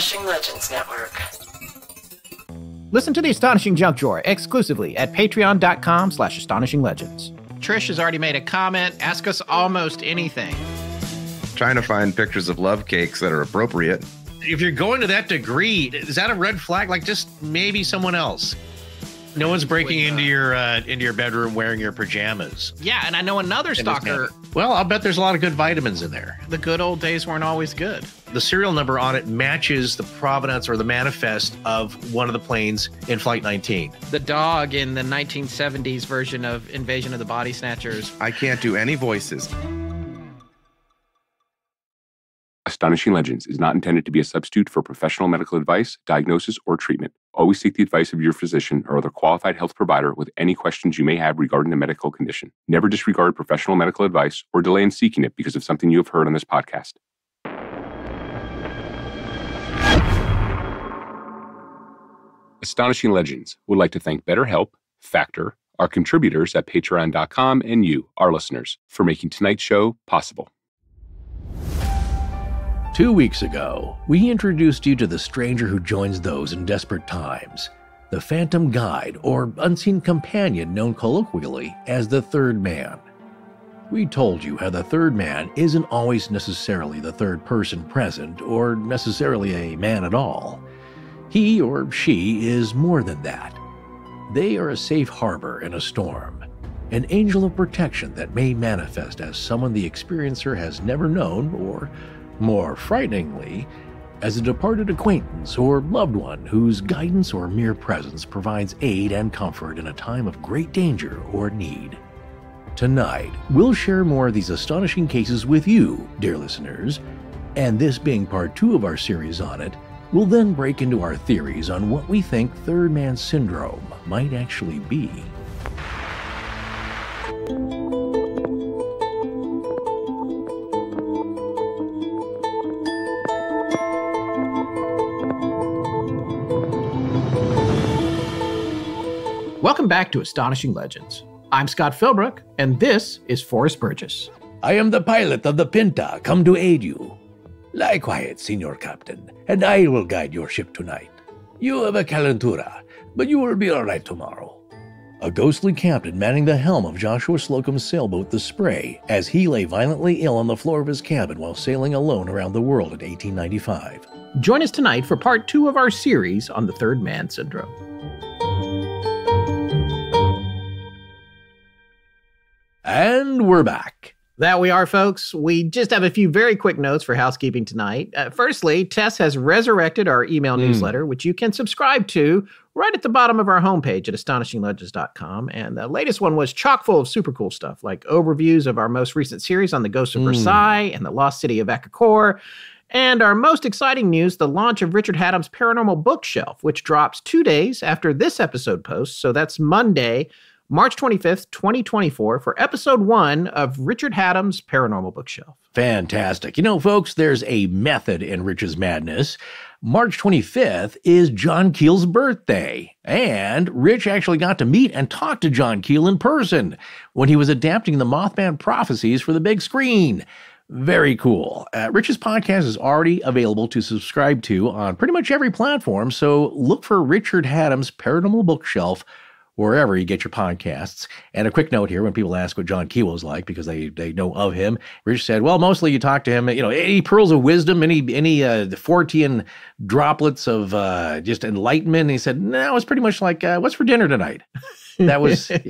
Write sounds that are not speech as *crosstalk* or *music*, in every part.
Astonishing Legends Network. Listen to the Astonishing Junk Drawer exclusively at patreon.com slash astonishinglegends. Trish has already made a comment. Ask us almost anything. Trying to find pictures of love cakes that are appropriate. If you're going to that degree, is that a red flag? Like just maybe someone else. No one's breaking into your uh, into your bedroom wearing your pajamas. Yeah, and I know another stalker. Well, I'll bet there's a lot of good vitamins in there. The good old days weren't always good. The serial number on it matches the provenance or the manifest of one of the planes in Flight 19. The dog in the 1970s version of Invasion of the Body Snatchers. I can't do any voices. Astonishing Legends is not intended to be a substitute for professional medical advice, diagnosis, or treatment. Always seek the advice of your physician or other qualified health provider with any questions you may have regarding a medical condition. Never disregard professional medical advice or delay in seeking it because of something you have heard on this podcast. Astonishing Legends would like to thank BetterHelp, Factor, our contributors at patreon.com, and you, our listeners, for making tonight's show possible. Two weeks ago, we introduced you to the stranger who joins those in desperate times the Phantom Guide, or Unseen Companion, known colloquially as the Third Man. We told you how the third man isn't always necessarily the third person present, or necessarily a man at all. He or she is more than that. They are a safe harbor in a storm, an angel of protection that may manifest as someone the experiencer has never known, or, more frighteningly, as a departed acquaintance or loved one whose guidance or mere presence provides aid and comfort in a time of great danger or need. Tonight, we'll share more of these astonishing cases with you, dear listeners, and this being part two of our series on it, we'll then break into our theories on what we think third man syndrome might actually be. Welcome back to Astonishing Legends. I'm Scott Philbrook, and this is Forrest Burgess. I am the pilot of the Pinta, come to aid you. Lie quiet, Senor Captain, and I will guide your ship tonight. You have a calentura, but you will be all right tomorrow. A ghostly captain manning the helm of Joshua Slocum's sailboat, the Spray, as he lay violently ill on the floor of his cabin while sailing alone around the world in 1895. Join us tonight for part two of our series on the Third Man Syndrome. And we're back. That we are, folks. We just have a few very quick notes for housekeeping tonight. Uh, firstly, Tess has resurrected our email Mm. newsletter, which you can subscribe to right at the bottom of our homepage at astonishinglegends.com. And the latest one was chock full of super cool stuff, like overviews of our most recent series on the Ghost of Mm. Versailles and the Lost City of Akakor. And our most exciting news, the launch of Richard Hatem's Paranormal Bookshelf, which drops two days after this episode posts. So that's Monday, March 25th, 2024, for episode one of Richard Hatem's Paranormal Bookshelf. Fantastic. You know, folks, there's a method in Rich's Madness. March 25th is John Keel's birthday. And Rich actually got to meet and talk to John Keel in person when he was adapting the Mothman prophecies for the big screen. Very cool. Uh, Rich's podcast is already available to subscribe to on pretty much every platform, so look for Richard Hatem's Paranormal Bookshelf wherever you get your podcasts. And a quick note here when people ask what John Keel was like because they, they know of him, Rich said, well, mostly you talk to him, you know, any pearls of wisdom, any any uh, the Fortean droplets of uh, just enlightenment. And he said, no, it's pretty much like, uh, what's for dinner tonight? That was. *laughs*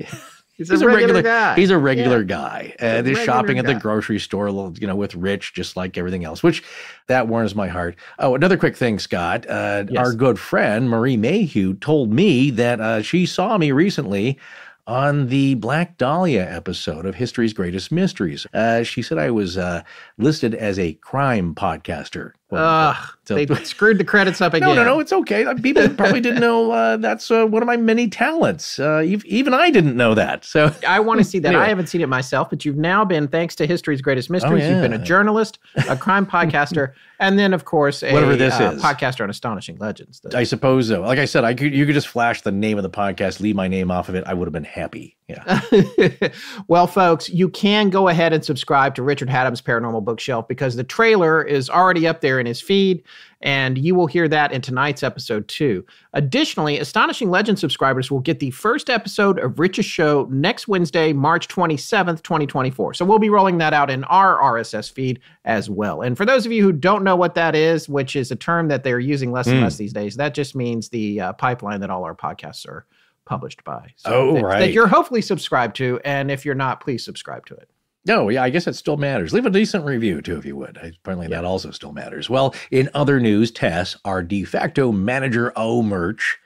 He's a regular guy. He's a regular Yeah. guy. He's a he's regular shopping at the grocery store, you know, with Rich, just like everything else, which that warms my heart. Oh, another quick thing, Scott. Uh, Yes. Our good friend Marie Mayhew told me that uh, she saw me recently on the Black Dahlia episode of History's Greatest Mysteries. Uh, she said I was uh, listed as a crime podcaster. Quote unquote. Ugh, So- they *laughs* screwed the credits up again. no, no, no, it's okay. Uh, People probably didn't know uh, that's uh, one of my many talents. Uh, even I didn't know that. So I want to see that. Anyway. I haven't seen it myself, but you've now been, thanks to History's Greatest Mysteries, you've been a Oh, journalist, a crime *laughs* podcaster, and then, of course, a Whatever this uh, is. podcaster on Astonishing Legends. The- I suppose so. Like I said, I could you could just flash the name of the podcast, leave my name off of it. I would have been happy. Yeah. *laughs* well, folks, you can go ahead and subscribe to Richard Hatem's Paranormal Bookshelf because the trailer is already up there in his feed, and you will hear that in tonight's episode too. Additionally, Astonishing Legend subscribers will get the first episode of Rich's show next Wednesday, March 27th, 2024. So we'll be rolling that out in our RSS feed as well. And for those of you who don't know what that is, which is a term that they're using less and hmm. less these days, that just means the uh, pipeline that all our podcasts are published by. So oh, that, right. That you're hopefully subscribed to. And if you're not, please subscribe to it. No, yeah, I guess it still matters. Leave a decent review too, if you would. Apparently, yeah. that also still matters. Well, in other news, Tess, our de facto manager O merch,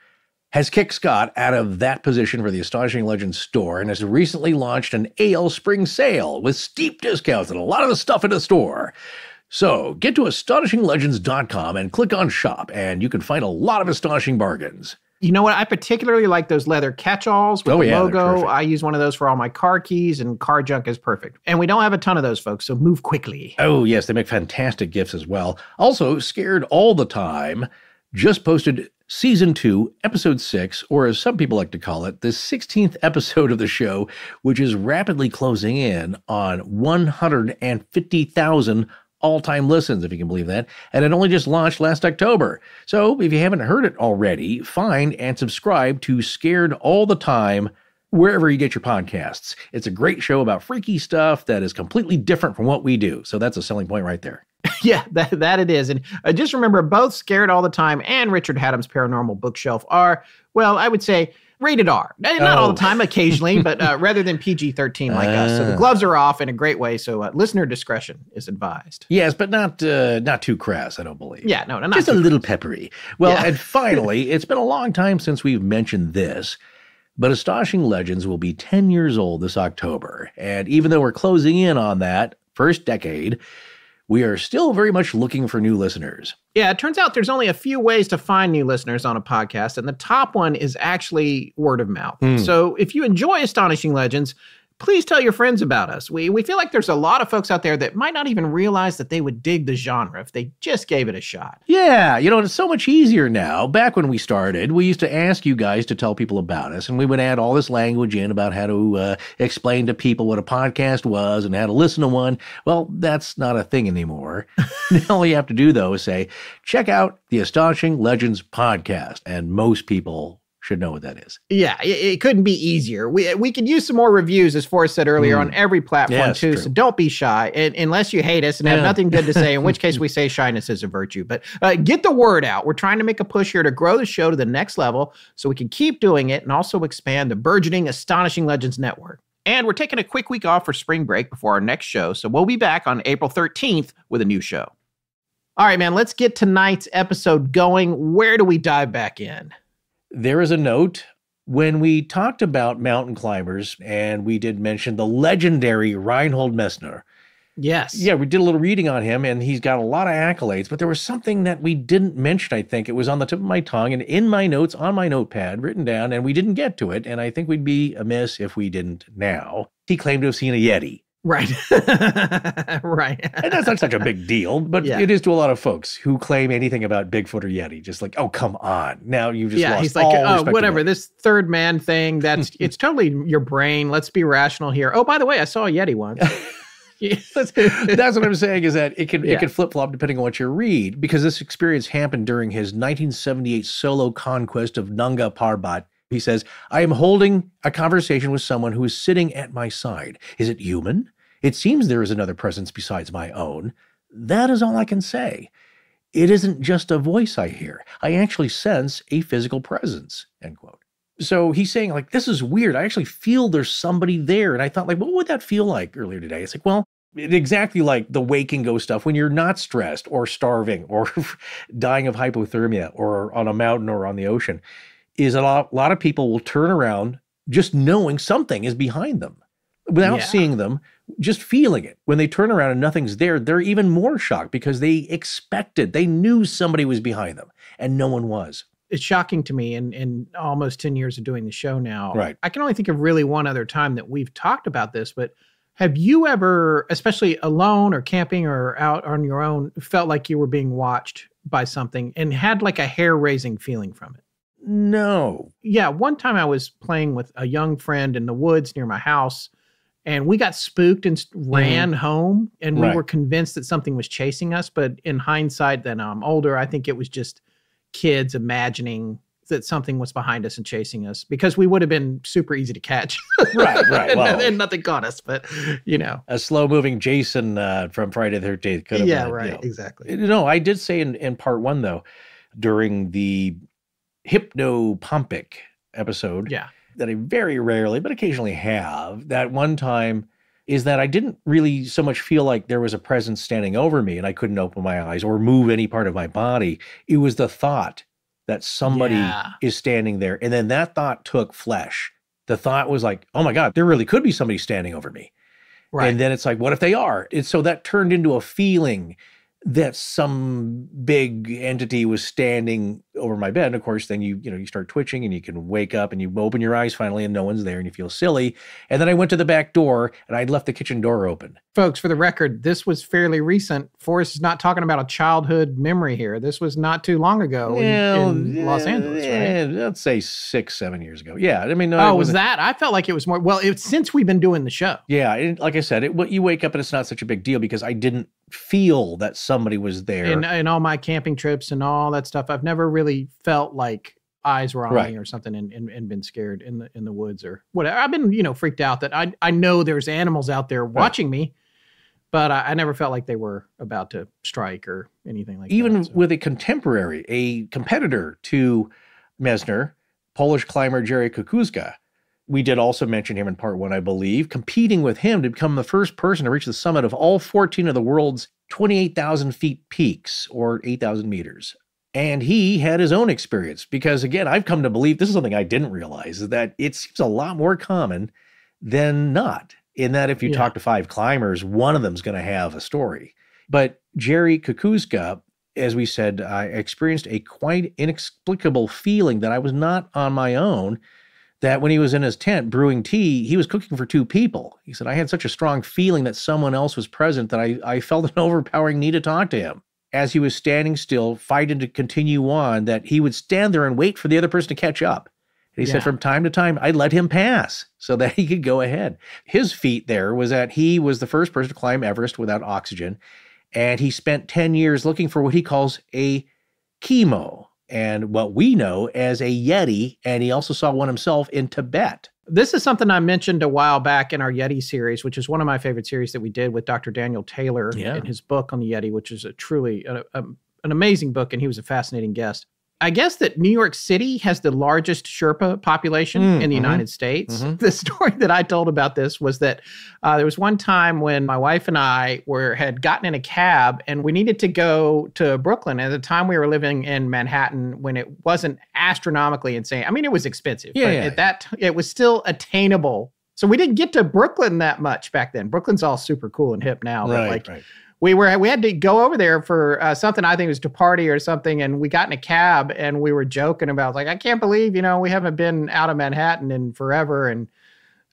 has kicked Scott out of that position for the Astonishing Legends store and has recently launched an AL spring sale with steep discounts and a lot of the stuff in the store. So get to astonishinglegends.com and click on shop, and you can find a lot of astonishing bargains. You know what? I particularly like those leather catch-alls with oh, the yeah, logo. I use one of those for all my car keys, and car junk is perfect. And we don't have a ton of those, folks, so move quickly. Oh yes, they make fantastic gifts as well. Also, scared all the time. Just posted season two, episode six, or as some people like to call it, the 16th episode of the show, which is rapidly closing in on 150,000 all time listens, if you can believe that. And it only just launched last October. So if you haven't heard it already, find and subscribe to Scared All the Time wherever you get your podcasts. It's a great show about freaky stuff that is completely different from what we do. So that's a selling point right there. *laughs* yeah, that, that it is. And uh, just remember, both Scared All the Time and Richard Hatem's Paranormal Bookshelf are, well, I would say rated R. Not oh. all the oh. time, occasionally, *laughs* but uh, rather than PG 13 like uh. us. So the ah. gloves are off in a great way. So uh, listener discretion is advised. Yes, but not uh, not too crass, I don't believe. Yeah, no, no Just a little crass. peppery. Well, yeah. and *laughs* finally, it's been a long time since we've mentioned this. But Astonishing Legends will be 10 years old this October. And even though we're closing in on that first decade, we are still very much looking for new listeners. Yeah, it turns out there's only a few ways to find new listeners on a podcast, and the top one is actually word of mouth. Mm. So if you enjoy Astonishing Legends, please tell your friends about us. We we feel like there's a lot of folks out there that might not even realize that they would dig the genre if they just gave it a shot. Yeah, you know, it's so much easier now. Back when we started, we used to ask you guys to tell people about us, and we would add all this language in about how to uh, explain to people what a podcast was and how to listen to one. Well, that's not a thing anymore. *laughs* *laughs* all you have to do though is say, check out the Astonishing Legends podcast, and most people should know what that is. Yeah, it, it, couldn't be easier. We we could use some more reviews, as Forrest said earlier, mm. on every platform yeah, too. True. So don't be shy, and, unless you hate us and yeah. have nothing good to say. In which case, *laughs* we say shyness is a virtue. But uh, get the word out. We're trying to make a push here to grow the show to the next level, so we can keep doing it and also expand the burgeoning Astonishing Legends network. And we're taking a quick week off for spring break before our next show, so we'll be back on April 13th with a new show. All right, man, let's get tonight's episode going. Where do we dive back in? There is a note when we talked about mountain climbers and we did mention the legendary Reinhold Messner. Yes. Yeah, we did a little reading on him and he's got a lot of accolades, but there was something that we didn't mention, I think. It was on the tip of my tongue and in my notes on my notepad written down, and we didn't get to it. And I think we'd be amiss if we didn't now. He claimed to have seen a Yeti. Right. *laughs* right. and that's not such a big deal, but yeah. it is to a lot of folks who claim anything about Bigfoot or Yeti. Just like, oh, come on. Now you just yeah, he's like, oh, whatever. This third man thing, *laughs* that's it's totally your brain. Let's be rational here. Oh, by the way, I saw a Yeti once. *laughs* that's, that's, what I'm saying is that it can yeah. it can flip flop depending on what you read because this experience happened during his 1978 solo conquest of Nanga Parbat. He says, I am holding a conversation with someone who is sitting at my side. Is it human? It seems there is another presence besides my own. That is all I can say. It isn't just a voice I hear. I actually sense a physical presence. End quote. So he's saying, like, this is weird. I actually feel there's somebody there. And I thought, like, what would that feel like earlier today? It's like, well, exactly like the wake and go stuff when you're not stressed or starving or *laughs* dying of hypothermia or on a mountain or on the ocean is a lot, a lot of people will turn around just knowing something is behind them without yeah. seeing them just feeling it. When they turn around and nothing's there, they're even more shocked because they expected, they knew somebody was behind them and no one was. It's shocking to me in, in almost 10 years of doing the show now. Right. I can only think of really one other time that we've talked about this, but have you ever, especially alone or camping or out on your own, felt like you were being watched by something and had like a hair raising feeling from it? No. Yeah, one time I was playing with a young friend in the woods near my house and we got spooked and ran mm-hmm. home and we were convinced that something was chasing us but in hindsight then i'm older i think it was just kids imagining that something was behind us and chasing us because we would have been super easy to catch. right, right. *laughs* and, well, and, nothing caught us, but you know, a slow moving Jason uh, from Friday the 13th could have Yeah, been, right. You know. Exactly. no I did say in, in part one, though, during the hypnopompic episode, yeah, that I very rarely, but occasionally have, that one time is that I didn't really so much feel like there was a presence standing over me and I couldn't open my eyes or move any part of my body. It was the thought that somebody yeah. is standing there. And then that thought took flesh. The thought was like, oh my God, there really could be somebody standing over me. Right. And then it's like, what if they are? And so that turned into a feeling that some big entity was standing over my bed. And of course, then you, you know, you start twitching and you can wake up and you open your eyes finally and no one's there and you feel silly. And then I went to the back door and I'd left the kitchen door open. Folks, for the record, this was fairly recent. Forrest is not talking about a childhood memory here. This was not too long ago well, in, in Los Angeles, right? Let's say six, seven years ago. Yeah. I mean, no, oh, was that? I felt like it was more, well, it's since we've been doing the show. Yeah. It, like I said, it, what you wake up and it's not such a big deal because I didn't feel that somebody was there. In, in all my camping trips and all that stuff, I've never really felt like eyes were on right. me or something and, and, and, been scared in the in the woods or whatever. I've been, you know, freaked out that I I know there's animals out there watching right. me, but I, I, never felt like they were about to strike or anything like Even that. Even so. with a contemporary, a competitor to Messner, Polish climber Jerry Kukuczka, we did also mention him in part one, I believe, competing with him to become the first person to reach the summit of all 14 of the world's 28,000 feet peaks or 8,000 meters. And he had his own experience because, again, I've come to believe this is something I didn't realize is that it seems a lot more common than not. In that, if you yeah. talk to five climbers, one of them's going to have a story. But Jerry Kukuczka, as we said, I experienced a quite inexplicable feeling that I was not on my own that when he was in his tent brewing tea, he was cooking for two people. He said, I had such a strong feeling that someone else was present that I, I felt an *laughs* overpowering need to talk to him. As he was standing still, fighting to continue on, that he would stand there and wait for the other person to catch up. And he yeah. said, from time to time, I'd let him pass so that he could go ahead. His feat there was that he was the first person to climb Everest without oxygen. And he spent 10 years looking for what he calls a chemo, and what we know as a Yeti, and he also saw one himself in Tibet. This is something I mentioned a while back in our Yeti series, which is one of my favorite series that we did with Dr. Daniel Taylor yeah. in his book on the Yeti, which is a truly a, a, an amazing book, and he was a fascinating guest. I guess that New York City has the largest Sherpa population mm, in the mm-hmm, United States. Mm-hmm. *laughs* The story that I told about this was that uh, there was one time when my wife and I were had gotten in a cab and we needed to go to Brooklyn. At the time, we were living in Manhattan when it wasn't astronomically insane. I mean, it was expensive, yeah, but yeah. at that it was still attainable. So we didn't get to Brooklyn that much back then. Brooklyn's all super cool and hip now, right, but like. Right we were we had to go over there for uh, something I think was to party or something, and we got in a cab and we were joking about like I can't believe you know we haven't been out of Manhattan in forever, and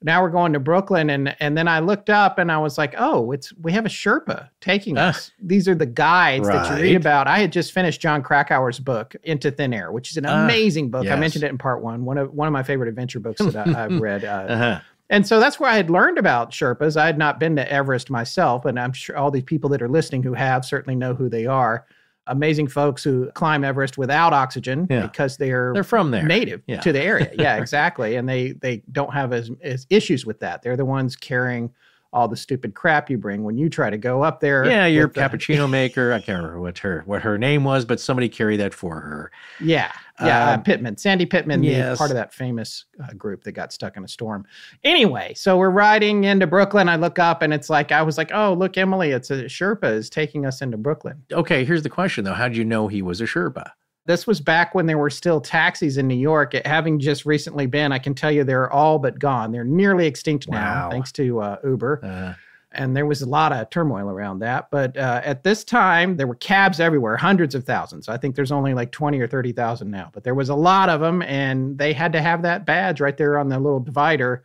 now we're going to Brooklyn, and and then I looked up and I was like, oh, it's we have a Sherpa taking us. These are the guides right. that you read about. I had just finished Jon Krakauer's book Into Thin Air, which is an uh, amazing book. Yes. I mentioned it in part one. One of one of my favorite adventure books that I, have *laughs* read. Uh, uh-huh. And so that's where I had learned about Sherpas. I had not been to Everest myself, and I'm sure all these people that are listening who have certainly know who they are. Amazing folks who climb Everest without oxygen yeah. because they're they're from there, native yeah. to the area. Yeah, *laughs* exactly. and they they don't have as, as issues with that. They're the ones carrying all the stupid crap you bring when you try to go up there. Yeah, your cappuccino *laughs* maker. I can't remember what her what her name was, but somebody carried that for her. Yeah, yeah, uh, um, Pittman, Sandy Pittman, yes. part of that famous uh, group that got stuck in a storm. Anyway, so we're riding into Brooklyn. I look up and it's like I was like, oh look, Emily, it's a Sherpa is taking us into Brooklyn. Okay, here's the question though: How do you know he was a Sherpa? This was back when there were still taxis in New York. It, having just recently been, I can tell you they're all but gone. They're nearly extinct wow. now, thanks to uh, Uber. Uh, and there was a lot of turmoil around that. But uh, at this time, there were cabs everywhere, hundreds of thousands. I think there's only like 20 or 30,000 now, but there was a lot of them, and they had to have that badge right there on the little divider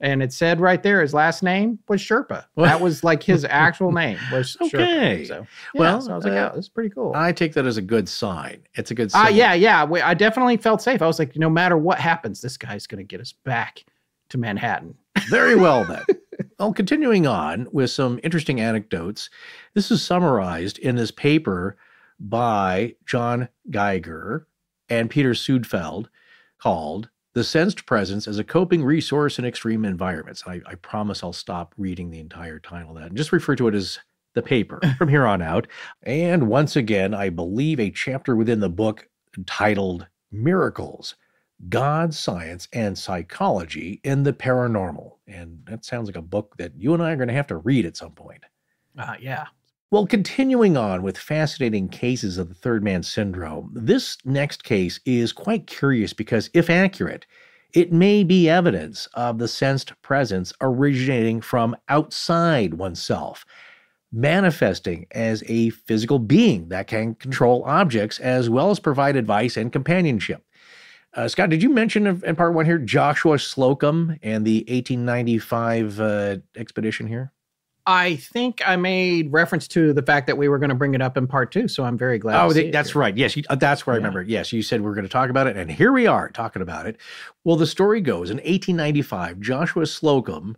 and it said right there his last name was Sherpa. That was like his *laughs* actual name was okay. Sherpa. So, yeah, well, so I was like, uh, oh, that's pretty cool. I take that as a good sign. It's a good sign. Uh, yeah, yeah. I definitely felt safe. I was like, no matter what happens, this guy's going to get us back to Manhattan. Very well then. *laughs* well, continuing on with some interesting anecdotes. This is summarized in this paper by John Geiger and Peter Suedfeld called The Sensed Presence as a Coping Resource in Extreme Environments. I, I promise I'll stop reading the entire title of that and just refer to it as the paper *laughs* from here on out. And once again, I believe a chapter within the book titled Miracles God, Science, and Psychology in the Paranormal. And that sounds like a book that you and I are going to have to read at some point. Uh, yeah. Well, continuing on with fascinating cases of the third man syndrome, this next case is quite curious because, if accurate, it may be evidence of the sensed presence originating from outside oneself, manifesting as a physical being that can control objects as well as provide advice and companionship. Uh, Scott, did you mention in part one here Joshua Slocum and the 1895 uh, expedition here? I think I made reference to the fact that we were going to bring it up in part two, so I'm very glad. Oh, that's right. Yes, you, uh, that's where I remember. Yes, you said we are going to talk about it, and here we are talking about it. Well, the story goes in 1895, Joshua Slocum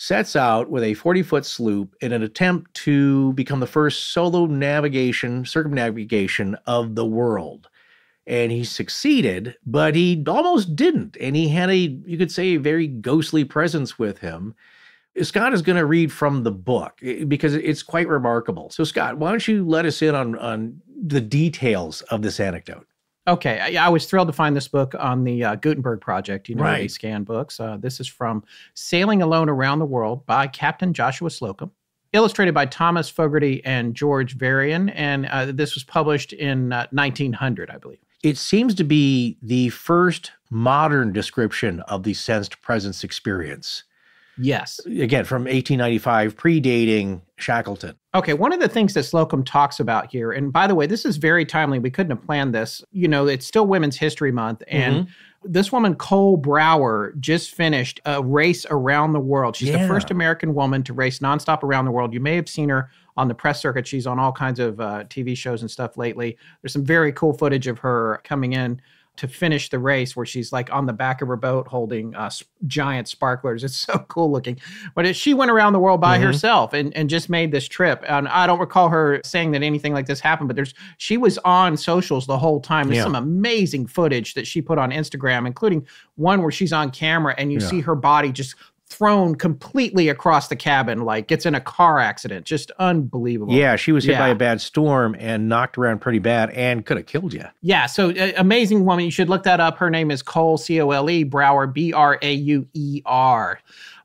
sets out with a 40 foot sloop in an attempt to become the first solo navigation, circumnavigation of the world. And he succeeded, but he almost didn't. And he had a, you could say, a very ghostly presence with him. Scott is going to read from the book eh, because it's quite remarkable. So, Scott, why don't you let us in on, on the details of this anecdote? Okay, I, I was thrilled to find this book on the uh, Gutenberg Project. You know, right. they scan books. Uh, this is from Sailing Alone Around the World by Captain Joshua Slocum, illustrated by Thomas Fogarty and George Varian, and uh, this was published in 1900, uh, I believe. It seems to be the first modern description of the sensed presence experience. Yes. Again, from 1895, predating Shackleton. Okay, one of the things that Slocum talks about here, and by the way, this is very timely. We couldn't have planned this. You know, it's still Women's History Month, and mm-hmm. this woman, Cole Brauer, just finished a race around the world. She's yeah. the first American woman to race nonstop around the world. You may have seen her on the press circuit. She's on all kinds of uh, TV shows and stuff lately. There's some very cool footage of her coming in to finish the race where she's like on the back of her boat holding uh, giant sparklers. It's *laughs* so cool looking. But she went around the world by mm-hmm. herself and, and just made this trip. And I don't recall her saying that anything like this happened, but there's she was on socials the whole time. There's yeah. some amazing footage that she put on Instagram, including one where she's on camera and you yeah. see her body just thrown completely across the cabin, like gets in a car accident. Just unbelievable. Yeah, she was hit yeah. by a bad storm and knocked around pretty bad and could have killed you. Yeah, so uh, amazing woman. You should look that up. Her name is Cole, C O L E, Brauer, B R A U E R.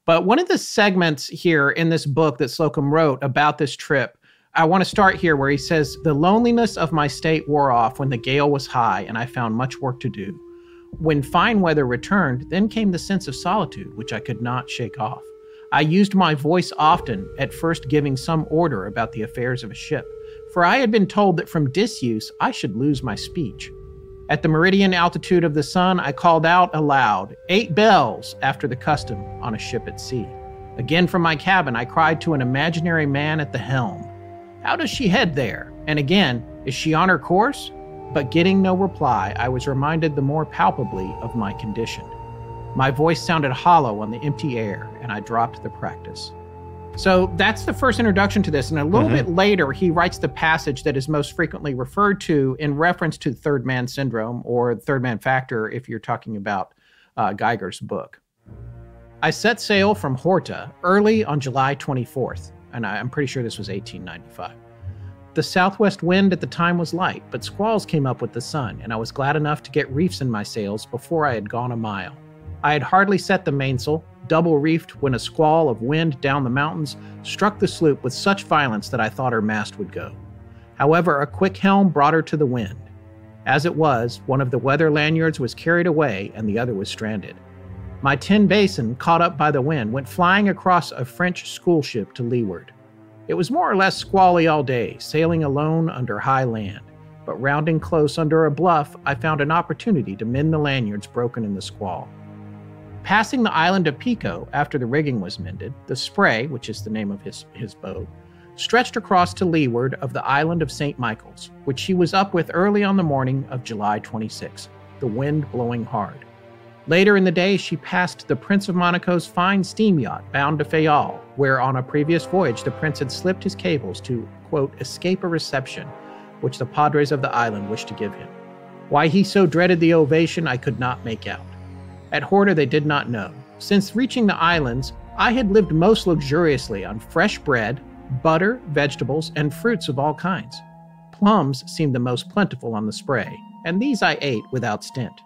But one of the segments here in this book that Slocum wrote about this trip, I want to start here where he says, The loneliness of my state wore off when the gale was high and I found much work to do. When fine weather returned, then came the sense of solitude, which I could not shake off. I used my voice often, at first giving some order about the affairs of a ship, for I had been told that from disuse I should lose my speech. At the meridian altitude of the sun, I called out aloud, eight bells, after the custom on a ship at sea. Again from my cabin, I cried to an imaginary man at the helm, How does she head there? And again, Is she on her course? But getting no reply, I was reminded the more palpably of my condition. My voice sounded hollow on the empty air, and I dropped the practice. So that's the first introduction to this. And a little mm-hmm. bit later, he writes the passage that is most frequently referred to in reference to third man syndrome or third man factor if you're talking about uh, Geiger's book. I set sail from Horta early on July 24th, and I'm pretty sure this was 1895. The southwest wind at the time was light, but squalls came up with the sun, and I was glad enough to get reefs in my sails before I had gone a mile. I had hardly set the mainsail, double reefed, when a squall of wind down the mountains struck the sloop with such violence that I thought her mast would go. However, a quick helm brought her to the wind. As it was, one of the weather lanyards was carried away and the other was stranded. My tin basin, caught up by the wind, went flying across a French school ship to leeward. It was more or less squally all day, sailing alone under high land. But rounding close under a bluff, I found an opportunity to mend the lanyards broken in the squall. Passing the island of Pico after the rigging was mended, the Spray, which is the name of his, his boat, stretched across to leeward of the island of St. Michael's, which she was up with early on the morning of July 26, the wind blowing hard. Later in the day, she passed the Prince of Monaco's fine steam yacht bound to Fayal, where on a previous voyage the prince had slipped his cables to, quote, escape a reception which the padres of the island wished to give him. Why he so dreaded the ovation, I could not make out. At Horta, they did not know. Since reaching the islands, I had lived most luxuriously on fresh bread, butter, vegetables, and fruits of all kinds. Plums seemed the most plentiful on the spray, and these I ate without stint.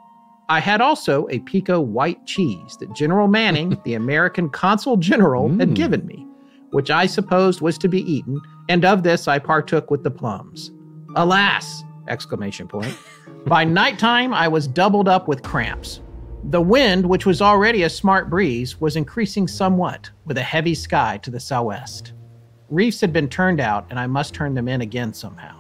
I had also a pico white cheese that General Manning, *laughs* the American consul general, mm. had given me, which I supposed was to be eaten, and of this I partook with the plums. Alas! Exclamation point. *laughs* By nighttime, I was doubled up with cramps. The wind, which was already a smart breeze, was increasing somewhat, with a heavy sky to the southwest. Reefs had been turned out, and I must turn them in again somehow.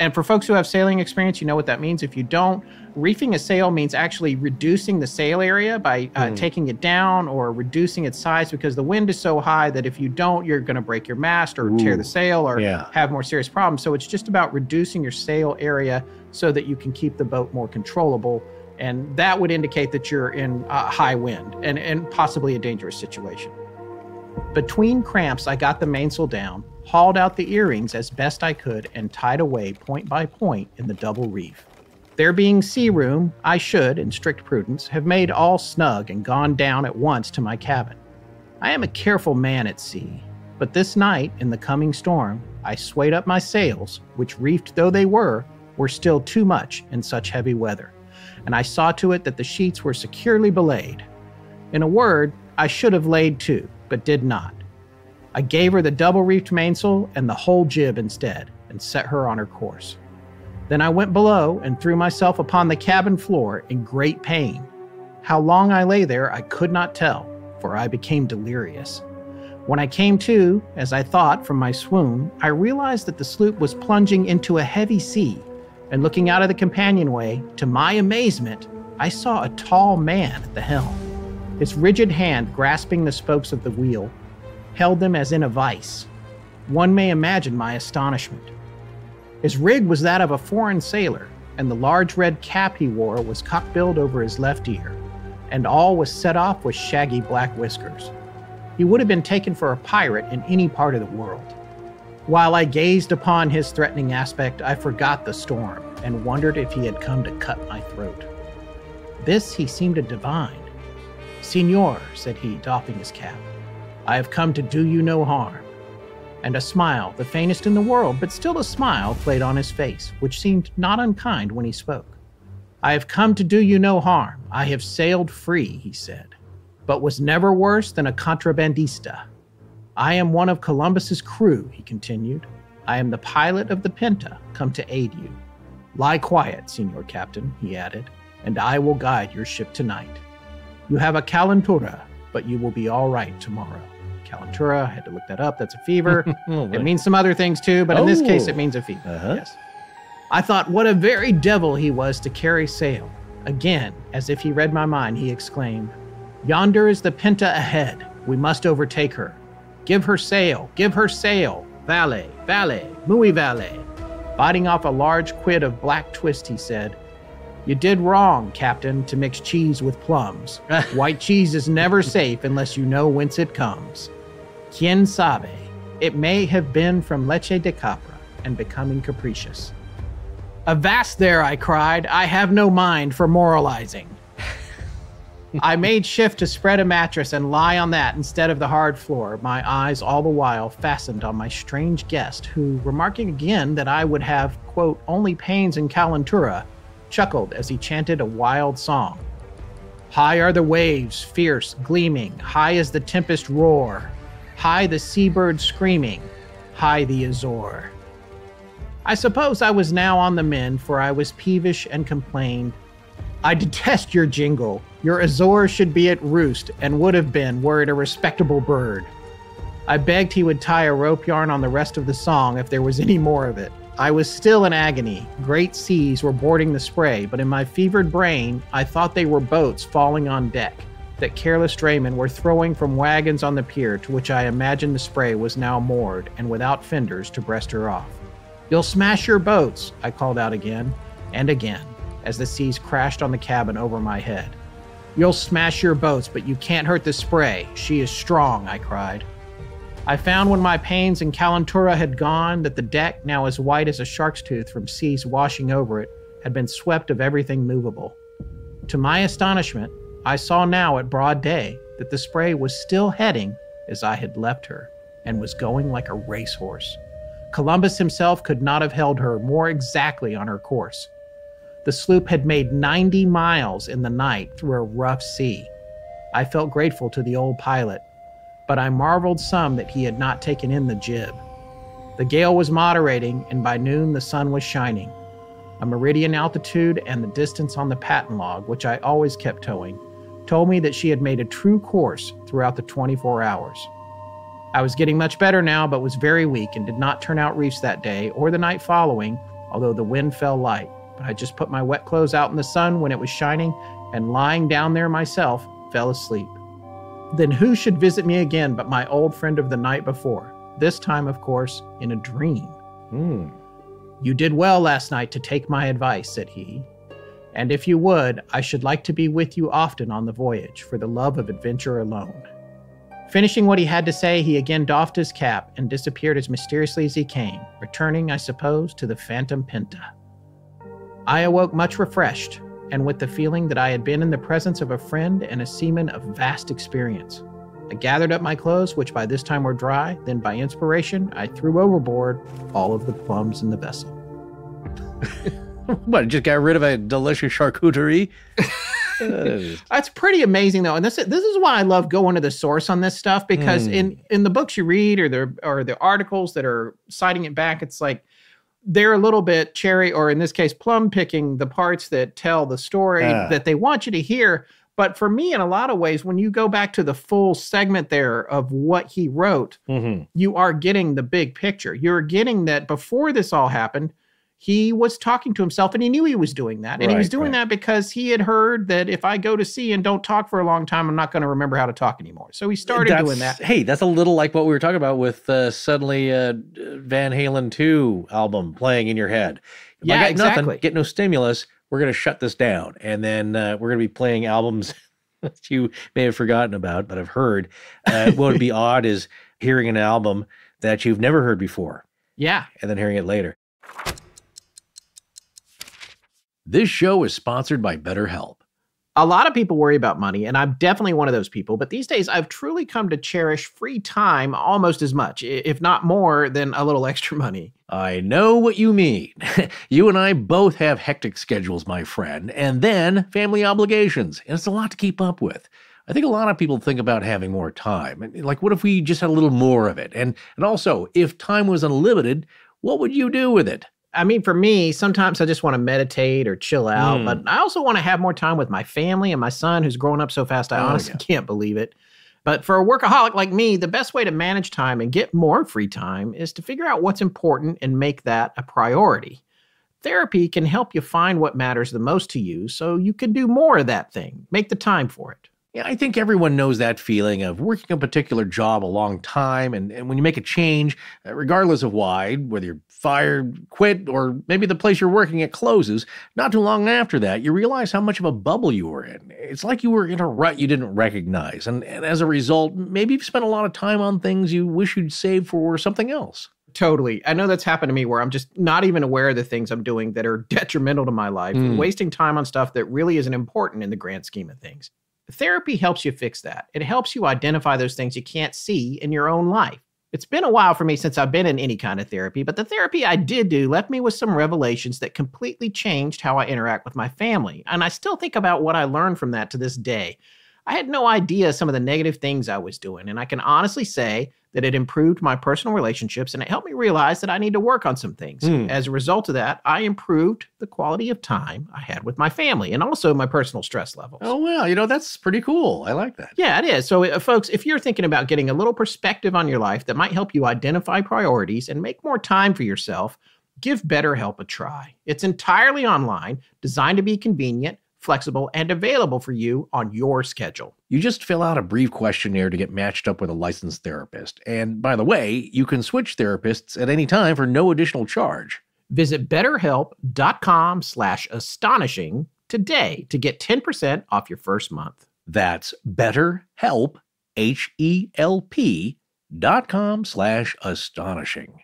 And for folks who have sailing experience, you know what that means. If you don't, reefing a sail means actually reducing the sail area by uh, mm. taking it down or reducing its size because the wind is so high that if you don't, you're going to break your mast or Ooh. tear the sail or yeah. have more serious problems. So it's just about reducing your sail area so that you can keep the boat more controllable. And that would indicate that you're in uh, high wind and, and possibly a dangerous situation. Between cramps, I got the mainsail down, hauled out the earrings as best I could, and tied away point by point in the double reef. There being sea room, I should, in strict prudence, have made all snug and gone down at once to my cabin. I am a careful man at sea, but this night, in the coming storm, I swayed up my sails, which, reefed though they were, were still too much in such heavy weather, and I saw to it that the sheets were securely belayed. In a word, I should have laid to, but did not. I gave her the double reefed mainsail and the whole jib instead, and set her on her course. Then I went below and threw myself upon the cabin floor in great pain. How long I lay there I could not tell, for I became delirious. When I came to, as I thought, from my swoon, I realized that the sloop was plunging into a heavy sea, and looking out of the companionway, to my amazement, I saw a tall man at the helm. His rigid hand grasping the spokes of the wheel, held them as in a vice. One may imagine my astonishment. His rig was that of a foreign sailor, and the large red cap he wore was cockbilled over his left ear, and all was set off with shaggy black whiskers. He would have been taken for a pirate in any part of the world. While I gazed upon his threatening aspect, I forgot the storm and wondered if he had come to cut my throat. This he seemed to divine. Signor, said he, doffing his cap, I have come to do you no harm. And a smile, the faintest in the world, but still a smile, played on his face, which seemed not unkind when he spoke. I have come to do you no harm. I have sailed free, he said, but was never worse than a contrabandista. I am one of Columbus's crew, he continued. I am the pilot of the Pinta, come to aid you. Lie quiet, Senor Captain, he added, and I will guide your ship tonight. You have a calentura, but you will be all right tomorrow. Calentura. I had to look that up. That's a fever. *laughs* oh, it means some other things too, but in this case, it oh. means a fever. Uh-huh. Yes. I thought, what a very devil he was to carry sail. Again, as if he read my mind, he exclaimed, Yonder is the Pinta ahead. We must overtake her. Give her sail, give her sail. Vale, vale, muy vale. Biting off a large quid of black twist, he said, You did wrong, Captain, to mix cheese with plums. *laughs* White cheese is never safe unless you know whence it comes. Quien sabe? It may have been from leche de capra and becoming capricious. Avast there, I cried. I have no mind for moralizing. *laughs* I made shift to spread a mattress and lie on that instead of the hard floor, my eyes all the while fastened on my strange guest, who, remarking again that I would have, quote, only pains in Calentura, chuckled as he chanted a wild song. High are the waves, fierce, gleaming, high as the tempest roar. High the seabird screaming, high the Azor. I suppose I was now on the mend, for I was peevish and complained. I detest your jingle. Your Azor should be at roost, and would have been were it a respectable bird. I begged he would tie a rope yarn on the rest of the song if there was any more of it. I was still in agony. Great seas were boarding the spray, but in my fevered brain, I thought they were boats falling on deck that careless draymen were throwing from wagons on the pier to which I imagined the spray was now moored and without fenders to breast her off. You'll smash your boats, I called out again and again as the seas crashed on the cabin over my head. You'll smash your boats, but you can't hurt the spray. She is strong, I cried. I found when my pains and calentura had gone that the deck, now as white as a shark's tooth from seas washing over it, had been swept of everything movable. To my astonishment, I saw now at broad day that the spray was still heading as I had left her and was going like a racehorse. Columbus himself could not have held her more exactly on her course. The sloop had made 90 miles in the night through a rough sea. I felt grateful to the old pilot, but I marveled some that he had not taken in the jib. The gale was moderating, and by noon the sun was shining. A meridian altitude and the distance on the patent log, which I always kept towing, told me that she had made a true course throughout the 24 hours. I was getting much better now, but was very weak and did not turn out reefs that day or the night following, although the wind fell light. But I just put my wet clothes out in the sun when it was shining and lying down there myself, fell asleep. Then who should visit me again but my old friend of the night before? This time, of course, in a dream. Hmm. You did well last night to take my advice, said he. And if you would, I should like to be with you often on the voyage, for the love of adventure alone. Finishing what he had to say, he again doffed his cap and disappeared as mysteriously as he came, returning, I suppose, to the Phantom Pinta. I awoke much refreshed, and with the feeling that I had been in the presence of a friend and a seaman of vast experience. I gathered up my clothes, which by this time were dry, then by inspiration, I threw overboard all of the plums in the vessel. *laughs* *laughs* what, just got rid of a delicious charcuterie? *laughs* That's pretty amazing, though, and this this is why I love going to the source on this stuff because mm. in in the books you read or the or the articles that are citing it back, it's like they're a little bit cherry, or in this case, plum picking the parts that tell the story uh. that they want you to hear. But for me, in a lot of ways, when you go back to the full segment there of what he wrote, mm-hmm. you are getting the big picture. You're getting that before this all happened, he was talking to himself and he knew he was doing that. And right, he was doing right. that because he had heard that if I go to sea and don't talk for a long time, I'm not going to remember how to talk anymore. So he started that's, doing that. Hey, that's a little like what we were talking about with uh, suddenly uh, Van Halen 2 album playing in your head. If yeah, I got exactly. nothing, get no stimulus, we're going to shut this down. And then uh, we're going to be playing albums *laughs* that you may have forgotten about, but I've heard. Uh, what would be *laughs* odd is hearing an album that you've never heard before. Yeah. And then hearing it later. This show is sponsored by BetterHelp. A lot of people worry about money, and I'm definitely one of those people. But these days, I've truly come to cherish free time almost as much, if not more, than a little *laughs* extra money. I know what you mean. *laughs* you and I both have hectic schedules, my friend, and then family obligations, and it's a lot to keep up with. I think a lot of people think about having more time. Like, what if we just had a little more of it? And and also, if time was unlimited, what would you do with it? I mean, for me, sometimes I just want to meditate or chill out, mm. but I also want to have more time with my family and my son who's growing up so fast. I oh, honestly yeah. *laughs* can't believe it. But for a workaholic like me, the best way to manage time and get more free time is to figure out what's important and make that a priority. Therapy can help you find what matters the most to you so you can do more of that thing. Make the time for it. Yeah, I think everyone knows that feeling of working a particular job a long time. And, and when you make a change, uh, regardless of why, whether you're fired, quit, or maybe the place you're working at closes, not too long after that, you realize how much of a bubble you were in. It's like you were in a rut you didn't recognize. And, and as a result, maybe you've spent a lot of time on things you wish you'd saved for something else. Totally. I know that's happened to me where I'm just not even aware of the things I'm doing that are *laughs* detrimental to my life, mm. wasting time on stuff that really isn't important in the grand scheme of things. Therapy helps you fix that. It helps you identify those things you can't see in your own life. It's been a while for me since I've been in any kind of therapy, but the therapy I did do left me with some revelations that completely changed how I interact with my family. And I still think about what I learned from that to this day. I had no idea some of the negative things I was doing, and I can honestly say that it improved my personal relationships and it helped me realize that I need to work on some things. Mm. As a result of that, I improved the quality of time I had with my family and also my personal stress levels. Oh, well, you know, that's pretty cool. I like that. Yeah, it is. So, uh, folks, if you're thinking about getting a little perspective on your life that might help you identify priorities and make more time for yourself, give BetterHelp a try. It's entirely online, designed to be convenient flexible, and available for you on your schedule. You just fill out a brief questionnaire to get matched up with a licensed therapist. And by the way, you can switch therapists at any time for no additional charge. Visit betterhelp.com slash astonishing today to get 10% off your first month. That's betterhelp, H-E-L-P dot com slash astonishing.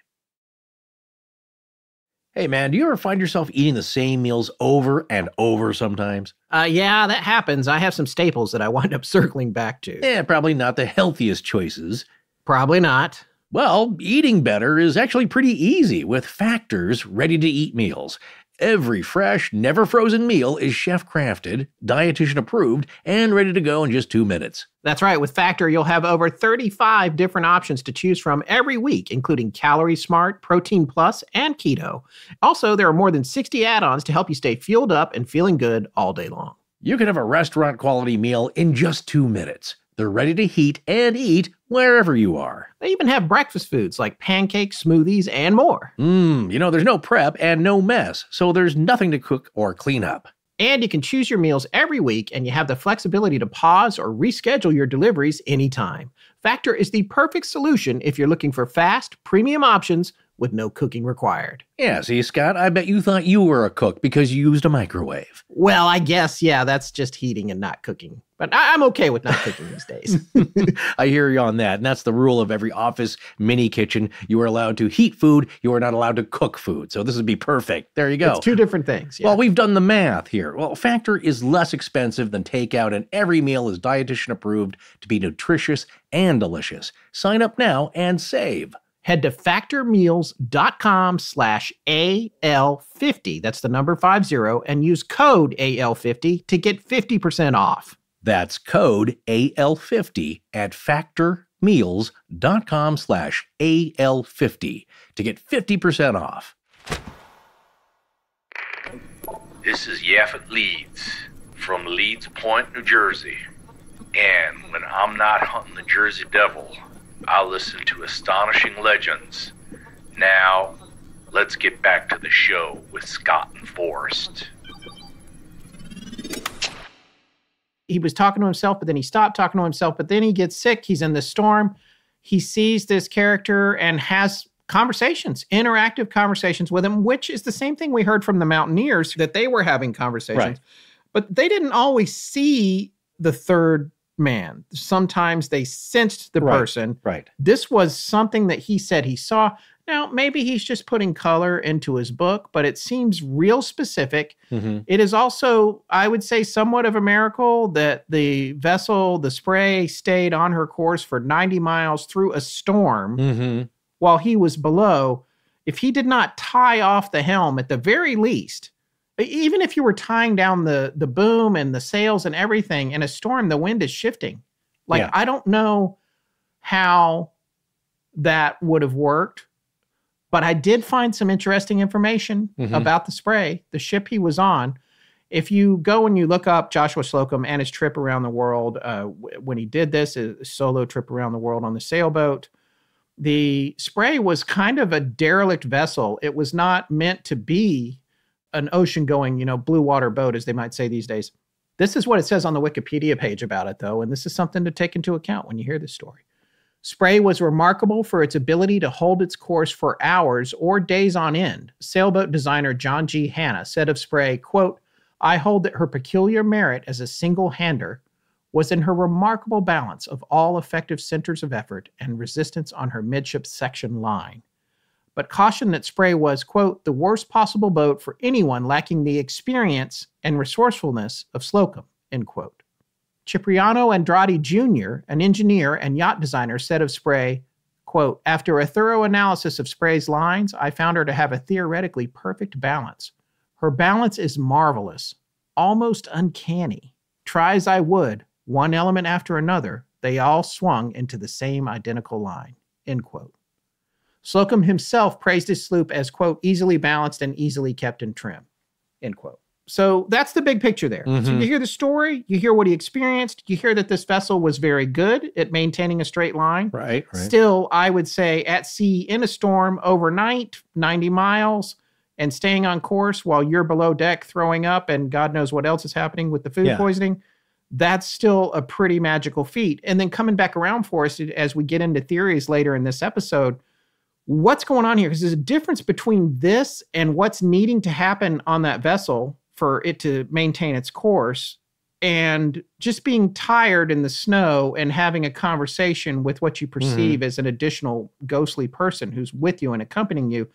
Hey man, do you ever find yourself eating the same meals over and over sometimes? Uh, yeah, that happens. I have some staples that I wind up *laughs* circling back to. Yeah, probably not the healthiest choices. Probably not. Well, eating better is actually pretty easy with Factor's ready to eat meals. Every fresh, never frozen meal is chef crafted, dietitian approved, and ready to go in just two minutes. That's right. With Factor, you'll have over 35 different options to choose from every week, including Calorie Smart, Protein Plus, and Keto. Also, there are more than 60 add ons to help you stay fueled up and feeling good all day long. You can have a restaurant quality meal in just two minutes. They're ready to heat and eat wherever you are. They even have breakfast foods like pancakes, smoothies, and more. Mmm, you know, there's no prep and no mess, so there's nothing to cook or clean up. And you can choose your meals every week, and you have the flexibility to pause or reschedule your deliveries anytime. Factor is the perfect solution if you're looking for fast, premium options with no cooking required. Yeah, see, Scott, I bet you thought you were a cook because you used a microwave. Well, I guess, yeah, that's just heating and not cooking. But I- am okay with not cooking these days. *laughs* I hear you on that. And that's the rule of every office mini kitchen. You are allowed to heat food, you are not allowed to cook food. So this would be perfect. There you go. It's two different things. Yeah. Well, we've done the math here. Well, Factor is less expensive than takeout, and every meal is dietitian approved to be nutritious and delicious. Sign up now and save head to factormeals.com slash AL50. That's the number 50 and use code AL50 to get 50% off. That's code AL50 at factormeals.com slash AL50 to get 50% off. This is Yaphet Leeds from Leeds Point, New Jersey. And when I'm not hunting the Jersey Devil, I listen to Astonishing Legends. Now, let's get back to the show with Scott and Forrest. He was talking to himself, but then he stopped talking to himself, but then he gets sick. He's in the storm. He sees this character and has conversations, interactive conversations with him, which is the same thing we heard from the Mountaineers that they were having conversations. Right. But they didn't always see the third man. Sometimes they sensed the right, person. Right. This was something that he said he saw. Now, maybe he's just putting color into his book, but it seems real specific. Mm-hmm. It is also, I would say, somewhat of a miracle that the vessel, the spray, stayed on her course for 90 miles through a storm mm-hmm. while he was below. If he did not tie off the helm at the very least, even if you were tying down the the boom and the sails and everything in a storm the wind is shifting like yeah. i don't know how that would have worked but i did find some interesting information mm-hmm. about the spray the ship he was on if you go and you look up joshua slocum and his trip around the world uh, when he did this a solo trip around the world on the sailboat the spray was kind of a derelict vessel it was not meant to be an ocean going, you know, blue water boat, as they might say these days. This is what it says on the Wikipedia page about it, though, and this is something to take into account when you hear this story. Spray was remarkable for its ability to hold its course for hours or days on end. Sailboat designer John G. Hanna said of Spray, quote, I hold that her peculiar merit as a single hander was in her remarkable balance of all effective centers of effort and resistance on her midship section line but cautioned that Spray was, quote, the worst possible boat for anyone lacking the experience and resourcefulness of Slocum, end quote. Cipriano Andrade Jr., an engineer and yacht designer, said of Spray, quote, after a thorough analysis of Spray's lines, I found her to have a theoretically perfect balance. Her balance is marvelous, almost uncanny. Try as I would, one element after another, they all swung into the same identical line, end quote. Slocum himself praised his sloop as, quote, easily balanced and easily kept in trim, end quote. So that's the big picture there. Mm-hmm. So you hear the story, you hear what he experienced, you hear that this vessel was very good at maintaining a straight line. Right, right. Still, I would say at sea in a storm overnight, 90 miles, and staying on course while you're below deck throwing up and God knows what else is happening with the food yeah. poisoning, that's still a pretty magical feat. And then coming back around for us as we get into theories later in this episode, what's going on here? Because there's a difference between this and what's needing to happen on that vessel for it to maintain its course and just being tired in the snow and having a conversation with what you perceive mm-hmm. as an additional ghostly person who's with you and accompanying you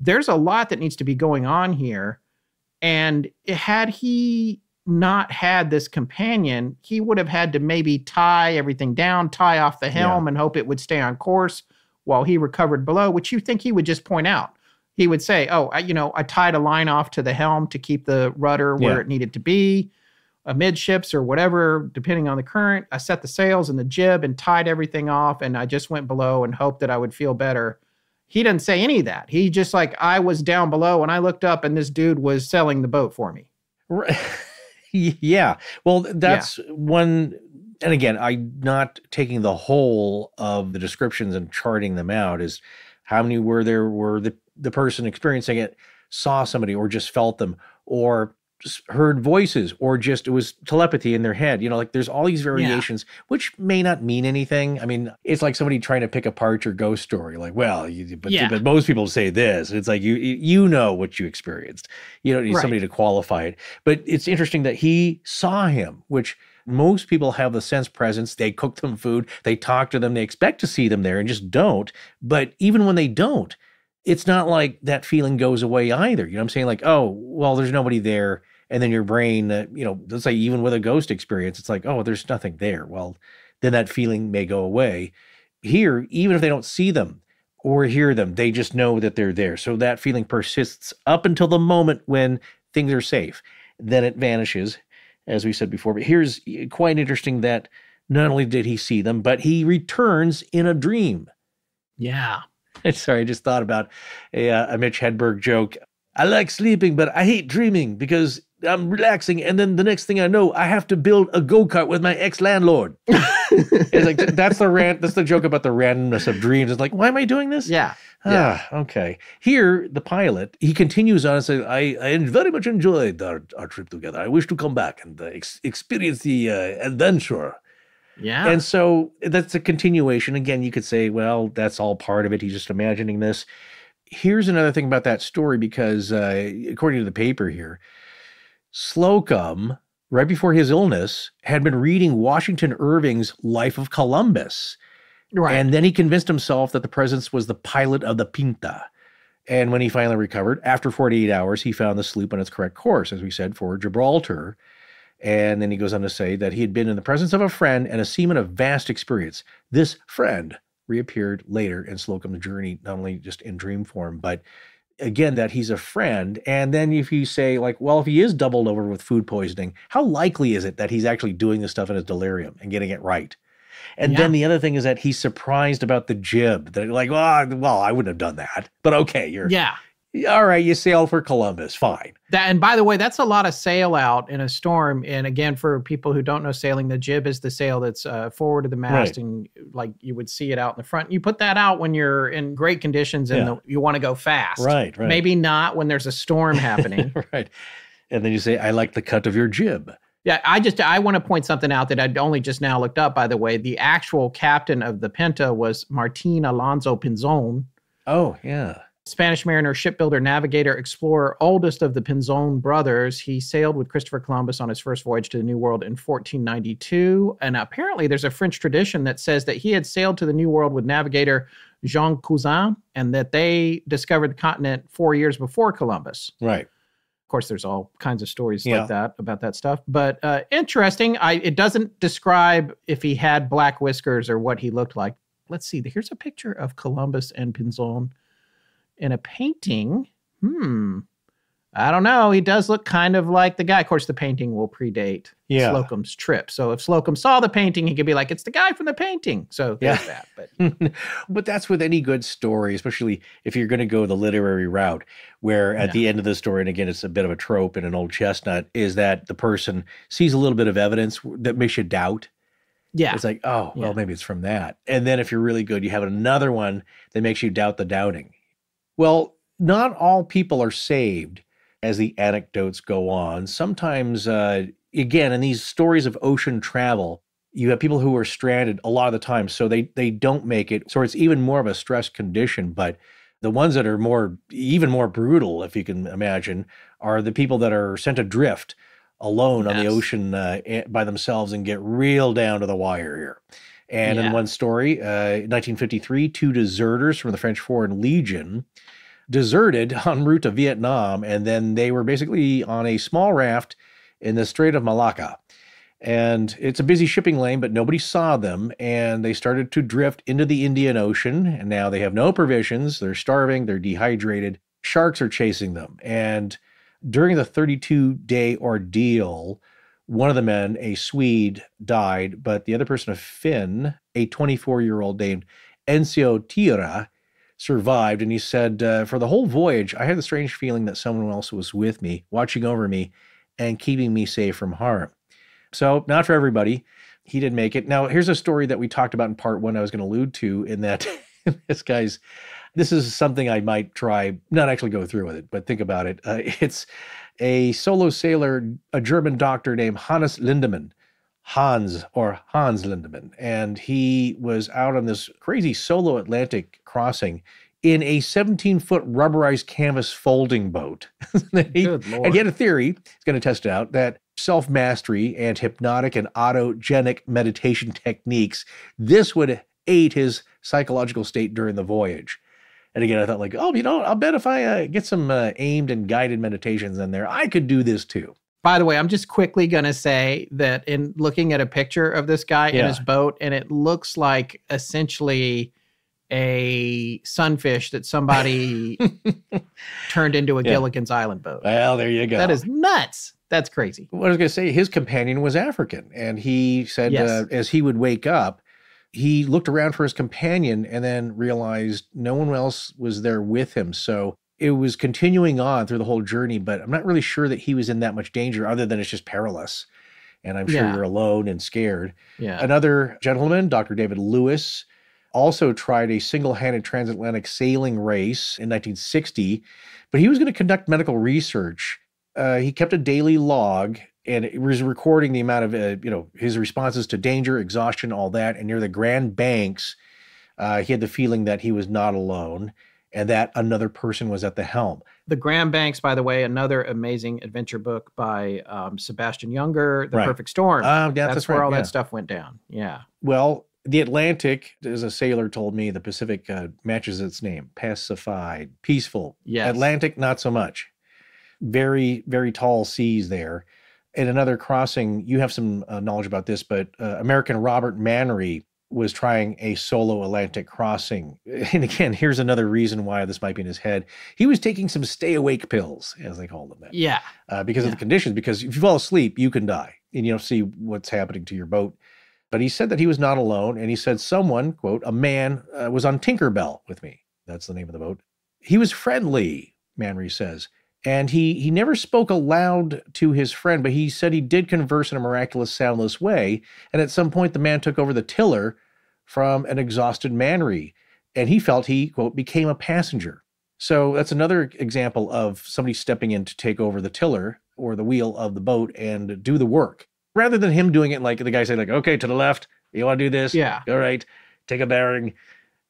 there's a lot that needs to be going on here and had he not had this companion he would have had to maybe tie everything down tie off the helm yeah. and hope it would stay on course while he recovered below which you think he would just point out he would say oh I, you know i tied a line off to the helm to keep the rudder where yeah. it needed to be amidships or whatever, depending on the current. I set the sails and the jib and tied everything off, and I just went below and hoped that I would feel better. He didn't say any of that. He just like I was down below and I looked up and this dude was selling the boat for me. *laughs* yeah. Well, that's yeah. one and again, I'm not taking the whole of the descriptions and charting them out is how many were there were the the person experiencing it saw somebody or just felt them or just heard voices or just it was telepathy in their head you know like there's all these variations yeah. which may not mean anything i mean it's like somebody trying to pick apart your ghost story like well you, but, yeah. but most people say this it's like you you know what you experienced you don't need right. somebody to qualify it but it's interesting that he saw him which most people have the sense presence they cook them food they talk to them they expect to see them there and just don't but even when they don't it's not like that feeling goes away either. You know what I'm saying? Like, oh, well, there's nobody there. And then your brain, uh, you know, let's say even with a ghost experience, it's like, oh, there's nothing there. Well, then that feeling may go away. Here, even if they don't see them or hear them, they just know that they're there. So that feeling persists up until the moment when things are safe. Then it vanishes, as we said before. But here's uh, quite interesting that not only did he see them, but he returns in a dream. Yeah. *laughs* Sorry, I just thought about a, uh, a Mitch Hedberg joke. I like sleeping, but I hate dreaming because I'm relaxing, and then the next thing I know, I have to build a go kart with my ex landlord. *laughs* it's like that's the rant. That's the joke about the randomness of dreams. It's like, why am I doing this? Yeah. Ah, yeah. okay. Here, the pilot he continues on and says, "I, I very much enjoyed our, our trip together. I wish to come back and uh, ex- experience the uh, adventure." Yeah. And so that's a continuation. Again, you could say, well, that's all part of it. He's just imagining this. Here's another thing about that story because, uh, according to the paper here, Slocum, right before his illness, had been reading Washington Irving's Life of Columbus. Right. And then he convinced himself that the presence was the pilot of the Pinta. And when he finally recovered, after 48 hours, he found the sloop on its correct course, as we said, for Gibraltar. And then he goes on to say that he had been in the presence of a friend and a seaman of vast experience. This friend reappeared later in Slocum's journey, not only just in dream form, but again, that he's a friend. And then if you say, like, well, if he is doubled over with food poisoning, how likely is it that he's actually doing this stuff in his delirium and getting it right? And yeah. then the other thing is that he's surprised about the jib. That like, well, well, I wouldn't have done that, but okay, you're yeah all right, you sail for Columbus, fine. That and by the way, that's a lot of sail out in a storm. And again, for people who don't know sailing, the jib is the sail that's uh, forward of the mast, right. and like you would see it out in the front. You put that out when you're in great conditions and yeah. the, you want to go fast. Right, right. Maybe not when there's a storm *laughs* happening. right. And then you say, "I like the cut of your jib." Yeah, I just I want to point something out that I'd only just now looked up. By the way, the actual captain of the Pinta was Martin Alonso Pinzon. Oh yeah. Spanish mariner, shipbuilder, navigator, explorer, oldest of the Pinzon brothers. He sailed with Christopher Columbus on his first voyage to the New World in 1492. And apparently, there's a French tradition that says that he had sailed to the New World with navigator Jean Cousin and that they discovered the continent four years before Columbus. Right. Of course, there's all kinds of stories yeah. like that about that stuff. But uh, interesting. I, it doesn't describe if he had black whiskers or what he looked like. Let's see. Here's a picture of Columbus and Pinzon in a painting. Hmm. I don't know. He does look kind of like the guy. Of course, the painting will predate yeah. Slocum's trip. So if Slocum saw the painting, he could be like, "It's the guy from the painting." So there's yeah. that. But *laughs* but that's with any good story, especially if you're going to go the literary route, where at yeah. the end of the story, and again, it's a bit of a trope in an old chestnut, is that the person sees a little bit of evidence that makes you doubt. Yeah. It's like, oh, well, yeah. maybe it's from that. And then if you're really good, you have another one that makes you doubt the doubting. Well, not all people are saved as the anecdotes go on. Sometimes, uh, again, in these stories of ocean travel, you have people who are stranded a lot of the time, so they they don't make it. So it's even more of a stress condition. But the ones that are more, even more brutal, if you can imagine, are the people that are sent adrift alone yes. on the ocean uh, by themselves and get real down to the wire here. And yeah. in one story, uh, 1953, two deserters from the French Foreign Legion deserted *laughs* en route to Vietnam, and then they were basically on a small raft in the Strait of Malacca. And it's a busy shipping lane, but nobody saw them. And they started to drift into the Indian Ocean. And now they have no provisions. They're starving. They're dehydrated. Sharks are chasing them. And during the 32 day ordeal, one of the men, a Swede, died, but the other person, a Finn, a 24 year old named Ensio Tiira, survived. And he said, uh, For the whole voyage, I had the strange feeling that someone else was with me, watching over me, and keeping me safe from harm. So, not for everybody. He didn't make it. Now, here's a story that we talked about in part one, I was going to allude to, in that *laughs* this guy's. This is something I might try, not actually go through with it, but think about it. Uh, *laughs* it's a solo sailor, a German doctor named Hannes Lindemann. Hans or Hans Lindemann. And he was out on this crazy solo Atlantic crossing in a 17 foot rubberized canvas folding boat. *laughs* he, and he had a theory, he's going to test it out, that self mastery and hypnotic and autogenic meditation techniques, this would aid his psychological state during the voyage. And again, I thought, like, oh, you know, I'll bet if I uh, get some uh, aimed and guided meditations in there, I could do this too. By the way, I'm just quickly going to say that in looking at a picture of this guy yeah. in his boat, and it looks like essentially a sunfish that somebody *laughs* turned into a yeah. Gilligan's Island boat. Well, there you go. That is nuts. That's crazy. What I was going to say, his companion was African, and he said yes. uh, as he would wake up, he looked around for his companion and then realized no one else was there with him. So it was continuing on through the whole journey, but I'm not really sure that he was in that much danger other than it's just perilous. And I'm sure yeah. you're alone and scared. Yeah. Another gentleman, Dr. David Lewis, also tried a single handed transatlantic sailing race in 1960, but he was going to conduct medical research. Uh, he kept a daily log and it was recording the amount of, uh, you know, his responses to danger, exhaustion, all that. And near the Grand Banks, uh, he had the feeling that he was not alone and that another person was at the helm. The Grand Banks, by the way, another amazing adventure book by um, Sebastian Junger, The right. Perfect Storm. Uh, yeah, that's, that's where right, all yeah. that stuff went down. Yeah. Well, the Atlantic, as a sailor told me, the Pacific uh, matches its name pacified, peaceful. Yes. Atlantic, not so much. Very, very tall seas there. And another crossing, you have some uh, knowledge about this, but uh, American Robert Manry was trying a solo Atlantic crossing. *laughs* And again, here's another reason why this might be in his head. He was taking some stay awake pills, as they call them. Then, yeah. Uh, because yeah. of the conditions. Because if you fall asleep, you can die and you don't see what's happening to your boat. But he said that he was not alone. And he said someone, quote, a man uh, was on Tinkerbelle with me. That's the name of the boat. He was friendly, Manry says. And he, he never spoke aloud to his friend, but he said he did converse in a miraculous, soundless way. And at some point, the man took over the tiller from an exhausted Manry, and he felt he, quote, became a passenger. So that's another example of somebody stepping in to take over the tiller or the wheel of the boat and do the work rather than him doing it like the guy saying, like, okay, to the left, you want to do this? Yeah. All right, take a bearing.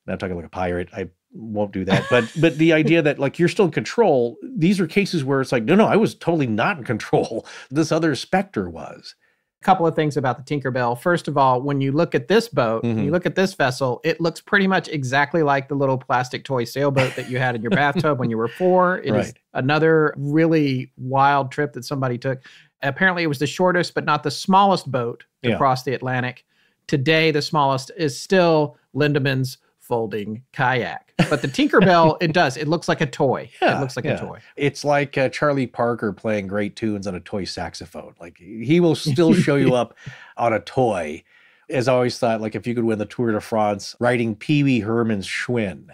I'm talking like a pirate. I won't do that. But but the idea that like you're still in control, these are cases where it's like, no, no, I was totally not in control. *laughs* This other specter was. A couple of things about the Tinkerbelle. First of all, when you look at this boat, mm-hmm. you look at this vessel, it looks pretty much exactly like the little plastic toy sailboat that you had in your *laughs* bathtub when you were four. It right. is another really wild trip that somebody took. Apparently, it was the shortest but not the smallest boat to yeah. cross the Atlantic. Today, the smallest is still Lindemann's folding kayak. But the *laughs* Tinkerbelle, it does. It looks like a toy. Yeah, it looks like yeah. a toy. It's like uh, Charlie Parker playing great tunes on a toy saxophone. Like he will *laughs* still show you up on a toy. As I always thought, like if you could win the Tour de France, riding Pee Wee Herman's Schwinn.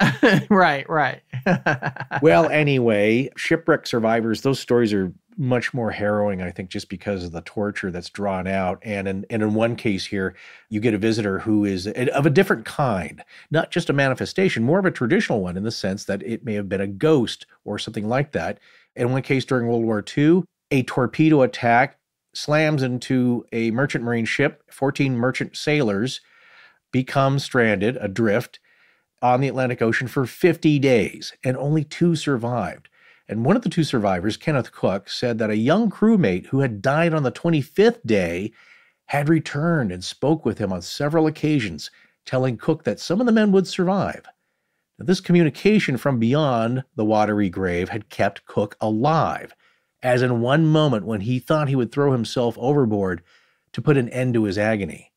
*laughs* right, right. well, anyway, shipwreck survivors, those stories are much more harrowing, I think, just because of the torture that's drawn out. And in, and in one case here, you get a visitor who is of a different kind, not just a manifestation, more of a traditional one in the sense that it may have been a ghost or something like that. In one case during World War II, a torpedo attack slams into a merchant marine ship. 14 merchant sailors become stranded adrift on the Atlantic Ocean for 50 days, and only two survived. And one of the two survivors, Kenneth Cook, said that a young crewmate who had died on the 25th day had returned and spoke with him on several occasions, telling Cook that some of the men would survive. Now, this communication from beyond the watery grave had kept Cook alive, as in one moment when he thought he would throw himself overboard to put an end to his agony.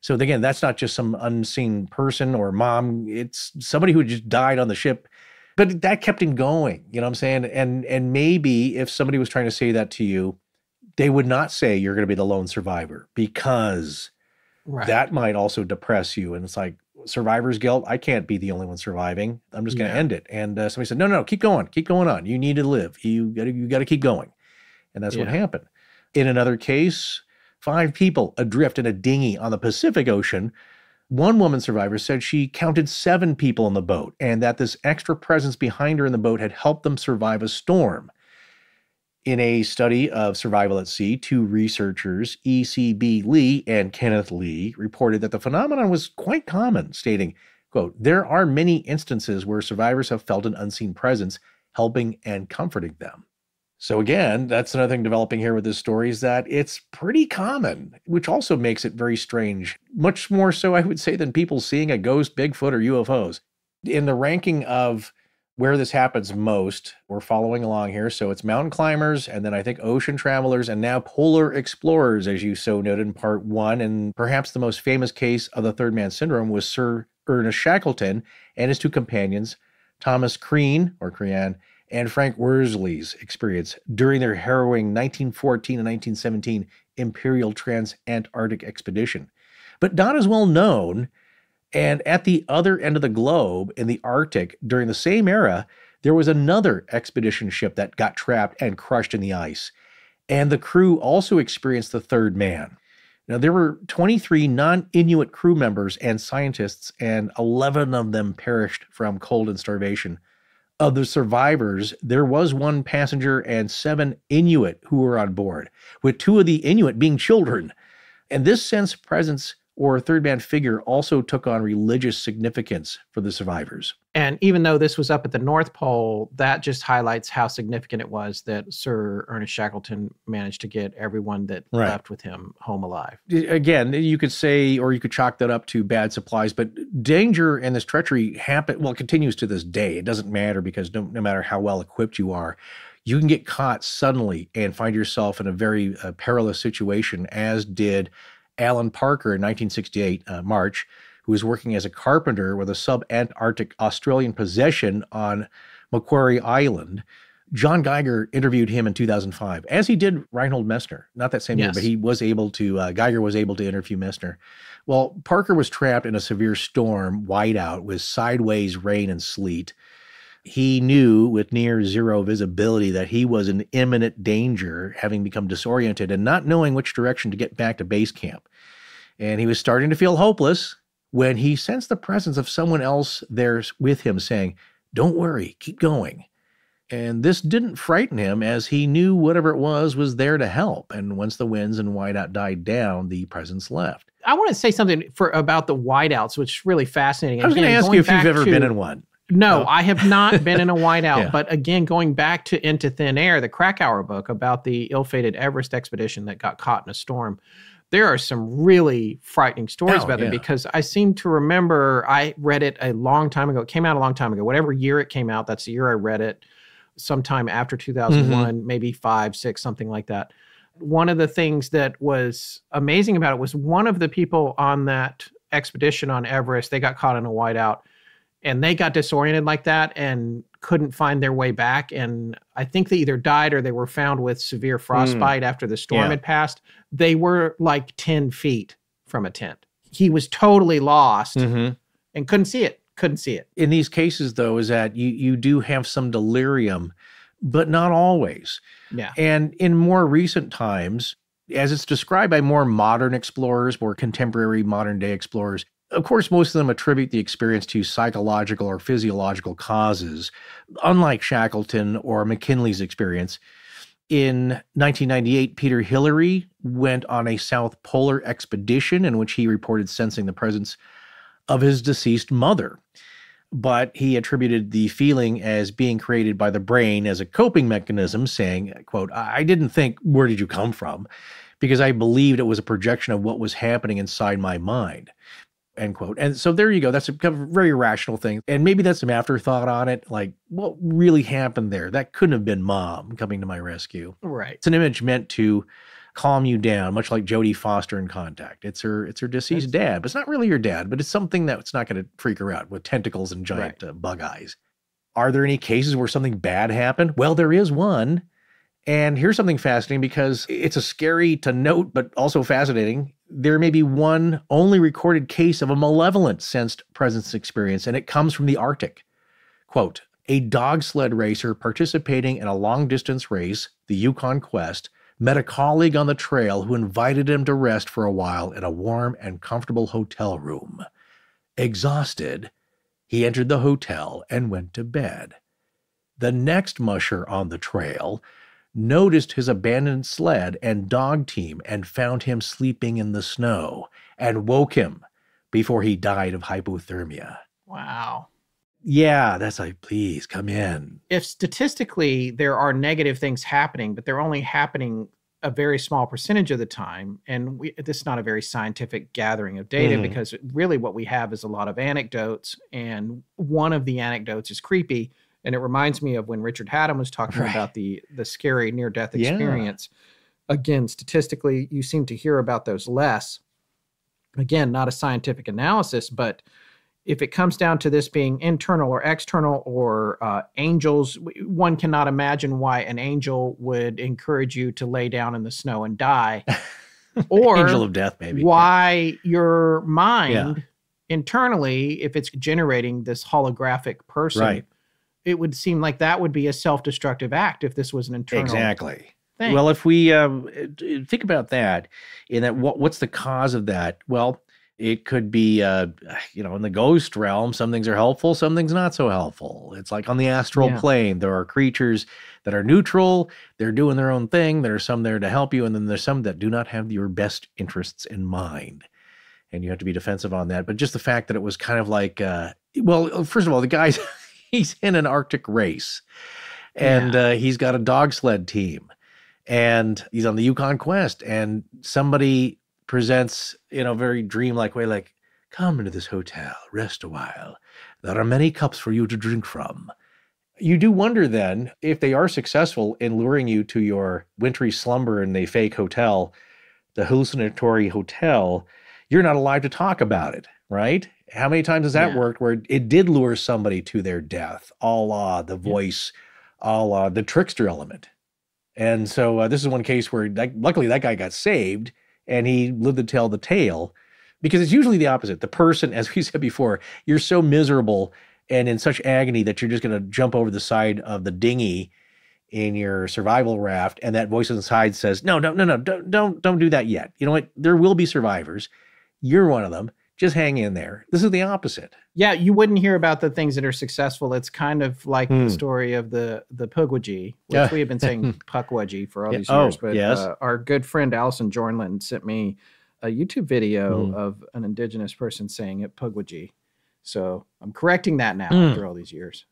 So again, that's not just some unseen person or mom. It's somebody who just died on the ship but that kept him going you know what i'm saying? And and maybe if somebody was trying to say that to you they would not say you're going to be the lone survivor because right. that might also depress you. And it's like survivor's guilt i can't be the only one surviving. I'm just going to yeah. end it. And uh, somebody said no, no no keep going keep going on. You need to live. You got to you got to keep going. And that's yeah. what happened. In another case five people adrift in a dinghy on the pacific ocean one woman survivor said she counted seven people in the boat and that this extra presence behind her in the boat had helped them survive a storm. In a study of survival at sea, two researchers, E.C.B. Lee and Kenneth Lee, reported that the phenomenon was quite common, stating, quote, There are many instances where survivors have felt an unseen presence helping and comforting them. So again, that's another thing developing here with this story is that it's pretty common, which also makes it very strange. Much more so, I would say, than people seeing a ghost, Bigfoot, or UFOs. In the ranking of where this happens most, we're following along here. So it's mountain climbers, and then I think ocean travelers, and now polar explorers, as you so noted in part one. And perhaps the most famous case of the third man syndrome was Sir Ernest Shackleton and his two companions, Thomas Crean or Crean and Frank Worsley's experience during their harrowing 1914 and 1917 Imperial Trans-Antarctic expedition. But not as well known, and at the other end of the globe in the Arctic during the same era, there was another expedition ship that got trapped and crushed in the ice. And the crew also experienced the third man. Now, there were 23 non Inuit crew members and scientists, and 11 of them perished from cold and starvation of the survivors, there was one passenger and seven Inuit who were on board, with two of the Inuit being children. And this sense of presence or third man figure also took on religious significance for the survivors. And even though this was up at the North Pole, that just highlights how significant it was that Sir Ernest Shackleton managed to get everyone that right. left with him home alive. Again, you could say, or you could chalk that up to bad supplies, but danger and this treachery happen. Well, it continues to this day. It doesn't matter because no, no matter how well equipped you are, you can get caught suddenly and find yourself in a very uh, perilous situation, as did Alan Parker in 1968, uh, March, who was working as a carpenter with a sub-Antarctic Australian possession on Macquarie Island. John Geiger interviewed him in 2005, as he did Reinhold Messner. Not that same yes. year, but he was able to, uh, Geiger was able to interview Messner. Well, Parker was trapped in a severe storm, whiteout, with sideways rain and sleet. He knew with near zero visibility that he was in imminent danger, having become disoriented and not knowing which direction to get back to base camp. And he was starting to feel hopeless when he sensed the presence of someone else there with him saying, Don't worry, keep going. And this didn't frighten him as he knew whatever it was was there to help. And once the winds and whiteout died down, the presence left. I want to say something for about the whiteouts, which is really fascinating. I was going to ask you if you've ever to, been in one. No, oh. I have not been in a whiteout. *laughs* yeah. But again, going back to Into Thin Air, the Krakauer book about the ill-fated Everest expedition that got caught in a storm, there are some really frightening stories oh, about yeah. them because I seem to remember I read it a long time ago. It came out a long time ago. Whatever year it came out, that's the year I read it. Sometime after 2001, mm-hmm. maybe five, six, something like that. One of the things that was amazing about it was one of the people on that expedition on Everest, they got caught in a whiteout and they got disoriented like that and couldn't find their way back and i think they either died or they were found with severe frostbite mm. after the storm yeah. had passed they were like 10 feet from a tent he was totally lost mm-hmm. and couldn't see it couldn't see it in these cases though is that you you do have some delirium but not always. Yeah. And in more recent times, as it's described by more modern explorers, more contemporary modern day explorers, of course, most of them attribute the experience to psychological or physiological causes, unlike Shackleton or McKinley's experience. In 1998, Peter Hillary went on a South Polar expedition in which he reported sensing the presence of his deceased mother. But he attributed the feeling as being created by the brain as a coping mechanism, saying, quote, I didn't think, where did you come from? Because I believed it was a projection of what was happening inside my mind end quote. And so there you go. That's a very rational thing. And maybe that's some afterthought on it. Like, what really happened there? That couldn't have been mom coming to my rescue. Right. It's an image meant to calm you down, much like Jodie Foster in Contact. It's her it's her deceased that's, dad, but it's not really your dad, but it's something that's not going to freak her out with tentacles and giant right. uh, bug eyes. Are there any cases where something bad happened? Well, there is one. And here's something fascinating because it's a scary to note, but also fascinating. There may be one only recorded case of a malevolent sensed presence experience, and it comes from the Arctic. Quote A dog sled racer participating in a long distance race, the Yukon Quest, met a colleague on the trail who invited him to rest for a while in a warm and comfortable hotel room. Exhausted, he entered the hotel and went to bed. The next musher on the trail noticed his abandoned sled and dog team and found him sleeping in the snow and woke him before he died of hypothermia. Wow. Yeah, that's like, please come in. If statistically there are negative things happening, but they're only happening a very small percentage of the time, and we, this is not a very scientific gathering of data mm. because really what we have is a lot of anecdotes, and one of the anecdotes is creepy and it reminds me of when Richard Hatem was talking right. about the the scary near death experience. Yeah. Again, statistically, you seem to hear about those less. Again, not a scientific analysis, but if it comes down to this being internal or external or uh, angels, one cannot imagine why an angel would encourage you to lay down in the snow and die. *laughs* or angel of death, maybe. Why yeah. your mind yeah. internally, if it's generating this holographic person, right it would seem like that would be a self-destructive act if this was an internal exactly. thing. well if we um, think about that in that what, what's the cause of that? Well it could be uh, you know in the ghost realm some things are helpful some things not so helpful. It's like on the astral yeah. plane there are creatures that are neutral they're doing their own thing there are some there to help you and then there's some that do not have your best interests in mind. And you have to be defensive on that. But just the fact that it was kind of like uh, well first of all the guys *laughs* *laughs* he's in an Arctic race, and yeah. uh, he's got a dog sled team, and he's on the Yukon Quest, and somebody presents in a very dreamlike way, like, "Come into this hotel, rest a while. There are many cups for you to drink from." You do wonder then if they are successful in luring you to your wintry slumber in the fake hotel, the hallucinatory hotel. You're not allowed to talk about it, right? How many times has that yeah. worked where it did lure somebody to their death, a la the voice, yeah. a la the trickster element? And so uh, this is one case where, like, luckily, that guy got saved and he lived to tell the tale because it's usually the opposite. The person, *laughs* as we said before, you're so miserable and in such agony that you're just going to jump over the side of the dinghy in your survival raft and that voice inside says no no no no don't don't don't do that yet you know what there will be survivors you're one of them just hang in there. This is the opposite. Yeah, you wouldn't hear about the things that are successful. It's kind of like the hmm. story of the the Pukwudgie, which we have been saying *laughs* Pukwudgie for all these years. Oh, but yes. uh, our good friend Allison Jornland sent me a YouTube video mm. of an indigenous person saying it Pukwudgie. So I'm correcting that now mm. after all these years.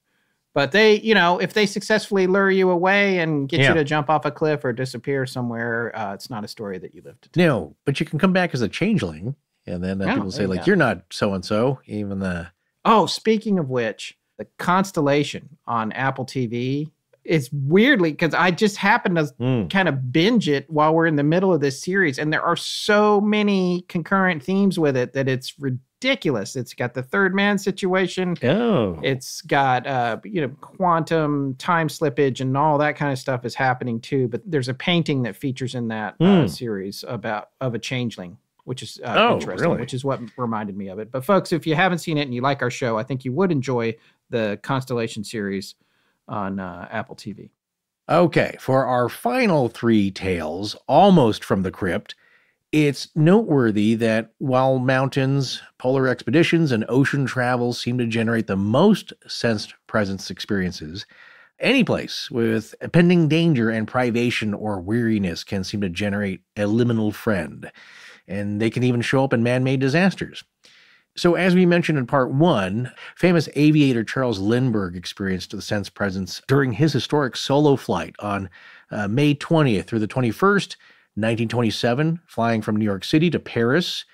But they, you know, if they successfully lure you away and get yeah. you to jump off a cliff or disappear somewhere, uh, it's not a story that you live to tell. No, but you can come back as a changeling and then uh, oh, people say like, you "You're not so and so." Even the oh, speaking of which, the Constellation on Apple TV is weirdly because I just happened to mm. kind of binge it while we're in the middle of this series, and there are so many concurrent themes with it that it's ridiculous. It's got the third man situation. Oh, it's got uh, you know quantum time slippage and all that kind of stuff is happening too. But there's a painting that features in that mm. uh, hmm. series about of a changeling which is uh, oh, interesting, really? which is what reminded me of it. But folks, if you haven't seen it and you like our show, I think you would enjoy the Constellation series on uh, Apple TV. Okay, for our final three tales, almost from the crypt, it's noteworthy that while mountains, polar expeditions, and ocean travel seem to generate the most sensed presence experiences, any place with pending danger and privation or weariness can seem to generate a liminal friend, and they can even show up in man made disasters. So, as we mentioned in part one, famous aviator Charles Lindbergh experienced the sense presence during his historic solo flight on uh, May 20th through the 21st, 1927, flying from New York City to Paris,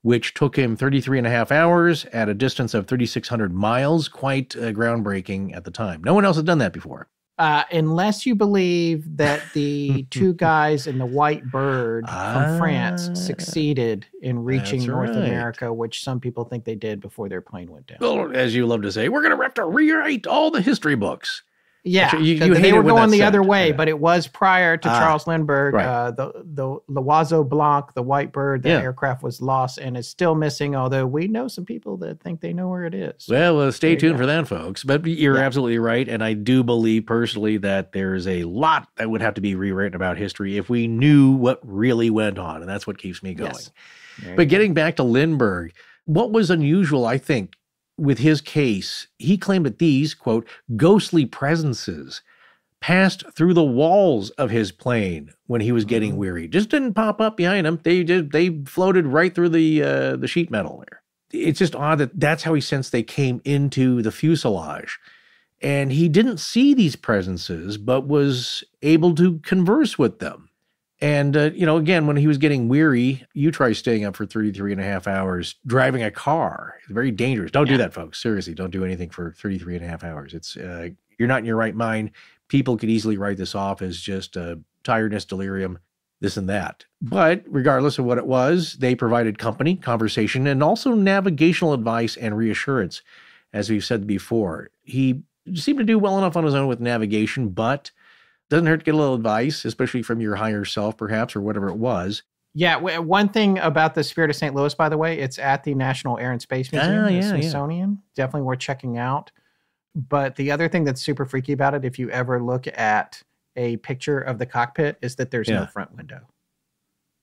which took him 33 and a half hours at a distance of 3,600 miles. Quite uh, groundbreaking at the time. No one else had done that before. Uh, unless you believe that the *laughs* two guys in the white bird from France ah. succeeded in reaching North right. America, which some people think they did before their plane went down. Well, as you love to say, we're going to have to rewrite all the history books. Yeah, you, you they were going the other way, yeah. but it was prior to ah, Charles Lindbergh. Right. Uh, the the L'Oiseau Blanc, the White Bird, the yeah. aircraft was lost and is still missing. Although we know some people that think they know where it is. Well, uh, stay tuned for that, folks. But you're yeah. absolutely right, and I do believe personally that there's a lot that would have to be rewritten about history if we knew what really went on, and that's what keeps me going. Yes. But getting back to Lindbergh, what was unusual, I think, with his case, he claimed that these, quote, ghostly presences passed through the walls of his plane when he was getting mm-hmm. weary. Just didn't pop up behind him. They just they floated right through the uh, the sheet metal there. It's just odd that that's how he sensed they came into the fuselage. And he didn't see these presences, but was able to converse with them. And, uh, you know, again, when he was getting weary, you try staying up for 33 and a half hours driving a car. It's very dangerous. Don't yeah. do that, folks. Seriously, don't do anything for 33 and a half hours. It's, uh, you're not in your right mind. People could easily write this off as just uh, tiredness, delirium, this and that. But regardless of what it was, they provided company, conversation, and also navigational advice and reassurance. As we've said before, he seemed to do well enough on his own with navigation, but doesn't hurt to get a little advice, especially from your higher self, perhaps, or whatever it was. Yeah, one thing about the Spirit of St. Louis, by the way, it's at the National Air and Space Museum, ah, yeah, the Smithsonian. Yeah. Definitely worth checking out. But the other thing that's super freaky about it, if you ever look at a picture of the cockpit, is that there's yeah. no front window.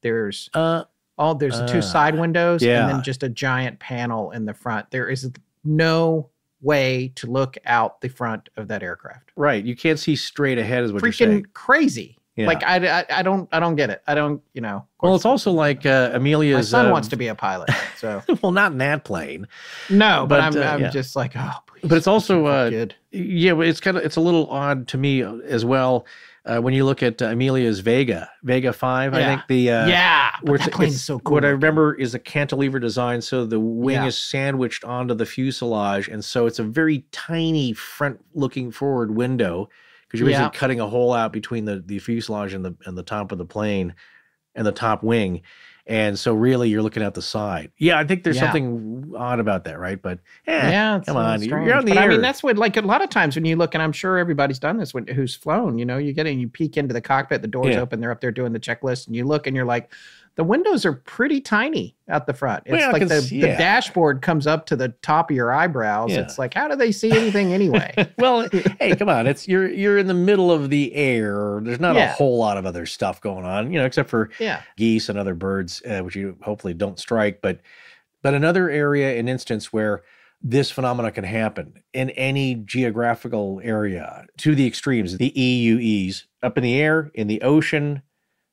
There's uh, all there's uh, two side windows and then just a giant panel in the front. There is no way to look out the front of that aircraft. Right. You can't see straight ahead is what Freaking you're saying. crazy. Yeah. Like I, I, I, don't I don't get it. I don't you know. Well, it's also like uh, Amelia's. My son uh, wants to be a pilot, so *laughs* well, not in that plane. No, but, but I'm, uh, I'm yeah. just like oh. Please, but it's also uh. Yeah, it's kind of it's a little odd to me as well uh, when you look at uh, Amelia's Vega, Vega Five, yeah. I think the uh, yeah, where that plane is so cool. What I remember is a cantilever design, so the wing yeah. is sandwiched onto the fuselage, and so it's a very tiny front-looking forward window because you're basically yeah. cutting a hole out between the the fuselage and the and the top of the plane and the top wing. And so really you're looking at the side. Yeah, I think there's yeah. something odd about that, right? But eh, yeah, come on, strange. you're on the but air. I mean, that's what like a lot of times when you look, and I'm sure everybody's done this when who's flown. You know, you get in, you peek into the cockpit, the doors yeah. open, they're up there doing the checklist, and you look, and you're like, the windows are pretty tiny at the front. It's well, like the, see, the dashboard comes up to the top of your eyebrows. Yeah. It's like, how do they see anything anyway? *laughs* well, hey, come on. It's you're you're in the middle of the air. There's not yeah. a whole lot of other stuff going on, you know, except for yeah. geese and other birds, uh, which you hopefully don't strike. But but another area, an instance where this phenomena can happen in any geographical area to the extremes, the EUEs, up in the air, in the ocean,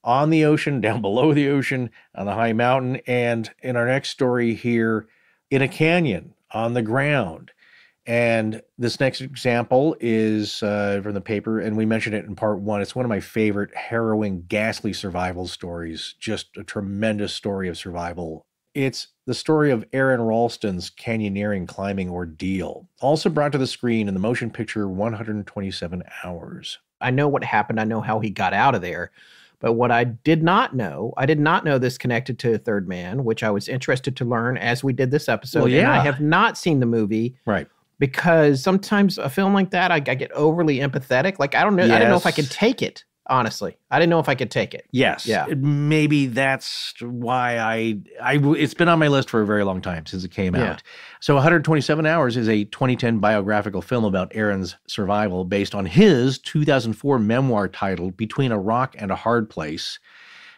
on the ocean, *laughs* down below the ocean, on the high mountain, and in our next story here, in a canyon on the ground. And this next example is uh, from the paper, and we mentioned it in part one. It's one of my favorite harrowing, ghastly survival stories. Just a tremendous story of survival. It's the story of Aron Ralston's canyoneering climbing ordeal, also brought to the screen in the motion picture 127 Hours. I know what happened. I know how he got out of there. But what I did not know, I did not know this connected to a Third Man, which I was interested to learn as we did this episode. Well, yeah. And I have not seen the movie. Right. Because sometimes a film like that, I, I get overly empathetic. Like I don't know, yes. I don't know if I can take it honestly. I didn't know if I could take it. Yes. Yeah. Maybe that's why I I it's been on my list for a very long time since it came Yeah. out. So 127 Hours is a 2010 biographical film about Aron's survival based on his 2004 memoir titled Between a Rock and a Hard Place.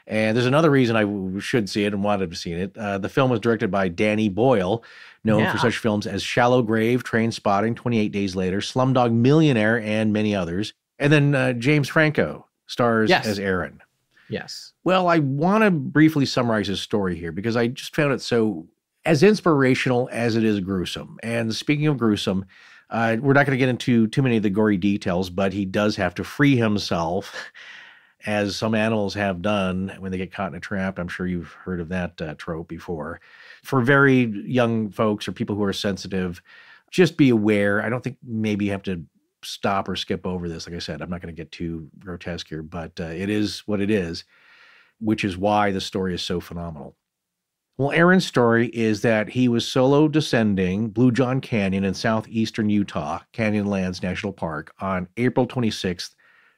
And there's another reason I should see it and wanted to see it. Uh, the film was directed by Danny Boyle, known Yeah. for such films as Shallow Grave, Train Spotting, 28 Days Later, Slumdog Millionaire, and many others. And then uh, James Franco stars Yes. as Aron. Yes. Well, I want to briefly summarize his story here because I just found it so as inspirational as it is gruesome. And speaking of gruesome, uh, we're not going to get into too many of the gory details, but he does have to free himself, *laughs* as some animals have done when they get caught in a trap. I'm sure you've heard of that uh, trope before. For very young folks or people who are sensitive, just be aware. I don't think maybe you have to stop or skip over this. Like I said, I'm not going to get too grotesque here, but uh, it is what it is, which is why the story is so phenomenal. Well, Aron's story is that he was solo descending Blue John Canyon in southeastern Utah, Canyonlands National Park, on April 26th,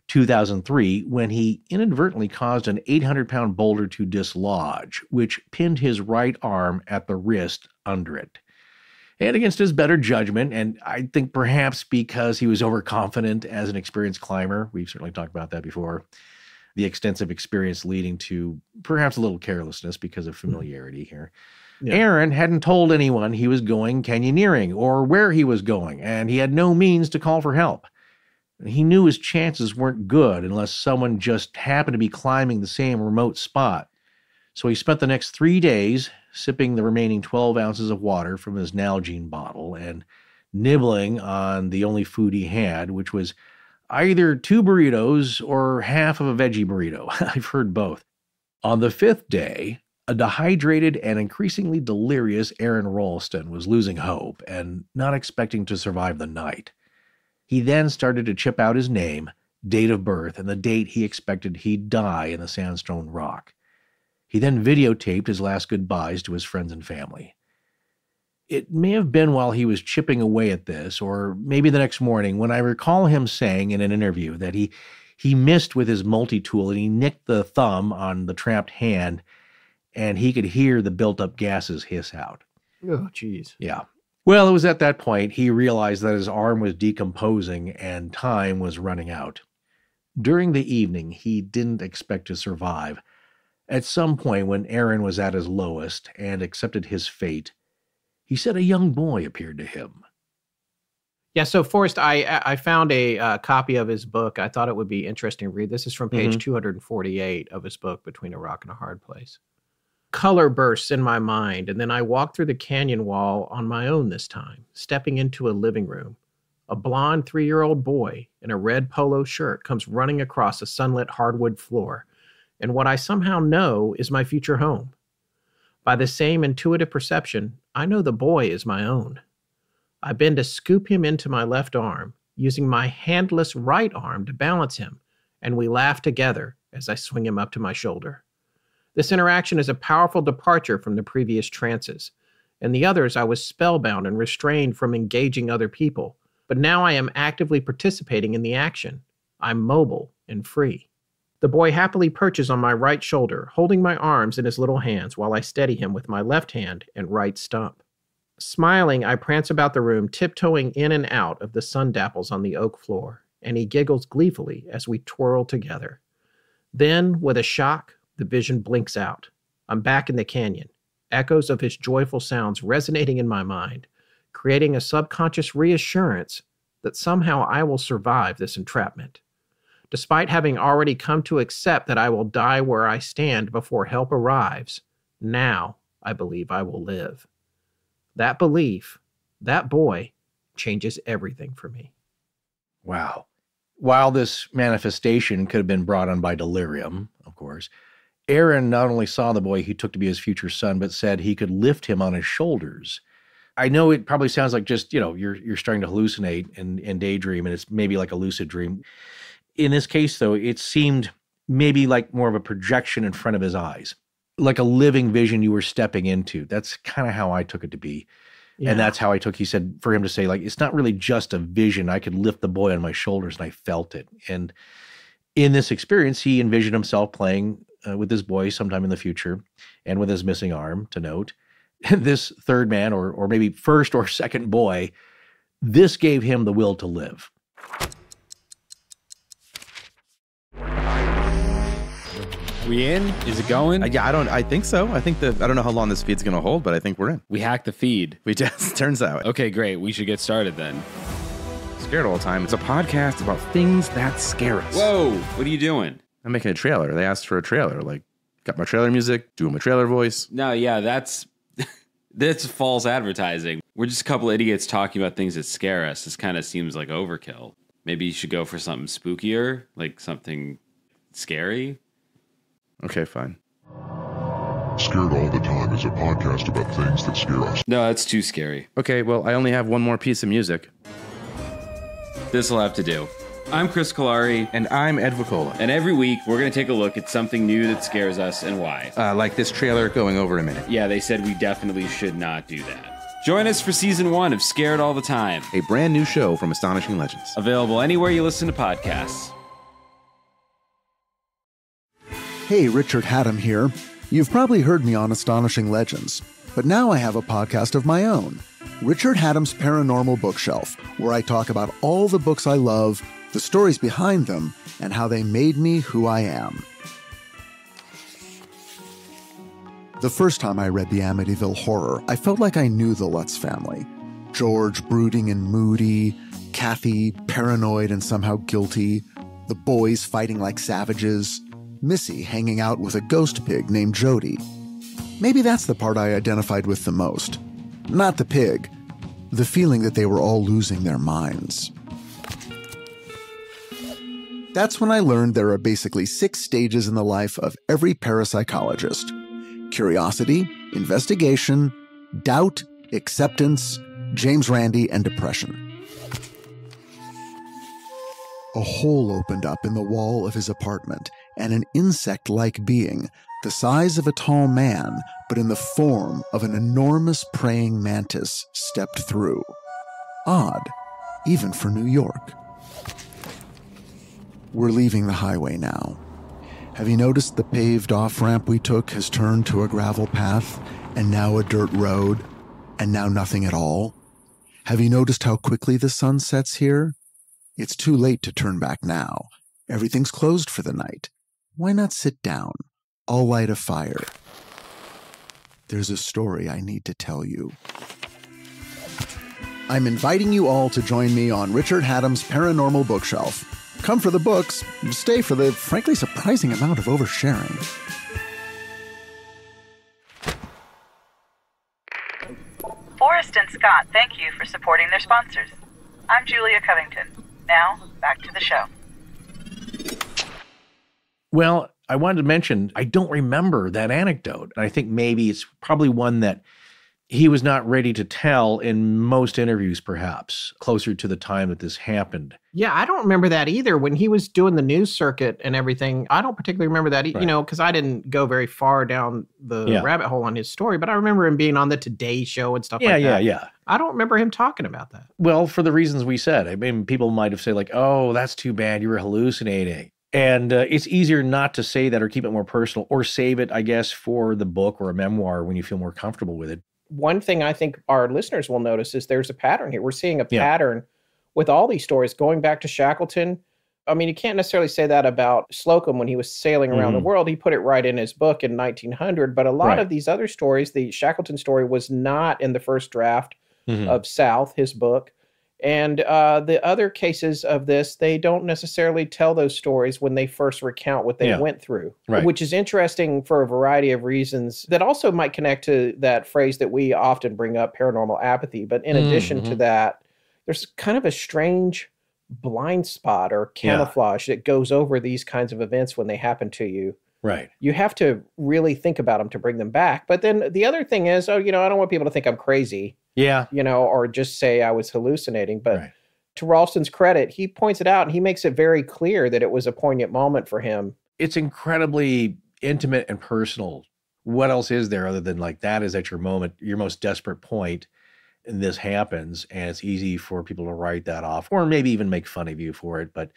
2003, when he inadvertently caused an 800 pound boulder to dislodge, which pinned his right arm at the wrist under it and against his better judgment, and I think perhaps because he was overconfident as an experienced climber. We've certainly talked about that before. The extensive experience leading to perhaps a little carelessness because of hmm. familiarity here. Yeah. Aron hadn't told anyone he was going canyoneering or where he was going, and he had no means to call for help. He knew his chances weren't good unless someone just happened to be climbing the same remote spot. So he spent the next three days sipping the remaining 12 ounces of water from his Nalgene bottle and nibbling on the only food he had, which was either two burritos or half of a veggie burrito. *laughs* I've heard both. On the fifth day, a dehydrated and increasingly delirious Aron Ralston was losing hope and not expecting to survive the night. He then started to chip out his name, date of birth, and the date he expected he'd die in the sandstone rock. He then videotaped his last goodbyes to his friends and family. It may have been while he was chipping away at this, or maybe the next morning, when I recall him saying in an interview that he he missed with his multi-tool and he nicked the thumb on the trapped hand, and he could hear the built-up gases hiss out. Oh, jeez. Yeah. Well, it was at that point he realized that his arm was decomposing and time was running out. During the evening, he didn't expect to survive. At some point, when Aron was at his lowest and accepted his fate, he said a young boy appeared to him. Yeah, so Forrest, I I found a uh, copy of his book. I thought it would be interesting to read. This is from page Mhm. 248 of his book, Between a Rock and a Hard Place. Color bursts in my mind, and then I walk through the canyon wall on my own this time, stepping into a living room. A blond three year old boy in a red polo shirt comes running across a sunlit hardwood floor, and what I somehow know is my future home. By the same intuitive perception, I know the boy is my own. I bend to scoop him into my left arm, using my handless right arm to balance him, and we laugh together as I swing him up to my shoulder. This interaction is a powerful departure from the previous trances. In the others, I was spellbound and restrained from engaging other people, but now I am actively participating in the action. I'm mobile and free. The boy happily perches on my right shoulder, holding my arms in his little hands while I steady him with my left hand and right stump. Smiling, I prance about the room, tiptoeing in and out of the sun dapples on the oak floor, and he giggles gleefully as we twirl together. Then, with a shock, the vision blinks out. I'm back in the canyon, echoes of his joyful sounds resonating in my mind, creating a subconscious reassurance that somehow I will survive this entrapment. Despite having already come to accept that I will die where I stand before help arrives, now I believe I will live. That belief, that boy, changes everything for me. Wow. While this manifestation could have been brought on by delirium, of course, Aron not only saw the boy he took to be his future son, but said he could lift him on his shoulders. I know it probably sounds like just, you know, you're you're starting to hallucinate and, and daydream, and it's maybe like a lucid dream. In this case, though, it seemed maybe like more of a projection in front of his eyes, like a living vision you were stepping into. That's kind of how I took it to be. And that's how I took, he said, for him to say, like, it's not really just a vision. I could lift the boy on my shoulders and I felt it. And in this experience, he envisioned himself playing uh, with his boy sometime in the future and with his missing arm, to note. *laughs* this third man, or, or maybe first or second boy, this gave him the will to live. We in? Is it going? Uh, yeah, I don't. I think so. I think the. I don't know how long this feed's gonna hold, but I think we're in. We hacked the feed. We just *laughs* turns out. Okay, great. We should get started then. Scared all the time. It's a podcast about things that scare us. Whoa! What are you doing? I'm making a trailer. They asked for a trailer. Like, got my trailer music, doing my trailer voice. No, yeah, that's *laughs* that's false advertising. We're just a couple idiots talking about things that scare us. This kind of seems like overkill. Maybe you should go for something spookier, like something scary. Okay, fine. Scared All the Time is a podcast about things that scare us. No, that's too scary. Okay, well, I only have one more piece of music. This will have to do. I'm Chris Kalari. And I'm Ed Vicola. And every week, we're going to take a look at something new that scares us and why. Uh, like this trailer going over a minute. Yeah, they said we definitely should not do that. Join us for season one of Scared All the Time, a brand new show from Astonishing Legends. Available anywhere you listen to podcasts. Hey, Richard Hatem here. You've probably heard me on Astonishing Legends, but now I have a podcast of my own Richard Hatem's Paranormal Bookshelf, where I talk about all the books I love, the stories behind them, and how they made me who I am. The first time I read the Amityville Horror, I felt like I knew the Lutz family. George brooding and moody, Kathy paranoid and somehow guilty, the boys fighting like savages, Missy hanging out with a ghost pig named Jody. Maybe that's the part I identified with the most. Not the pig, the feeling that they were all losing their minds. That's when I learned there are basically six stages in the life of every parapsychologist curiosity, investigation, doubt, acceptance, James Randi, and depression. A hole opened up in the wall of his apartment, and an insect like being, the size of a tall man, but in the form of an enormous praying mantis, stepped through. Odd, even for New York. We're leaving the highway now. Have you noticed the paved off ramp we took has turned to a gravel path, and now a dirt road, and now nothing at all? Have you noticed how quickly the sun sets here? It's too late to turn back now. Everything's closed for the night. Why not sit down? I'll light a fire. There's a story I need to tell you. I'm inviting you all to join me on Richard Hatem's Paranormal Bookshelf. Come for the books, stay for the frankly surprising amount of oversharing. Forrest and Scott thank you for supporting their sponsors. I'm Julia Covington. Now, back to the show. Well, I wanted to mention, I don't remember that anecdote. And I think maybe it's probably one that he was not ready to tell in most interviews, perhaps closer to the time that this happened. Yeah, I don't remember that either. When he was doing the news circuit and everything, I don't particularly remember that, right. you know, because I didn't go very far down the yeah. rabbit hole on his story, but I remember him being on the Today Show and stuff yeah, like that. Yeah, yeah, yeah. I don't remember him talking about that. Well, for the reasons we said. I mean, people might have said, like, oh, that's too bad. You were hallucinating. And uh, it's easier not to say that or keep it more personal or save it, I guess, for the book or a memoir when you feel more comfortable with it. One thing I think our listeners will notice is there's a pattern here. We're seeing a pattern with all these stories going back to Shackleton. I mean, you can't necessarily say that about Slocum when he was sailing around mm-hmm. the world. He put it right in his book in 1900. But a lot right. of these other stories, the Shackleton story was not in the first draft mm-hmm. of South, his book. And uh, the other cases of this, they don't necessarily tell those stories when they first recount what they yeah. went through, right. which is interesting for a variety of reasons that also might connect to that phrase that we often bring up paranormal apathy. But in mm-hmm. addition to mm-hmm. that, there's kind of a strange blind spot or camouflage yeah. that goes over these kinds of events when they happen to you. Right. You have to really think about them to bring them back. But then the other thing is, oh, you know, I don't want people to think I'm crazy. Yeah. You know, or just say I was hallucinating. But right. to Ralston's credit, he points it out and he makes it very clear that it was a poignant moment for him. It's incredibly intimate and personal. What else is there other than like that is at your moment, your most desperate point, and this happens, and it's easy for people to write that off or maybe even make fun of you for it. But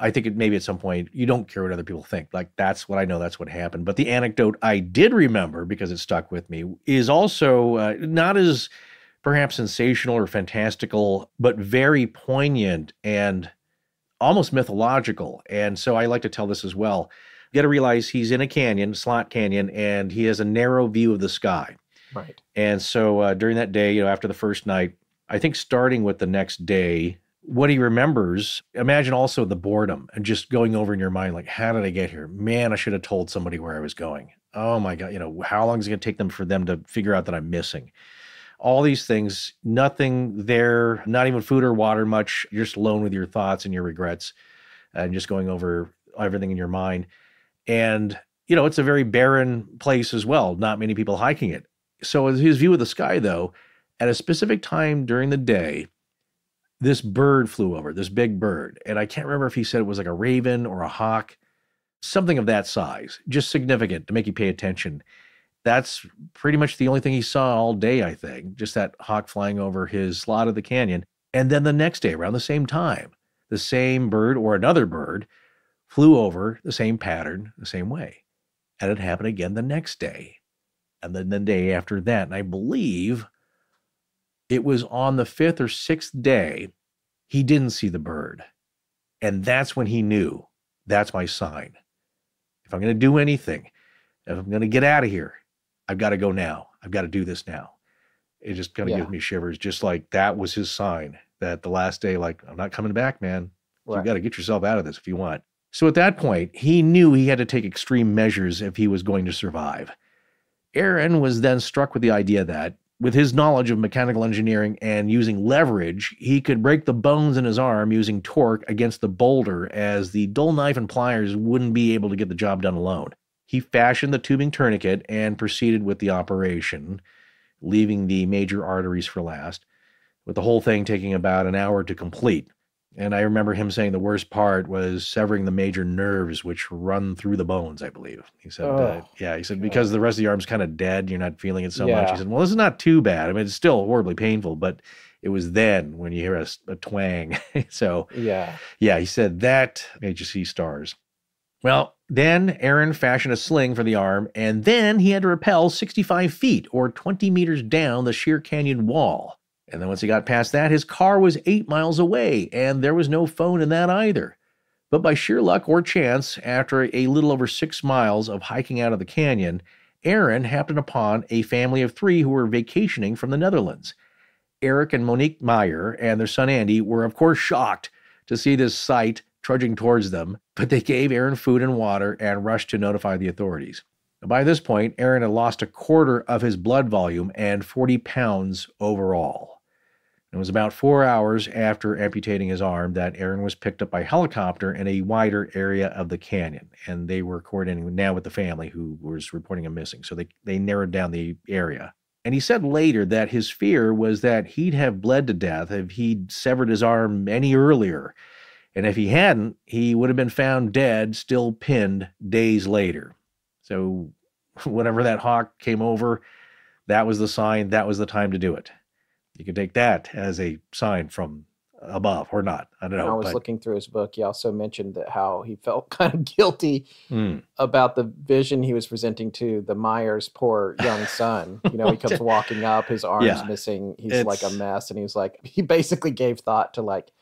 I think it maybe at some point you don't care what other people think. Like that's what I know. That's what happened. But the anecdote I did remember because it stuck with me is also uh, not as perhaps sensational or fantastical, but very poignant and almost mythological. And so I like to tell this as well. You got to realize he's in a canyon, slot canyon, and he has a narrow view of the sky. Right. And so uh, during that day, you know, after the first night, I think starting with the next day, what he remembers, imagine also the boredom and just going over in your mind, like, how did I get here? Man, I should have told somebody where I was going. Oh my God, you know, how long is it going to take them for them to figure out that I'm missing? All these things, nothing there, not even food or water much. You're just alone with your thoughts and your regrets and just going over everything in your mind. And, you know, it's a very barren place as well. Not many people hiking it. So his view of the sky, though, at a specific time during the day, this bird flew over, this big bird. And I can't remember if he said it was like a raven or a hawk, something of that size, just significant to make you pay attention. That's pretty much the only thing he saw all day, I think, just that hawk flying over his slot of the canyon. And then the next day, around the same time, the same bird or another bird flew over the same pattern, the same way. And it happened again the next day. And then the day after that. And I believe it was on the fifth or sixth day, he didn't see the bird. And that's when he knew that's my sign. If I'm going to do anything, if I'm going to get out of here, I've got to go now. I've got to do this now. It just kind of yeah. gives me shivers, just like that was his sign that the last day, like, I'm not coming back, man. Right. You've got to get yourself out of this if you want. So at that point, he knew he had to take extreme measures if he was going to survive. Aron was then struck with the idea that with his knowledge of mechanical engineering and using leverage, he could break the bones in his arm using torque against the boulder, as the dull knife and pliers wouldn't be able to get the job done alone. He fashioned the tubing tourniquet and proceeded with the operation, leaving the major arteries for last, with the whole thing taking about an hour to complete. And I remember him saying the worst part was severing the major nerves which run through the bones, I believe. He said, oh, uh, yeah, he said, God. because the rest of the arm's kind of dead, you're not feeling it so yeah. much. He said, well, this is not too bad. I mean, it's still horribly painful, but it was then when you hear a, a twang. *laughs* so, yeah. Yeah, he said that made you see stars. Well, then Aron fashioned a sling for the arm, and then he had to rappel 65 feet or 20 meters down the sheer canyon wall. And then once he got past that, his car was eight miles away, and there was no phone in that either. But by sheer luck or chance, after a little over six miles of hiking out of the canyon, Aron happened upon a family of three who were vacationing from the Netherlands. Eric and Monique Meijer and their son Andy were, of course, shocked to see this sight trudging towards them, but they gave Aron food and water and rushed to notify the authorities. By this point, Aron had lost a quarter of his blood volume and 40 pounds overall. It was about four hours after amputating his arm that Aron was picked up by helicopter in a wider area of the canyon. And they were coordinating now with the family who was reporting him missing. So they, they narrowed down the area. And he said later that his fear was that he'd have bled to death if he'd severed his arm any earlier. And if he hadn't, he would have been found dead, still pinned days later. So, *laughs* whenever that hawk came over, that was the sign, that was the time to do it. You can take that as a sign from above or not. I don't know. I was but... looking through his book. He also mentioned that how he felt *laughs* kind of guilty mm. about the vision he was presenting to the Meijers' poor young son. *laughs* You know, he comes walking up, his arms yeah. missing, he's it's... like a mess, and he's like, he basically gave thought to like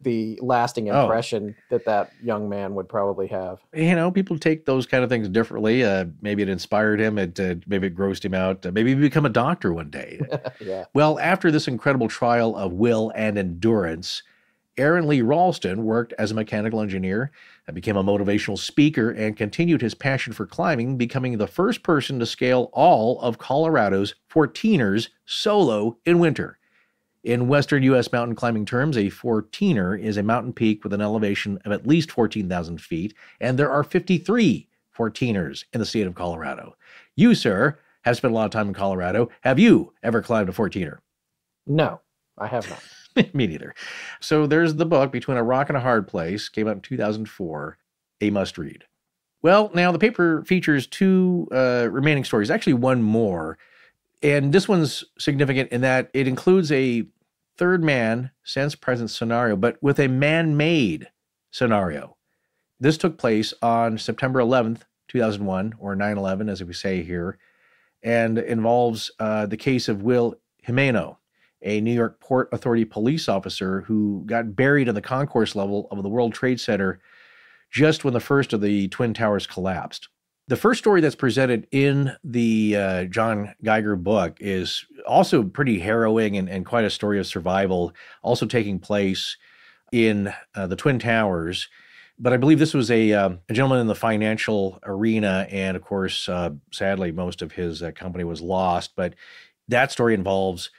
the lasting oh. impression oh. that that young man would probably have. You know, people take those kind of things differently. Uh, maybe it inspired him. It uh, maybe it grossed him out. Uh, maybe he become a doctor one day. *laughs* yeah. Well, after this incredible trial of will and endurance, Aron Lee Ralston worked as a mechanical engineer and became a motivational speaker and continued his passion for climbing, becoming the first person to scale all of Colorado's 14ers solo in winter. In Western U.S. mountain climbing terms, a 14er is a mountain peak with an elevation of at least 14,000 feet, and there are 53 14ers in the state of Colorado. You, sir, have spent a lot of time in Colorado. Have you ever climbed a 14er? No, I have not. *laughs* Me neither. So there's the book, Between a Rock and a Hard Place, came out in 2004, a must read. Well, now the paper features two uh, remaining stories, actually, one more. And this one's significant in that it includes a third man, sense present scenario, but with a man made scenario. This took place on September 11th, 2001, or 9 11, as we say here, and involves uh, the case of Will Jimeno, a New York Port Authority police officer who got buried in the concourse level of the World Trade Center just when the first of the Twin Towers collapsed. The first story that's presented in the uh, John Geiger book is also pretty harrowing and, and, quite a story of survival, also taking place in uh, the Twin Towers. But I believe this was a, um, a gentleman in the financial arena. And of course, uh, sadly, most of his uh, company was lost. But that story involves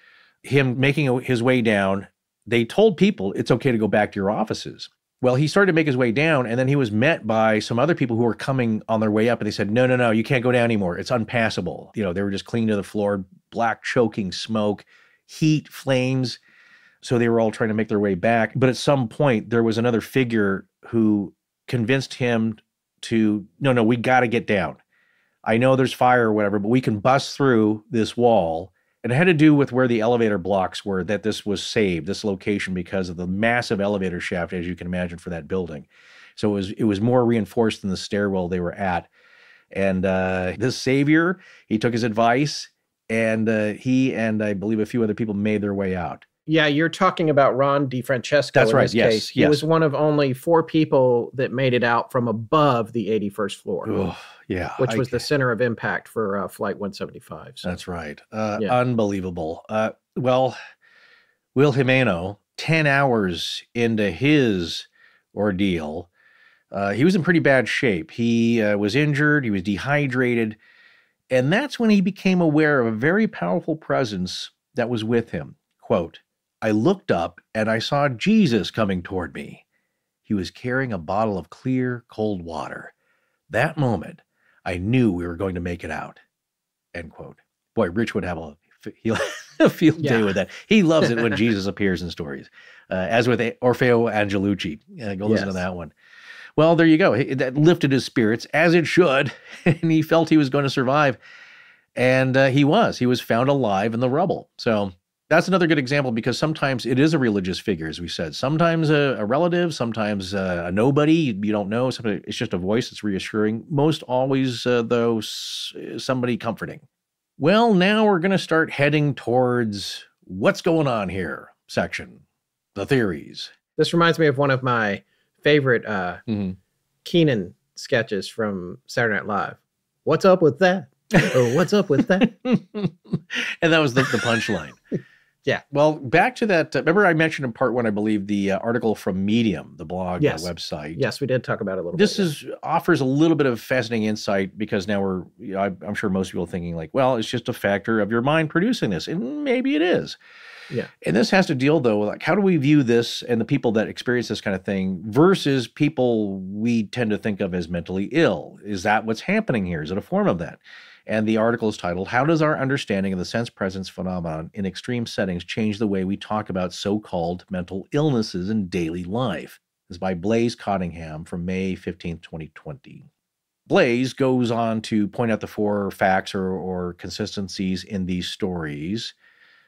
him making his way down. They told people it's okay to go back to your offices. Well, he started to make his way down, and then he was met by some other people who were coming on their way up, and they said, "No, no, no, you can't go down anymore. It's unpassable." You know, they were just clinging to the floor, black choking smoke, heat, flames. So they were all trying to make their way back. But at some point, there was another figure who convinced him to, "No, no, we got to get down. I know there's fire or whatever, but we can bust through this wall." It had to do with where the elevator blocks were that this was saved, this location, because of the massive elevator shaft, as you can imagine, for that building. So it was it was more reinforced than the stairwell they were at. And uh, this savior, he took his advice, and uh, he and I believe a few other people made their way out. Yeah, you're talking about Ron DeFrancesco. That's right. yes. Case. He yes. was one of only four people that made it out from above the 81st floor. Yeah. Which I, was the center of impact for uh, Flight 175. So. That's right. Uh, yeah. Unbelievable. Uh, well, Will Jimeno, 10 hours into his ordeal, uh, he was in pretty bad shape. He uh, was injured, he was dehydrated. And that's when he became aware of a very powerful presence that was with him. Quote, I looked up and I saw Jesus coming toward me. He was carrying a bottle of clear, cold water. That moment, I knew we were going to make it out. End quote. Boy, Rich would have a, *laughs* a field yeah. day with that. He loves it when *laughs* Jesus appears in stories, uh, as with Orfeo Angelucci. Uh, go listen yes. to that one. Well, there you go. That lifted his spirits, as it should, *laughs* and he felt he was going to survive. And uh, he was. He was found alive in the rubble. So that's another good example because sometimes it is a religious figure, as we said. Sometimes a, a relative, sometimes a, a, nobody you don't know. Somebody, it's just a voice that's reassuring. Most always, uh, though, somebody comforting. Well, now we're going to start heading towards what's going on here section, the theories. This reminds me of one of my favorite uh, mm-hmm. Kenan sketches from Saturday Night Live. What's up with that? or what's up with that? *laughs* and that was the, the punchline. Yeah. Well, back to that. Uh, remember, I mentioned in part one, I believe, the uh, article from Medium, the blog uh, yes. website. Yes, we did talk about it a little this bit. This is yeah. offers a little bit of fascinating insight because now we're, you know, I, I'm sure most people are thinking like, well, it's just a factor of your mind producing this, and maybe it is. Yeah. And this has to deal though, like how do we view this and the people that experience this kind of thing versus people we tend to think of as mentally ill? Is that what's happening here? Is it a form of that? And the article is titled, How Does Our Understanding of the Sense Presence Phenomenon in Extreme Settings Change the Way We Talk About So Called Mental Illnesses in Daily Life? It's by Blaze Cottingham from May 15, 2020. Blaze goes on to point out the four facts or, or consistencies in these stories.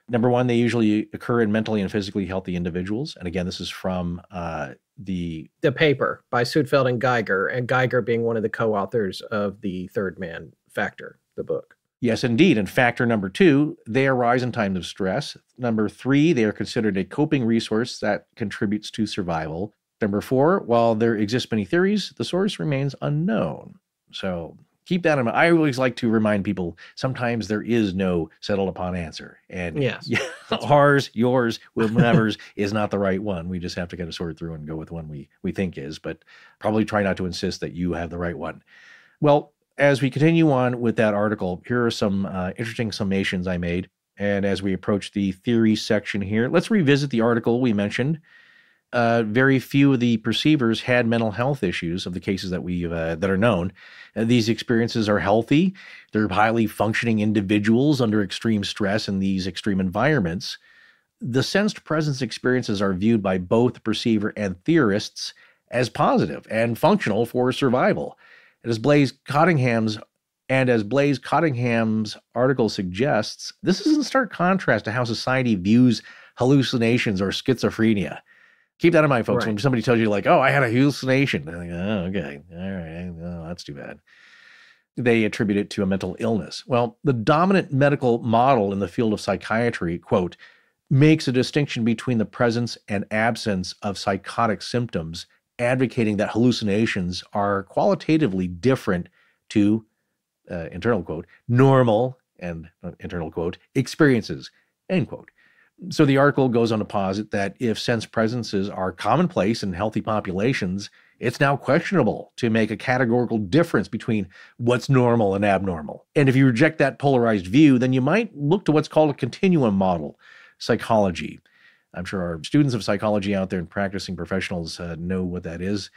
Number one, they usually occur in mentally and physically healthy individuals. And again, this is from uh, the the paper by Suedfeld and Geiger, and Geiger being one of the co-authors of the Third Man Factor the book. Yes, indeed. And factor number two, they arise in times of stress. Number three, they are considered a coping resource that contributes to survival. Number four, while there exist many theories, the source remains unknown. So keep that in mind. I always like to remind people sometimes there is no settled upon answer. And yes, *laughs* yeah, ours, yours, whomever's *laughs* is not the right one. We just have to kind of sort through and go with one we, we think is, but probably try not to insist that you have the right one. Well, as we continue on with that article, here are some uh, interesting summations I made. And as we approach the theory section here, let's revisit the article we mentioned. Uh, very few of the perceivers had mental health issues of the cases that we uh, that are known. Uh, these experiences are healthy. They're highly functioning individuals under extreme stress in these extreme environments. The sensed presence experiences are viewed by both perceiver and theorists as positive and functional for survival. And as Blaise Cottingham's and as Blaise Cottingham's article suggests, this is in stark contrast to how society views hallucinations or schizophrenia. Keep that in mind, folks. Right. When somebody tells you, like, oh, I had a hallucination, they're like, oh, okay. All right. Oh, that's too bad. They attribute it to a mental illness. Well, the dominant medical model in the field of psychiatry, quote, makes a distinction between the presence and absence of psychotic symptoms, advocating that hallucinations are qualitatively different to, uh, internal quote, normal and uh, internal quote, experiences, end quote. So the article goes on to posit that if sense presences are commonplace in healthy populations, it's now questionable to make a categorical difference between what's normal and abnormal. And if you reject that polarized view, then you might look to what's called a continuum model psychology. I'm sure our students of psychology out there and practicing professionals uh, know what that is.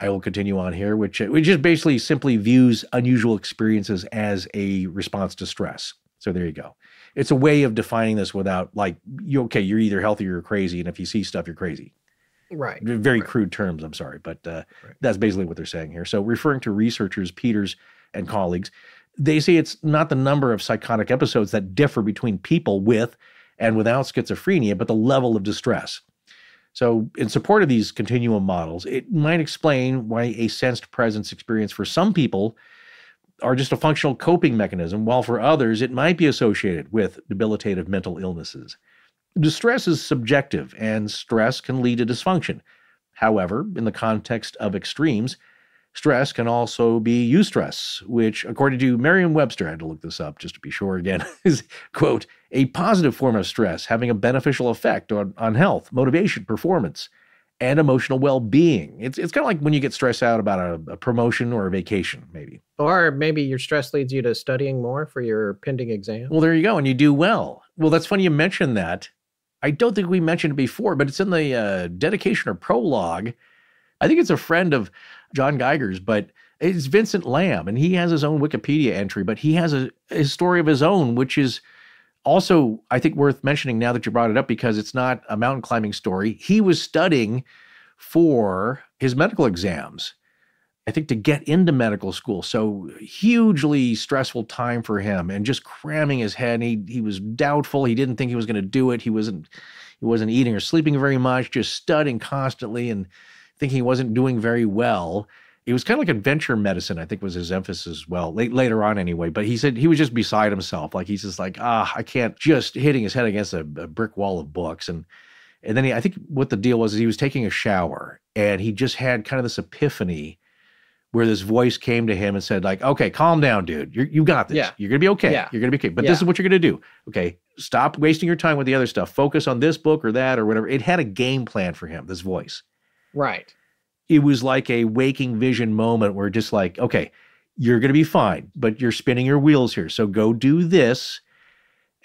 I will continue on here, which uh, which just basically simply views unusual experiences as a response to stress. So there you go it's a way of defining this without like you okay you're either healthy or you're crazy and if you see stuff you're crazy right very right. crude terms i'm sorry but uh, right. that's basically what they're saying here so referring to researchers peters and colleagues they say it's not the number of psychotic episodes that differ between people with and without schizophrenia but the level of distress so in support of these continuum models it might explain why a sensed presence experience for some people are just a functional coping mechanism, while for others it might be associated with debilitative mental illnesses. Distress is subjective, and stress can lead to dysfunction. However, in the context of extremes, stress can also be eustress, which, according to Merriam Webster, I had to look this up just to be sure again, *laughs* is, quote, a positive form of stress having a beneficial effect on, on health, motivation, performance, and emotional well-being. It's it's kind of like when you get stressed out about a, a, promotion or a vacation, maybe. Or maybe your stress leads you to studying more for your pending exam. Well, there you go, and you do well. Well, that's funny you mentioned that. I don't think we mentioned it before, but it's in the uh, dedication or prologue. I think it's a friend of John Geiger's, but it's Vincent Lam, and he has his own Wikipedia entry, but he has a, a story of his own, which is also, I think worth mentioning now that you brought it up because it's not a mountain climbing story. He was studying for his medical exams, I think to get into medical school. So hugely stressful time for him and just cramming his head. He he was doubtful. He didn't think he was going to do it. He wasn't he wasn't eating or sleeping very much, just studying constantly and thinking he wasn't doing very well it was kind of like adventure medicine, I think was his emphasis as well, late, later on anyway. But he said he was just beside himself. Like he's just like, ah, I can't just hitting his head against a, a brick wall of books. And and then he, I think what the deal was is he was taking a shower and he just had kind of this epiphany where this voice came to him and said, like, okay, calm down, dude. you you got this. Yeah. You're gonna be okay. Yeah. You're gonna be okay. But yeah. this is what you're gonna do. Okay. Stop wasting your time with the other stuff. Focus on this book or that or whatever. It had a game plan for him, this voice. Right it was like a waking vision moment where just like, okay, you're going to be fine, but you're spinning your wheels here. So go do this.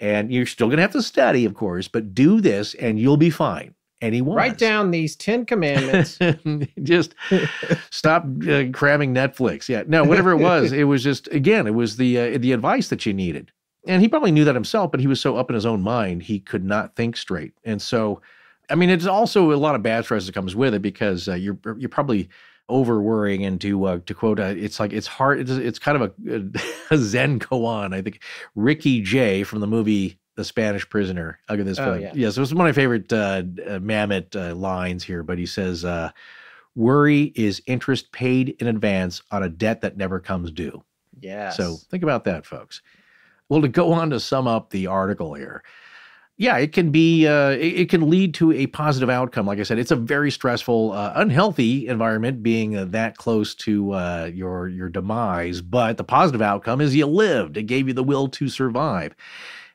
And you're still going to have to study, of course, but do this and you'll be fine. And he was. Write down these 10 commandments. *laughs* just stop uh, cramming Netflix. Yeah. No, whatever it was, it was just, again, it was the, uh, the advice that you needed. And he probably knew that himself, but he was so up in his own mind, he could not think straight. And so, I mean, it's also a lot of bad stress that comes with it because uh, you're you're probably over worrying and to uh, to quote, uh, it's like it's hard. It's, it's kind of a, a *laughs* Zen koan. I think Ricky Jay from the movie The Spanish Prisoner. I'll get this. Oh, yeah. Yes, it was one of my favorite uh, uh, Mamet uh, lines here. But he says, uh, "Worry is interest paid in advance on a debt that never comes due." Yeah. So think about that, folks. Well, to go on to sum up the article here yeah, it can be, uh, it, can lead to a positive outcome. Like I said, it's a very stressful, uh, unhealthy environment being uh, that close to uh, your your demise. But the positive outcome is you lived. It gave you the will to survive.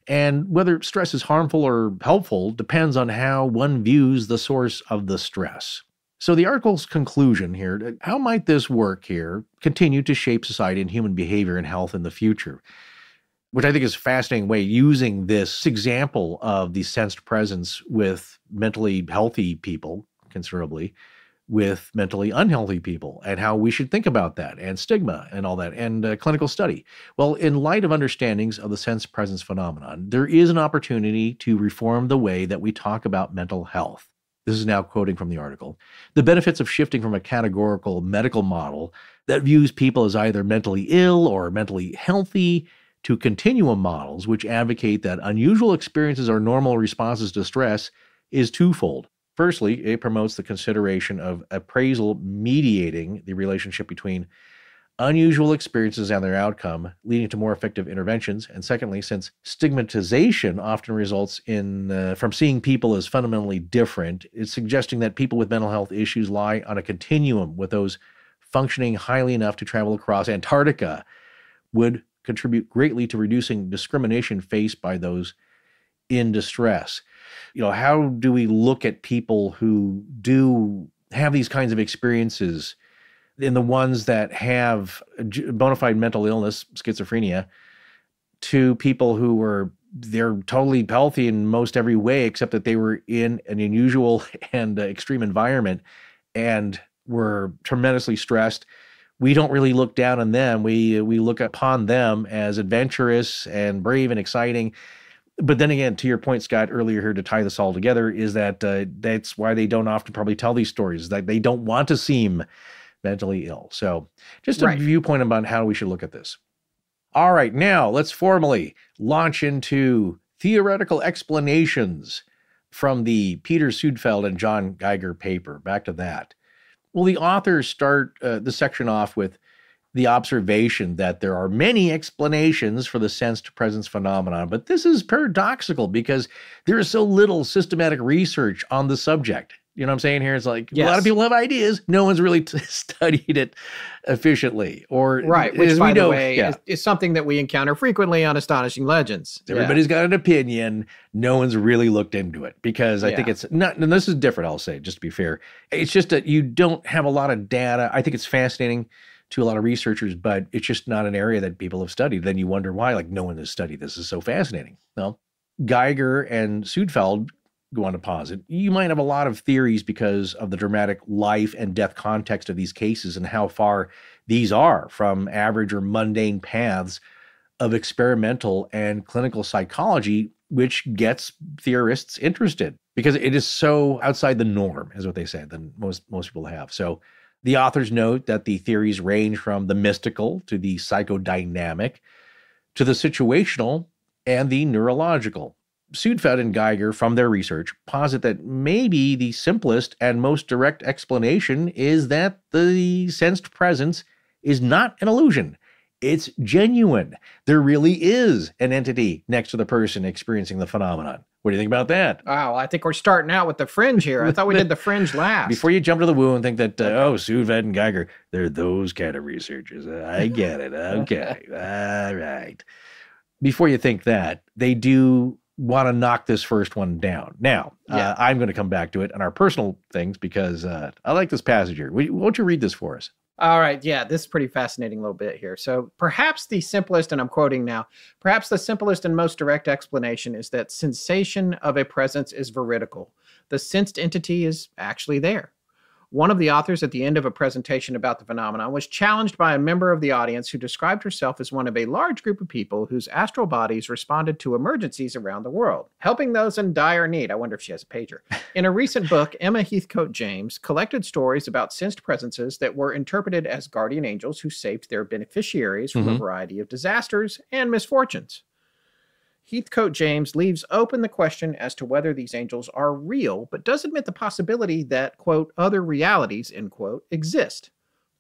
And whether stress is harmful or helpful depends on how one views the source of the stress. So, the article's conclusion here how might this work here continue to shape society and human behavior and health in the future? Which I think is a fascinating way using this example of the sensed presence with mentally healthy people, considerably, with mentally unhealthy people, and how we should think about that, and stigma, and all that, and uh, clinical study. Well, in light of understandings of the sense presence phenomenon, there is an opportunity to reform the way that we talk about mental health. This is now quoting from the article. The benefits of shifting from a categorical medical model that views people as either mentally ill or mentally healthy to continuum models, which advocate that unusual experiences are normal responses to stress, is twofold. Firstly, it promotes the consideration of appraisal mediating the relationship between unusual experiences and their outcome, leading to more effective interventions. And secondly, since stigmatization often results in uh, from seeing people as fundamentally different, it's suggesting that people with mental health issues lie on a continuum with those functioning highly enough to travel across Antarctica would contribute greatly to reducing discrimination faced by those in distress. You know, how do we look at people who do have these kinds of experiences? in the ones that have bona fide mental illness, schizophrenia, to people who were they're totally healthy in most every way, except that they were in an unusual *laughs* and uh, extreme environment and were tremendously stressed. We don't really look down on them. We we look upon them as adventurous and brave and exciting. But then again, to your point, Scott, earlier here to tie this all together is that uh, that's why they don't often probably tell these stories. That they don't want to seem mentally ill. So, just a right. viewpoint about how we should look at this. All right, now let's formally launch into theoretical explanations from the Peter Suedfeld and John Geiger paper. Back to that. Well, the authors start uh, the section off with the observation that there are many explanations for the sense to presence phenomenon, but this is paradoxical because there is so little systematic research on the subject. You know what I'm saying here? It's like yes. a lot of people have ideas. No one's really *laughs* t- studied it efficiently. Or right, which by know, the way yeah. is, is, something that we encounter frequently on Astonishing Legends. Everybody's yeah. got an opinion. No one's really looked into it because I yeah. think it's not. And this is different. I'll say just to be fair. It's just that you don't have a lot of data. I think it's fascinating to a lot of researchers, but it's just not an area that people have studied. Then you wonder why, like no one has studied this. is so fascinating. Well, Geiger and Suedfeld go on to posit. You might have a lot of theories because of the dramatic life and death context of these cases and how far these are from average or mundane paths of experimental and clinical psychology, which gets theorists interested because it is so outside the norm, is what they say, than most most people have. So the authors note that the theories range from the mystical to the psychodynamic to the situational and the neurological. Suedfeld and Geiger, from their research, posit that maybe the simplest and most direct explanation is that the sensed presence is not an illusion. It's genuine. There really is an entity next to the person experiencing the phenomenon. What do you think about that? Wow, I think we're starting out with the fringe here. I thought we did the fringe *laughs* last. Before you jump to the woo and think that, uh, oh, Suedfeld and Geiger, they're those kind of researchers. I get it. *laughs* Okay. All right. Before you think that, they do want to knock this first one down. Now, uh, yeah. uh, I'm going to come back to it and our personal things because uh, I like this passage here. Won't you read this for us? All right. Yeah, this is pretty fascinating little bit here. So, perhaps the simplest, and I'm quoting now, perhaps the simplest and most direct explanation is that sensation of a presence is veridical. The sensed entity is actually there. One of the authors at the end of a presentation about the phenomenon was challenged by a member of the audience who described herself as one of a large group of people whose astral bodies responded to emergencies around the world, helping those in dire need. I wonder if she has a pager. *laughs* In a recent book, Emma Heathcote James collected stories about sensed presences that were interpreted as guardian angels who saved their beneficiaries from mm-hmm. a variety of disasters and misfortunes. Heathcote James leaves open the question as to whether these angels are real, but does admit the possibility that, quote, other realities, end quote, exist.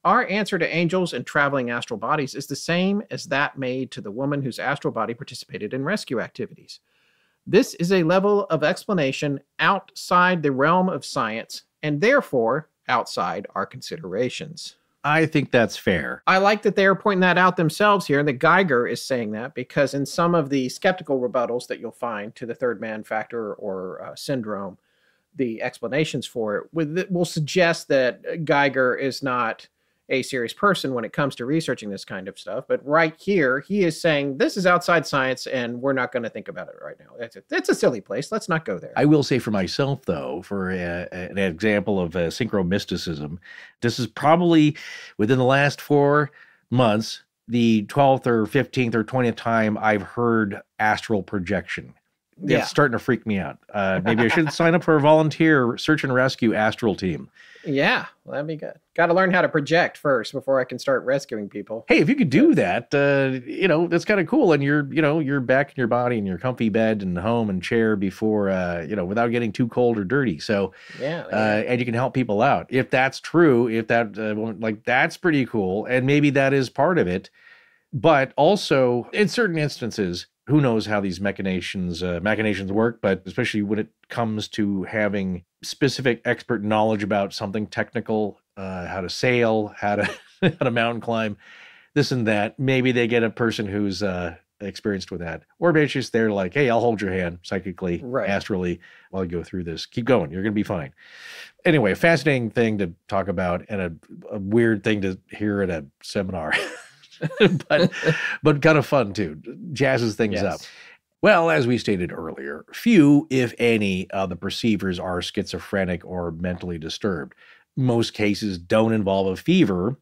Our answer to angels and traveling astral bodies is the same as that made to the woman whose astral body participated in rescue activities. This is a level of explanation outside the realm of science and therefore outside our considerations. I think that's fair. I like that they're pointing that out themselves here. And that Geiger is saying that because in some of the skeptical rebuttals that you'll find to the third man factor or uh, syndrome, the explanations for it will suggest that Geiger is not a serious person when it comes to researching this kind of stuff. But right here, he is saying this is outside science and we're not going to think about it right now. It's a, it's a silly place. Let's not go there. I will say for myself, though, for a, an example of uh, synchromysticism, this is probably within the last four months the 12th or 15th or 20th time I've heard astral projection. Yeah. It's starting to freak me out. Uh, maybe I should sign up for a volunteer search and rescue astral team. Yeah, well, that'd be good. Got to learn how to project first before I can start rescuing people. Hey, if you could do that, uh, you know, that's kind of cool. And you're, you know, you're back in your body in your comfy bed and home and chair before, uh, you know, without getting too cold or dirty. So, yeah, yeah. Uh, and you can help people out. If that's true, if that, uh, like, that's pretty cool. And maybe that is part of it. But also, in certain instances, who knows how these machinations uh, machinations work but especially when it comes to having specific expert knowledge about something technical uh, how to sail how to *laughs* how to mountain climb this and that maybe they get a person who's uh, experienced with that. Or maybe it's just they're like hey i'll hold your hand psychically right. astrally while you go through this. Keep going. You're going to be fine. Anyway a fascinating thing to talk about and a, a weird thing to hear at a seminar *laughs* *laughs* but but kind of fun too. Jazzes things yes. up. Well, as we stated earlier, few, if any, of the perceivers are schizophrenic or mentally disturbed. Most cases don't involve a fever,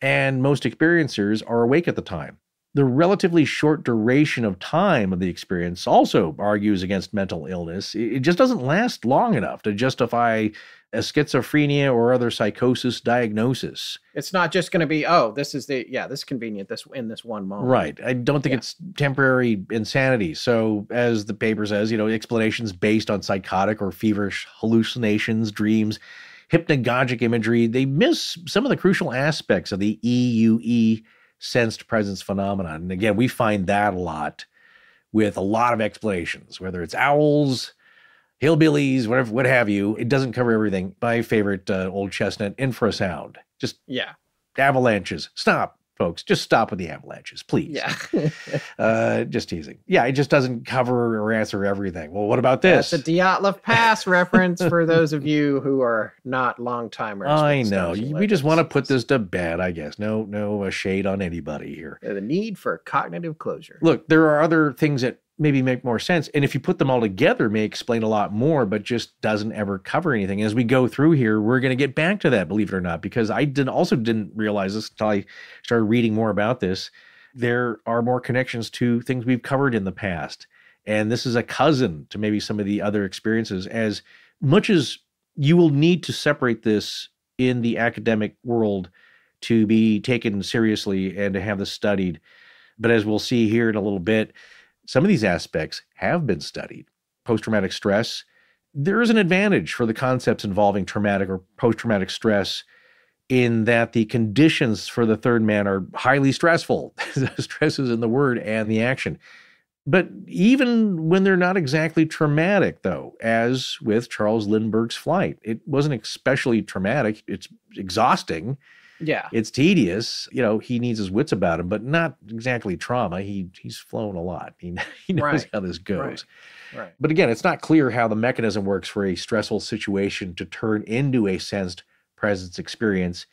and most experiencers are awake at the time. The relatively short duration of time of the experience also argues against mental illness. It just doesn't last long enough to justify a schizophrenia or other psychosis diagnosis. It's not just going to be, oh, this is the yeah, this is convenient this in this one moment. Right. I don't think yeah. it's temporary insanity. So as the paper says, you know, explanations based on psychotic or feverish hallucinations, dreams, hypnagogic imagery, they miss some of the crucial aspects of the EUE sensed presence phenomenon. And again, we find that a lot with a lot of explanations, whether it's owls, hillbillies, whatever, what have you. It doesn't cover everything. My favorite uh, old chestnut, infrasound. Just yeah, avalanches. Stop, folks. Just stop with the avalanches, please. Yeah. *laughs* uh, just teasing. Yeah, it just doesn't cover or answer everything. Well, what about this? That's a Dyatlov Pass reference for those of you who are not long timers. I know. We just want to put this to bed, I guess. No, no shade on anybody here. The need for cognitive closure. Look, there are other things that maybe make more sense. And if you put them all together, may explain a lot more, but just doesn't ever cover anything. As we go through here, we're going to get back to that, believe it or not, because I did also didn't realize this until I started reading more about this. There are more connections to things we've covered in the past. And this is a cousin to maybe some of the other experiences. As much as you will need to separate this in the academic world to be taken seriously and to have this studied. But as we'll see here in a little bit, some of these aspects have been studied. Post traumatic stress, there is an advantage for the concepts involving traumatic or post traumatic stress in that the conditions for the third man are highly stressful. *laughs* stress is in the word and the action. But even when they're not exactly traumatic, though, as with Charles Lindbergh's flight, it wasn't especially traumatic. It's exhausting yeah. It's tedious. You know, he needs his wits about him, but not exactly trauma. He he's flown a lot. He, *laughs* he knows right. how this goes. Right. right. But again, it's not clear how the mechanism works for a stressful situation to turn into a sensed presence experience.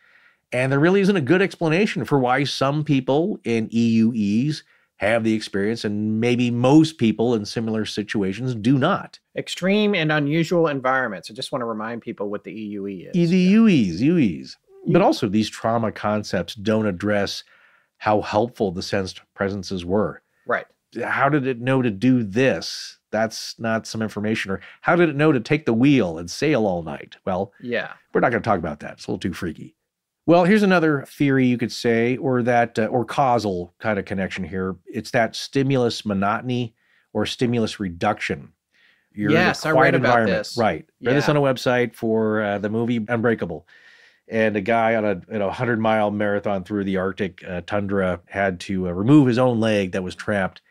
And there really isn't a good explanation for why some people in EUEs have the experience and maybe most people in similar situations do not. Extreme and unusual environments. I just want to remind people what the EUE is. The yeah. UEs, UEs. But also, these trauma concepts don't address how helpful the sensed presences were. Right. How did it know to do this? That's not some information. Or how did it know to take the wheel and sail all night? Well, yeah, we're not going to talk about that. It's a little too freaky. Well, here's another theory you could say, or that, uh, or causal kind of connection here. It's that stimulus monotony or stimulus reduction. You're yes, I read about this. Right. Yeah. Read this on a website for uh, the movie Unbreakable and a guy on a you know, 100 mile marathon through the Arctic uh, tundra had to uh, remove his own leg that was trapped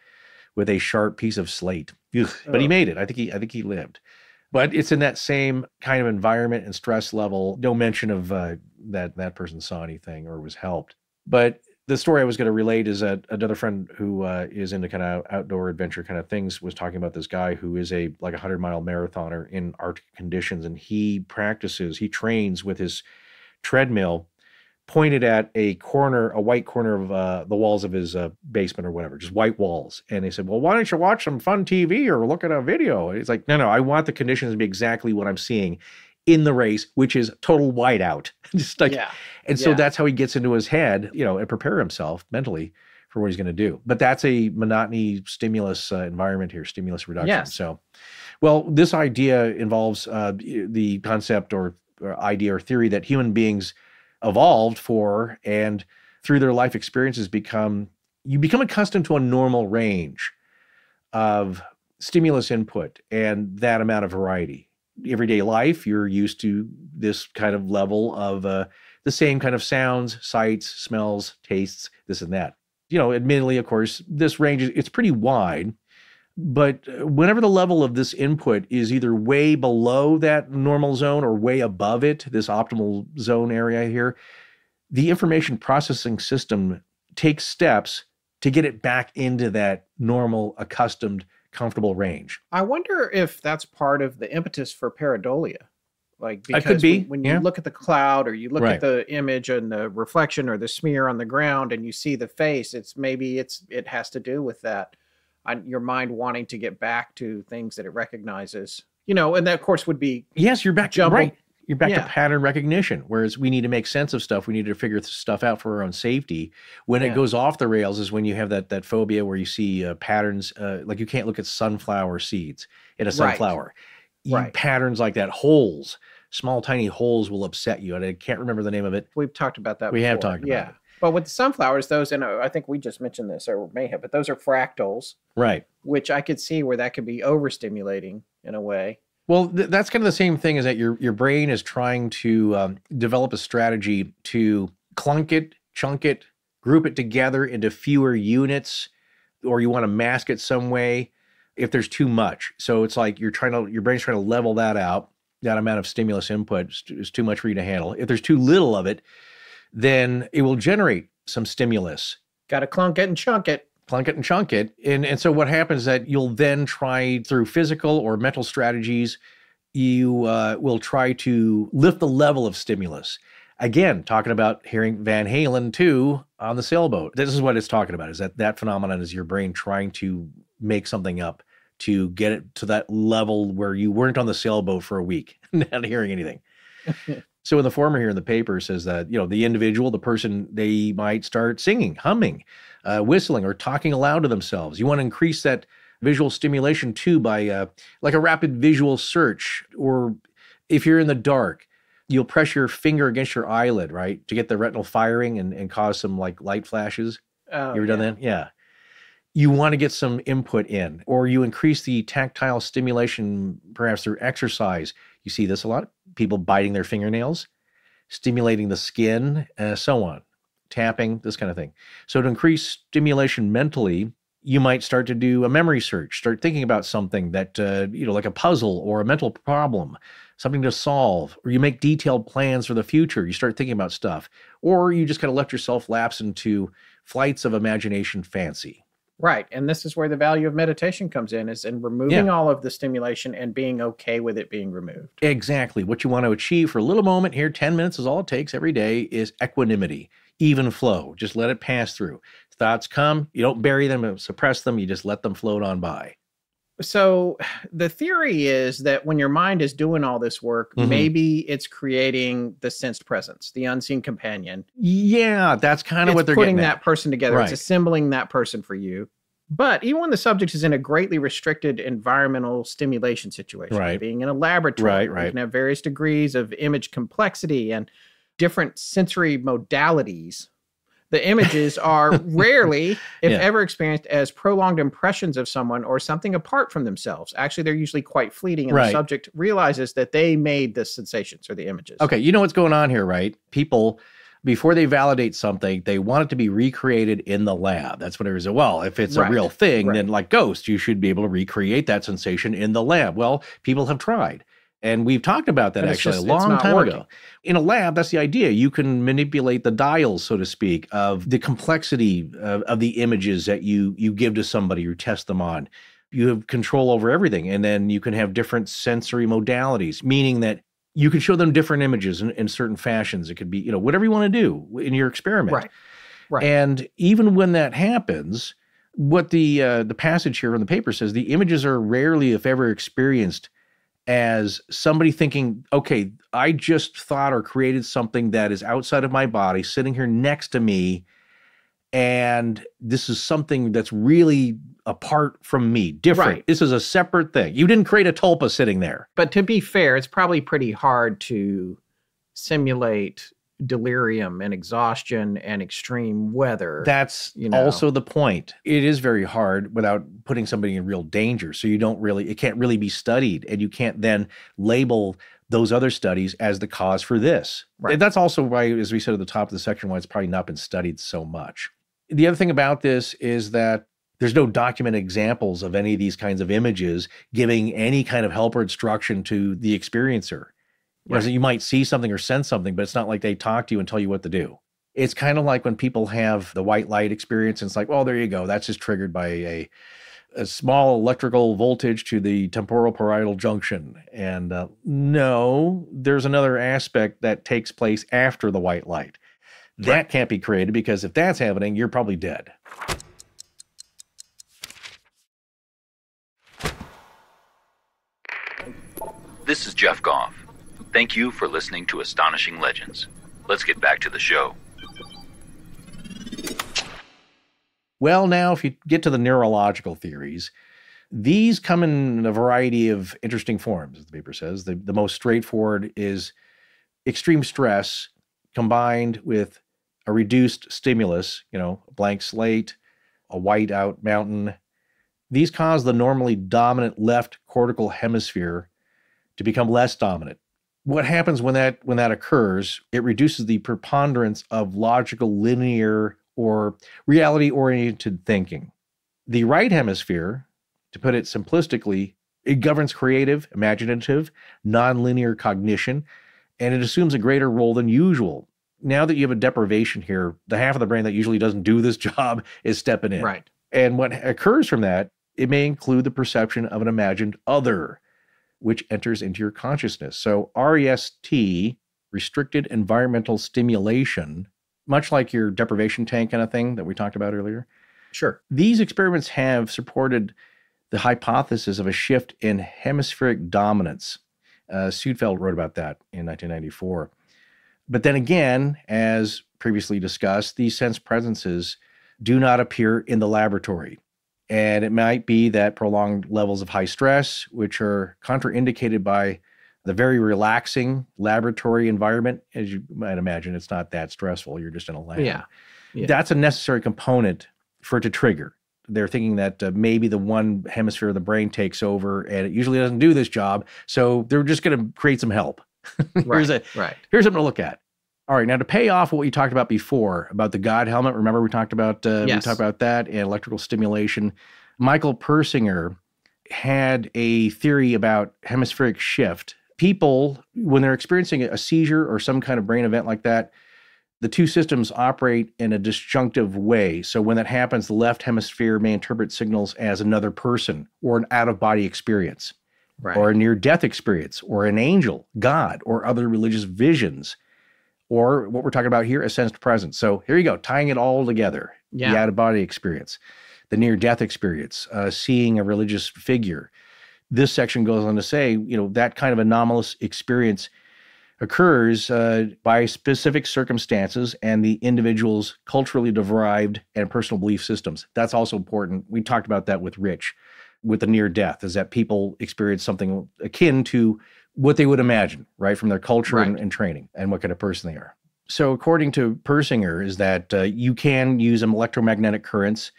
with a sharp piece of slate. Ugh. But he made it. I think he I think he lived. But it's in that same kind of environment and stress level. No mention of uh, that that person saw anything or was helped. But the story I was going to relate is that another friend who uh, is into kind of outdoor adventure kind of things was talking about this guy who is a like a hundred mile marathoner in Arctic conditions, and he practices, he trains with his treadmill pointed at a corner, a white corner of uh, the walls of his uh, basement or whatever, just white walls. And they said, "Well, why don't you watch some fun TV or look at a video?" And he's like, "No, no, I want the conditions to be exactly what I'm seeing in the race, which is total whiteout." *laughs* just like, yeah. and so yeah. that's how he gets into his head, you know, and prepare himself mentally for what he's going to do. But that's a monotony stimulus uh, environment here, stimulus reduction. Yes. So, well, this idea involves uh, the concept or, or idea or theory that human beings evolved for and through their life experiences become you become accustomed to a normal range of stimulus input and that amount of variety. Everyday life, you're used to this kind of level of uh, the same kind of sounds, sights, smells, tastes, this and that. You know, admittedly, of course, this range is it's pretty wide, but uh, whenever the level of this input is either way below that normal zone or way above it, this optimal zone area here, the information processing system takes steps to get it back into that normal, accustomed, comfortable range. I wonder if that's part of the impetus for pareidolia. Like That could be, when, when yeah. you look at the cloud or you look Right. at the image and the reflection or the smear on the ground and you see the face, it's maybe it's it has to do with that. On your mind wanting to get back to things that it recognizes. You know, and that of course would be Yes, you're back to jumbled. right. You're back Yeah. to pattern recognition. Whereas we need to make sense of stuff. We need to figure stuff out for our own safety. When Yeah. it goes off the rails is when you have that that phobia where you see uh, patterns. Uh, like you can't look at sunflower seeds in a Right. sunflower. You- Right. Patterns like that, holes, small tiny holes will upset you. And I can't remember the name of it. We've talked about that. We have before. talked about yeah. it. But with the sunflowers, those and uh, I think we just mentioned this or may have, but those are fractals, Right. which I could see where that could be overstimulating in a way. Well, th- that's kind of the same thing. Is that your your brain is trying to um, develop a strategy to clunk it, chunk it, group it together into fewer units, or you want to mask it some way if there's too much. So it's like you're trying to your brain's trying to level that out. That amount of stimulus input is, is too much for you to handle. If there's too little of it, then it will generate some stimulus Got to clunk it and chunk it. Clunk it and chunk it. And and so what happens is that you'll then try through physical or mental strategies, you uh, will try to lift the level of stimulus. Again, talking about hearing Van Halen too on the sailboat. This is what it's talking about. Is that that phenomenon is your brain trying to make something up to get it to that level where you weren't on the sailboat for a week, *laughs* not hearing anything. *laughs* So in the former here in the paper says that you know the individual, the person, they might start singing, humming, uh, whistling, or talking aloud to themselves. You want to increase that visual stimulation too by uh, like a rapid visual search, or if you're in the dark, you'll press your finger against your eyelid, right, to get the retinal firing and, and cause some like light flashes. Oh, you ever done that? Yeah. You want to get some input in, or you increase the tactile stimulation perhaps through exercise. You see this a lot people biting their fingernails, stimulating the skin, uh, so on, tapping, this kind of thing. So, to increase stimulation mentally, you might start to do a memory search, start thinking about something that, uh, you know, like a puzzle or a mental problem, something to solve, or you make detailed plans for the future. You start thinking about stuff, or you just kind of let yourself lapse into flights of imagination fancy. Right. And this is where the value of meditation comes in is in removing Yeah. all of the stimulation and being okay with it being removed. Exactly. What you want to achieve for a little moment here, 10 minutes is all it takes every day, is equanimity, even flow. Just let it pass through. Thoughts come, you don't bury them, and suppress them, you just let them float on by. So *sighs* the theory is that when your mind is doing all this work, Mhm. maybe it's creating the sensed presence, the unseen companion. Yeah, that's kind of It's what they're putting that at. person together. Right. It's assembling that person for you. But even when the subject is in a greatly restricted environmental stimulation situation, Right. being in a laboratory, Right, right. you can have various degrees of image complexity and different sensory modalities. The images are *laughs* rarely, if Yeah. ever, experienced as prolonged impressions of someone or something apart from themselves. Actually, they're usually quite fleeting, and Right. the subject realizes that they made the sensations or the images. Okay, you know what's going on here, right? People, before they validate something, they want it to be recreated in the lab. That's what it is. Well, if it's Right, a real thing, right. then like Ghost, you should be able to recreate that sensation in the lab. Well, people have tried. And we've talked about that actually just- a long time working. ago. In a lab, that's the idea. You can manipulate the dials, so to speak, of the complexity of, of the images that you you give to somebody or test them on. You have control over everything, and then you can have different sensory modalities, meaning that you can show them different images in, in certain fashions. It could be, you know, whatever you want to do in your experiment. Right. Right. And even when that happens, what the uh, the passage here in the paper says, the images are rarely, if ever, experienced as somebody thinking, okay, I just thought or created something that is outside of my body, sitting here next to me, And this is something that's really apart from me, different. Right. This is a separate thing. You didn't create a tulpa sitting there. But to be fair, it's probably pretty hard to simulate delirium and exhaustion and extreme weather. That's you know. also the point. It is very hard without putting somebody in real danger. So you don't really, it can't really be studied, and you can't then label those other studies as the cause for this. Right. And That's also why, as we said at the top of the section, why it's probably not been studied so much. The other thing about this is that there's no documented examples of any of these kinds of images giving any kind of help or instruction to the experiencer. Whereas you might see something or sense something, but it's not like they talk to you and tell you what to do. It's kind of like when people have the white light experience, and it's like, well, there you go. That's just triggered by a, a small electrical voltage to the temporal parietal junction. And uh, no, there's another aspect that takes place after the white light. That can't be created because if that's happening, you're probably dead. This is Jeff Goff. Thank you for listening to Astonishing Legends. Let's get back to the show. Well, now, if you get to the neurological theories, these come in a variety of interesting forms, as the paper says. The, the most straightforward is extreme stress combined with a reduced stimulus, you know, a blank slate, a whiteout mountain. These cause the normally dominant left cortical hemisphere to become less dominant. What happens when that when that occurs, it reduces the preponderance of logical linear or reality oriented thinking. The right hemisphere, to put it simplistically, it governs creative, imaginative, nonlinear cognition, and it assumes a greater role than usual. Now that you have a deprivation here, the half of the brain that usually doesn't do this *laughs* job is stepping in. Right. And what occurs from that, it may include the perception of an imagined other, which enters into your consciousness. So REST, restricted environmental stimulation, much like your deprivation tank kind of thing that we talked about earlier. Sure. These experiments have supported the hypothesis of a shift in hemispheric dominance. Uh, Suedfeld wrote about that in 1994. But then again, as previously discussed, these sense presences do not appear in the laboratory. And it might be that prolonged levels of high stress, which are contraindicated by the very relaxing laboratory environment, as you might imagine, it's not that stressful. You're just in a lab. Yeah. yeah. That's a necessary component for it to trigger. They're thinking that uh, maybe the one hemisphere of the brain takes over and it usually doesn't do this job. So they're just going to create some help. *laughs* here's, right. a, right. here's something to look at. All right, now to pay off what we talked about before about the God helmet. Remember we talked about uh, Yes. we talked about that and electrical stimulation. Michael Persinger had a theory about hemispheric shift. People, when they're experiencing a seizure or some kind of brain event like that, the two systems operate in a disjunctive way. So when that happens, the left hemisphere may interpret signals as another person or an out of body experience Right. or a near death experience or an angel, God, or other religious visions, or what we're talking about here, a sensed presence. So here you go, tying it all together Yeah. the out of body experience, the near death experience, uh, seeing a religious figure. This section goes on to say, you know, that kind of anomalous experience occurs uh, by specific circumstances and the individual's culturally derived and personal belief systems. That's also important. We talked about that with Rich, with the near death, is that people experience something akin to what they would imagine, right, from their culture and, Right. and training and what kind of person they are. So, according to Persinger, is that uh, you can use electromagnetic currents,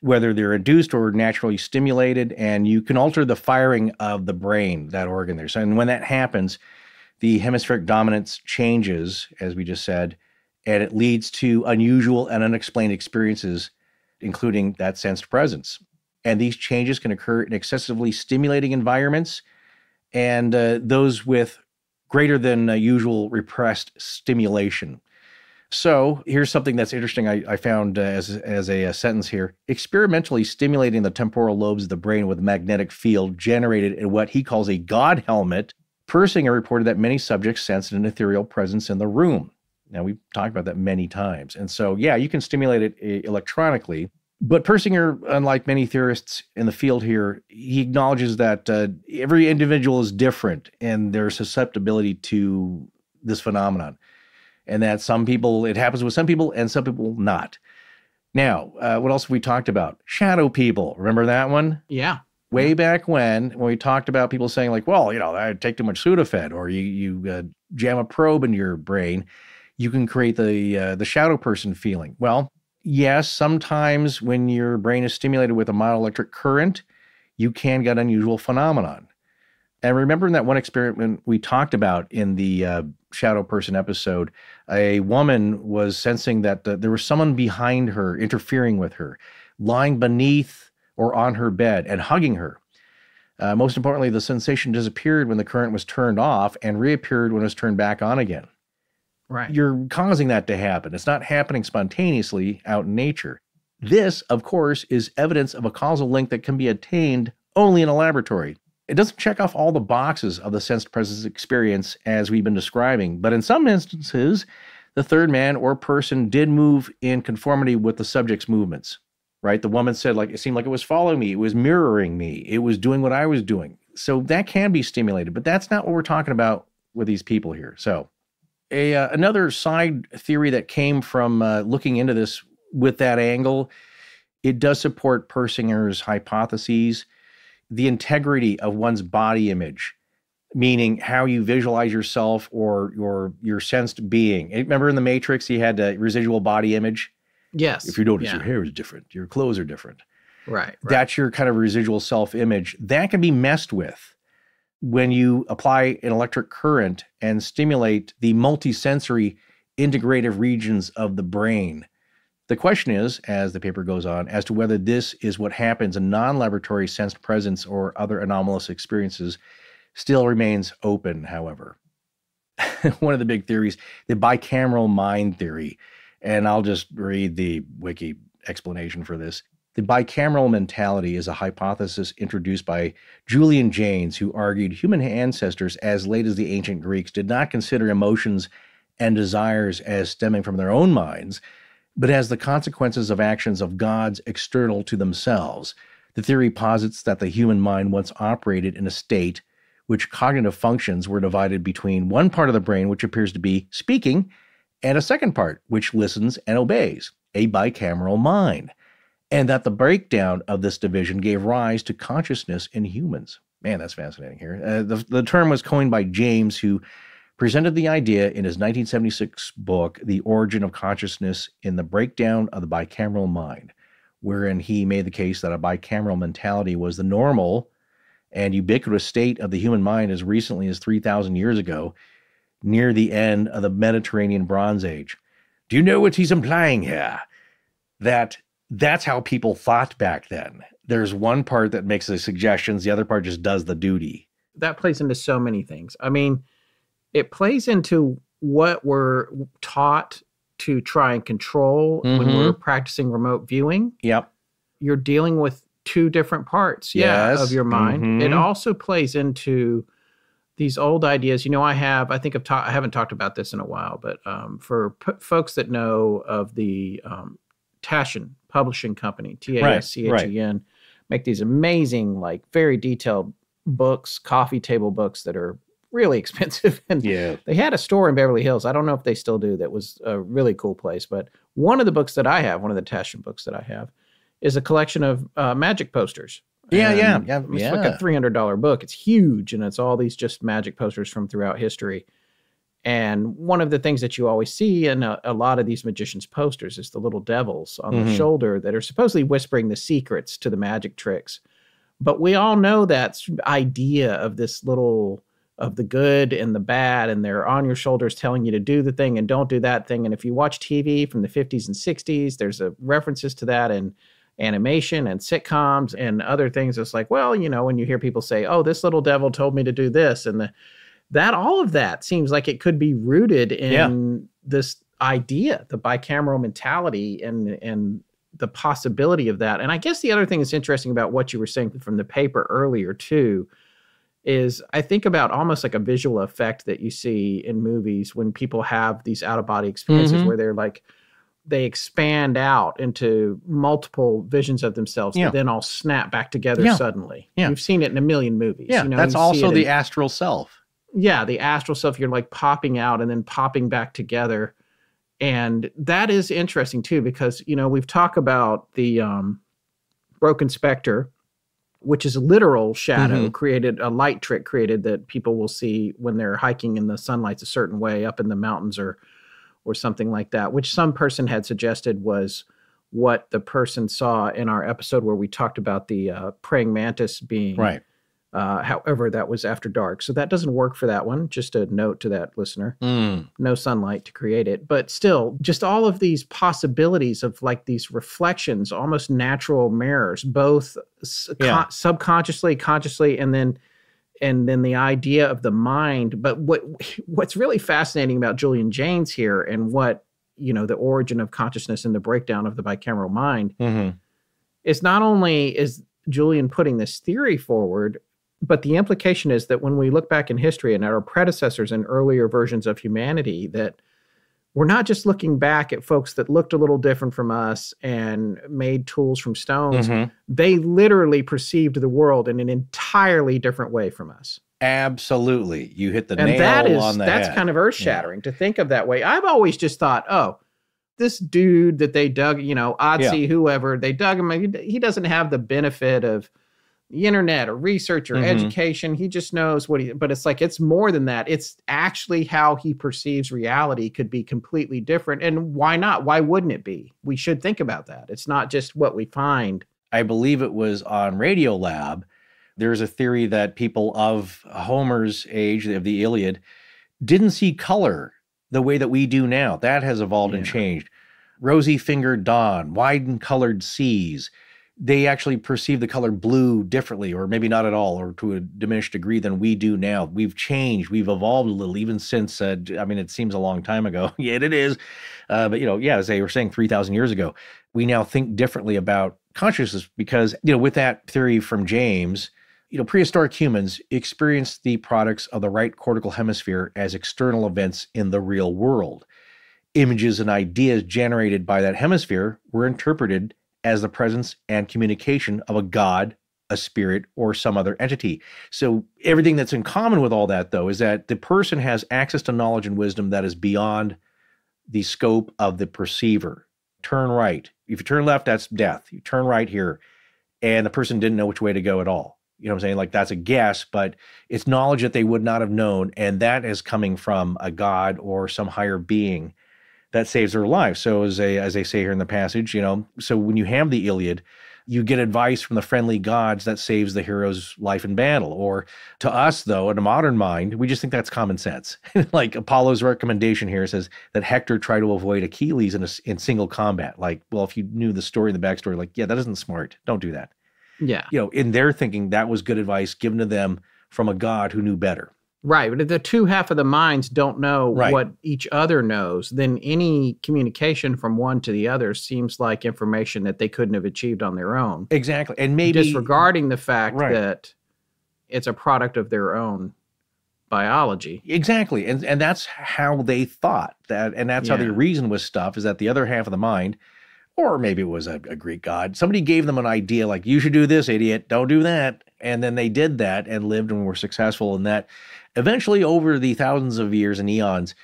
whether they're induced or naturally stimulated, and you can alter the firing of the brain, that organ there. So, and when that happens, the hemispheric dominance changes, as we just said, and it leads to unusual and unexplained experiences, including that sensed presence. And these changes can occur in excessively stimulating environments and uh, those with greater than uh, usual repressed stimulation. So here's something that's interesting. I, I found uh, as as a, uh sentence here: experimentally stimulating the temporal lobes of the brain with a magnetic field generated in what he calls a God helmet. Persinger reported that many subjects sensed an ethereal presence in the room. Now we've talked about that many times, and so yeah, you can stimulate it electronically. But Persinger, unlike many theorists in the field here, he acknowledges that uh, every individual is different in their susceptibility to this phenomenon, and that some people it happens with some people and some people not. Now, uh, what else have we talked about? Shadow people. Remember that one? Yeah. Way back when, when we talked about people saying like, well, you know, I take too much Sudafed, or you you uh, jam a probe into your brain, you can create the uh, the shadow person feeling. Well, yes, sometimes when your brain is stimulated with a mild electric current, you can get unusual phenomenon. And remember in that one experiment we talked about in the uh, shadow person episode, a woman was sensing that there was someone behind her interfering with her, lying beneath or on her bed and hugging her. Uh, most importantly, the sensation disappeared when the current was turned off and reappeared when it was turned back on again. Right. You're causing that to happen. It's not happening spontaneously out in nature. This, of course, is evidence of a causal link that can be attained only in a laboratory. It doesn't check off all the boxes of the sensed presence experience as we've been describing, but in some instances, the third man or person did move in conformity with the subject's movements. Right? The woman said, like, it seemed like it was following me, it was mirroring me, it was doing what I was doing. So that can be stimulated, but that's not what we're talking about with these people here. So, a uh, another side theory that came from uh, looking into this with that angle, it does support Persinger's hypotheses the integrity of one's body image, meaning how you visualize yourself or your your sensed being. Remember in the Matrix, he had a residual body image. Yes. If you notice, yeah. your hair is different, your clothes are different. Right, right. That's your kind of residual self image. That can be messed with when you apply an electric current and stimulate the multisensory integrative regions of the brain the question is, as the paper goes on, as to whether this is what happens in non laboratory sensed presence or other anomalous experiences still remains open, however. *laughs* One of the big theories, the bicameral mind theory, and I'll just read the wiki explanation for this. The bicameral mentality is a hypothesis introduced by Julian Jaynes, who argued human ancestors, as late as the ancient Greeks, did not consider emotions and desires as stemming from their own minds, but as the consequences of actions of gods external to themselves. The theory posits that the human mind once operated in a state which cognitive functions were divided between one part of the brain, which appears to be speaking, and a second part, which listens and obeys, a bicameral mind, and that the breakdown of this division gave rise to consciousness in humans. Man, that's fascinating here. Uh, the, the term was coined by Jaynes, who presented the idea in his 1976 book, The Origin of Consciousness in the Breakdown of the Bicameral Mind, wherein he made the case that a bicameral mentality was the normal and ubiquitous state of the human mind as recently as 3,000 years ago, near the end of the Mediterranean Bronze Age. Do you know what he's implying here? That that's how people thought back then. There's one part that makes the suggestions, the other part just does the duty. That plays into so many things. I mean, it plays into what we're taught to try and control mm-hmm. when we're practicing remote viewing. Yep. You're dealing with two different parts yeah, yes. of your mind. Mm-hmm. It also plays into these old ideas. You know, I have, I think I've talked, I haven't talked about this in a while, but um, for p- folks that know of the um, Taschen Publishing Company, T A S C H E N, make these amazing, like very detailed books, coffee table books that are really *laughs* expensive. and yeah. they had a store in Beverly Hills. I don't know if they still do. That was a really cool place. But one of the books that I have, one of the Taschen books that I have, is a collection of uh, magic posters. Yeah, and yeah, yeah. It's yeah. like a three hundred dollar book. It's huge, and it's all these just magic posters from throughout history. And one of the things that you always see in a, a lot of these magicians' posters is the little devils on mm-hmm. the shoulder that are supposedly whispering the secrets to the magic tricks. But we all know that idea of this little of the good and the bad and they're on your shoulders telling you to do the thing and don't do that thing and if you watch tv from the 50s and 60s there's a references to that in animation and sitcoms and other things it's like well you know when you hear people say oh this little devil told me to do this and the, that all of that seems like it could be rooted in yeah. this idea the bicameral mentality and and the possibility of that and i guess the other thing that's interesting about what you were saying from the paper earlier too is I think about almost like a visual effect that you see in movies when people have these out of body experiences Mhm. where they're like they expand out into multiple visions of themselves Yeah. that then all snap back together Yeah. suddenly. Yeah. You've seen it in a million movies. Yeah, you know, that's also the in- astral self. Yeah, the astral self, you're like popping out and then popping back together. And that is interesting too, because, you know, we've talked about the um, Brocken Spectre, which is a literal shadow Mhm. created, a light trick created that people will see when they're hiking in the sunlight's a certain way up in the mountains or or something like that, which some person had suggested was what the person saw in our episode where we talked about the uh, praying mantis being Right. Uh, however, that was after dark, so that doesn't work for that one. Just a note to that listener: Mm. no sunlight to create it. But still, just all of these possibilities of like these reflections, almost natural mirrors, both Yeah. con- subconsciously, consciously, and then and then the idea of the mind. But what *laughs* what's really fascinating about Julian Jaynes here, and what you know, the origin of consciousness and the breakdown of the bicameral mind hmm is not only is Julian putting this theory forward, but the implication is that when we look back in history and at our predecessors and earlier versions of humanity, that we're not just looking back at folks that looked a little different from us and made tools from stones. Mhm. They literally perceived the world in an entirely different way from us. Absolutely. You hit the and nail that is on the that's head. kind of earth shattering to think of that way. I've always just thought, oh, this dude that they dug, you know, Otzi, whoever they dug him, he doesn't have the benefit of the internet or research or Mhm. education. He just knows what he. But it's like it's more than that. It's actually how he perceives reality could be completely different. And why not? Why wouldn't it be? We should think about that. It's not just what we find. I believe it was on Radiolab. There's a theory that people of Homer's age, of the Iliad, didn't see color the way that we do now. That has evolved and changed. Rosy fingered dawn, widen colored seas. They actually perceive the color blue differently, or maybe not at all, or to a diminished degree than we do now. We've changed, we've evolved a little, even since, uh, I mean, it seems a long time ago. *laughs* yeah, it is. Uh, but, you know, yeah, as they were saying 3,000 years ago, we now think differently about consciousness because, you know, with that theory from Jaynes, you know, prehistoric humans experienced the products of the right cortical hemisphere as external events in the real world. Images and ideas generated by that hemisphere were interpreted as the presence and communication of a god, a spirit, or some other entity. So, everything that's in common with all that, though, is that the person has access to knowledge and wisdom that is beyond the scope of the perceiver. Turn right. If you turn left, that's death. You turn right here, and the person didn't know which way to go at all. You know what I'm saying? Like that's a guess, but it's knowledge that they would not have known. And that is coming from a God or some higher being that saves their life. So as they as they say here in the passage, you know, so when you have the Iliad, you get advice from the friendly gods that saves the hero's life in battle. Or to us, though, in a modern mind, we just think that's common sense. *laughs* like Apollo's recommendation here says that Hector tried to avoid Achilles in a, in single combat. Like, well, if you knew the story and the backstory, like, yeah, that isn't smart. Don't do that. Yeah. You know, in their thinking, that was good advice given to them from a god who knew better. Right. But if the two half of the minds don't know Right. what each other knows, then any communication from one to the other seems like information that they couldn't have achieved on their own. Exactly. And maybe disregarding the fact Right. that it's a product of their own biology. Exactly. And and that's how they thought that and that's how they Yeah. reasoned with stuff is that the other half of the mind or maybe it was a, a Greek god. Somebody gave them an idea like you should do this, idiot. Don't do that. And then they did that and lived and were successful in that. Eventually over the thousands of years and eons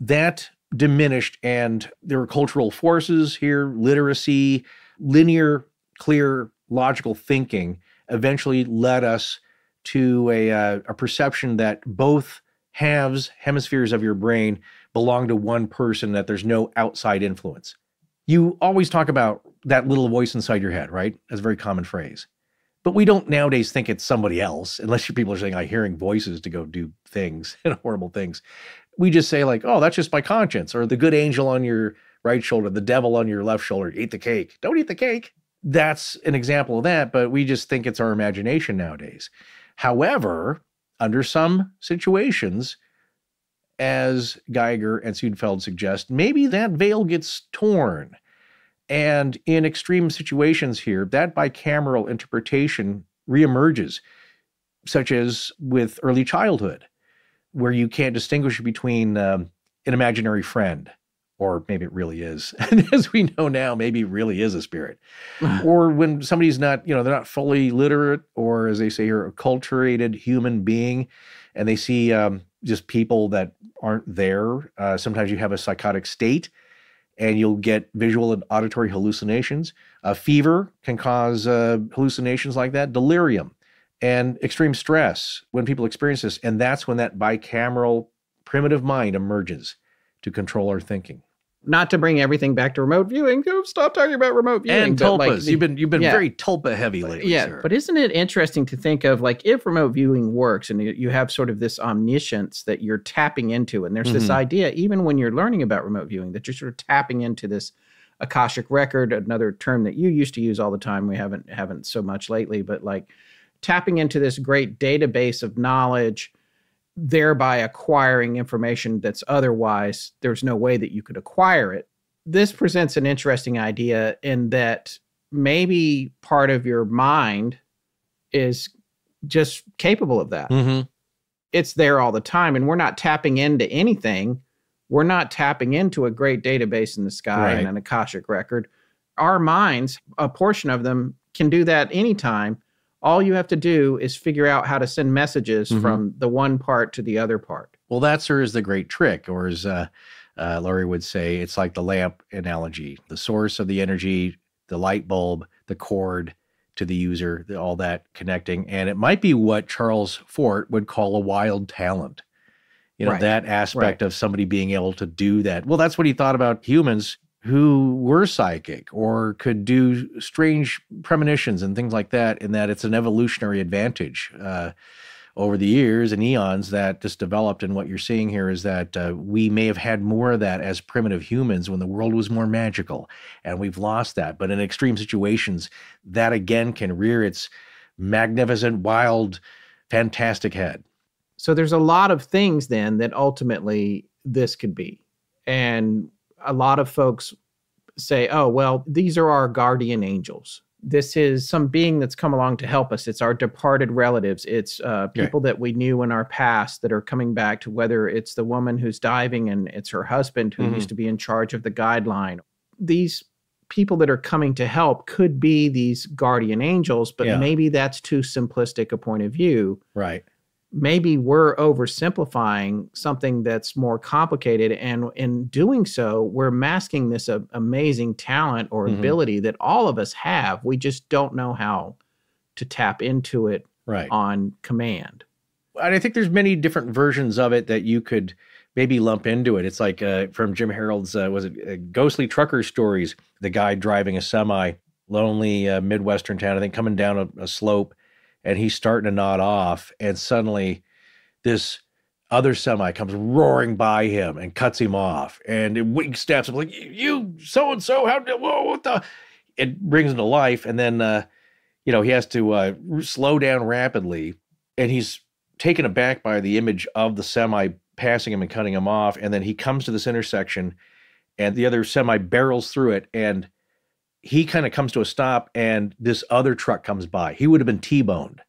that diminished and there were cultural forces here, literacy, linear, clear, logical thinking eventually led us to a, uh, a perception that both halves, hemispheres of your brain belong to one person, that there's no outside influence. You always talk about that little voice inside your head, right? That's a very common phrase. But we don't nowadays think it's somebody else, unless people are saying, I'm hearing voices to go do things *laughs* and horrible things. We just say, like, oh, that's just my conscience, or the good angel on your right shoulder, the devil on your left shoulder, eat the cake. Don't eat the cake. That's an example of that, but we just think it's our imagination nowadays. However, under some situations, as Geiger and Suedfeld suggest, maybe that veil gets torn. And in extreme situations here, that bicameral interpretation reemerges, such as with early childhood, where you can't distinguish between um, an imaginary friend, or maybe it really is. *laughs* And as we know now, maybe it really is a spirit. *laughs* or when somebody's not, you know, they're not fully literate, or as they say here, a culturated human being, and they see um, just people that aren't there. Uh, sometimes you have a psychotic state and you'll get visual and auditory hallucinations. A fever can cause uh, hallucinations like that, delirium, and extreme stress when people experience this. And that's when that bicameral primitive mind emerges to control our thinking not to bring everything back to remote viewing. Stop talking about remote viewing. And tulpas. Like the, you've been you've been yeah. very tulpa heavy lately. Yeah, sir. but isn't it interesting to think of like if remote viewing works and you have sort of this omniscience that you're tapping into, and there's mm-hmm. this idea even when you're learning about remote viewing that you're sort of tapping into this akashic record, another term that you used to use all the time. We haven't haven't so much lately, but like tapping into this great database of knowledge thereby acquiring information that's otherwise there's no way that you could acquire it. This presents an interesting idea in that maybe part of your mind is just capable of that. Mm-hmm. It's there all the time, and we're not tapping into anything. We're not tapping into a great database in the sky right. and an Akashic record. Our minds, a portion of them, can do that anytime all you have to do is figure out how to send messages mm-hmm. from the one part to the other part. Well, that, sir, is the great trick. Or as uh, uh, Laurie would say, it's like the lamp analogy the source of the energy, the light bulb, the cord to the user, the, all that connecting. And it might be what Charles Fort would call a wild talent. You know, right. that aspect right. of somebody being able to do that. Well, that's what he thought about humans who were psychic or could do strange premonitions and things like that, in that it's an evolutionary advantage. Uh, over the years and eons that just developed. And what you're seeing here is that uh, we may have had more of that as primitive humans when the world was more magical, and we've lost that. But in extreme situations, that again can rear its magnificent, wild, fantastic head. So there's a lot of things then that ultimately this could be. And a lot of folks say, oh, well, these are our guardian angels. This is some being that's come along to help us. It's our departed relatives. It's uh, people that we knew in our past that are coming back to whether it's the woman who's diving and it's her husband who mm-hmm. used to be in charge of the guideline. These people that are coming to help could be these guardian angels, but yeah. maybe that's too simplistic a point of view. Right maybe we're oversimplifying something that's more complicated and in doing so we're masking this uh, amazing talent or mm-hmm. ability that all of us have we just don't know how to tap into it right. on command and i think there's many different versions of it that you could maybe lump into it it's like uh, from jim harold's uh, was it uh, ghostly trucker stories the guy driving a semi lonely uh, midwestern town i think coming down a, a slope and he's starting to nod off, and suddenly this other semi comes roaring by him and cuts him off, and it snaps him like you so and so how whoa what the it brings him to life, and then uh, you know he has to uh, slow down rapidly, and he's taken aback by the image of the semi passing him and cutting him off, and then he comes to this intersection, and the other semi barrels through it, and he kind of comes to a stop and this other truck comes by. He would have been T-boned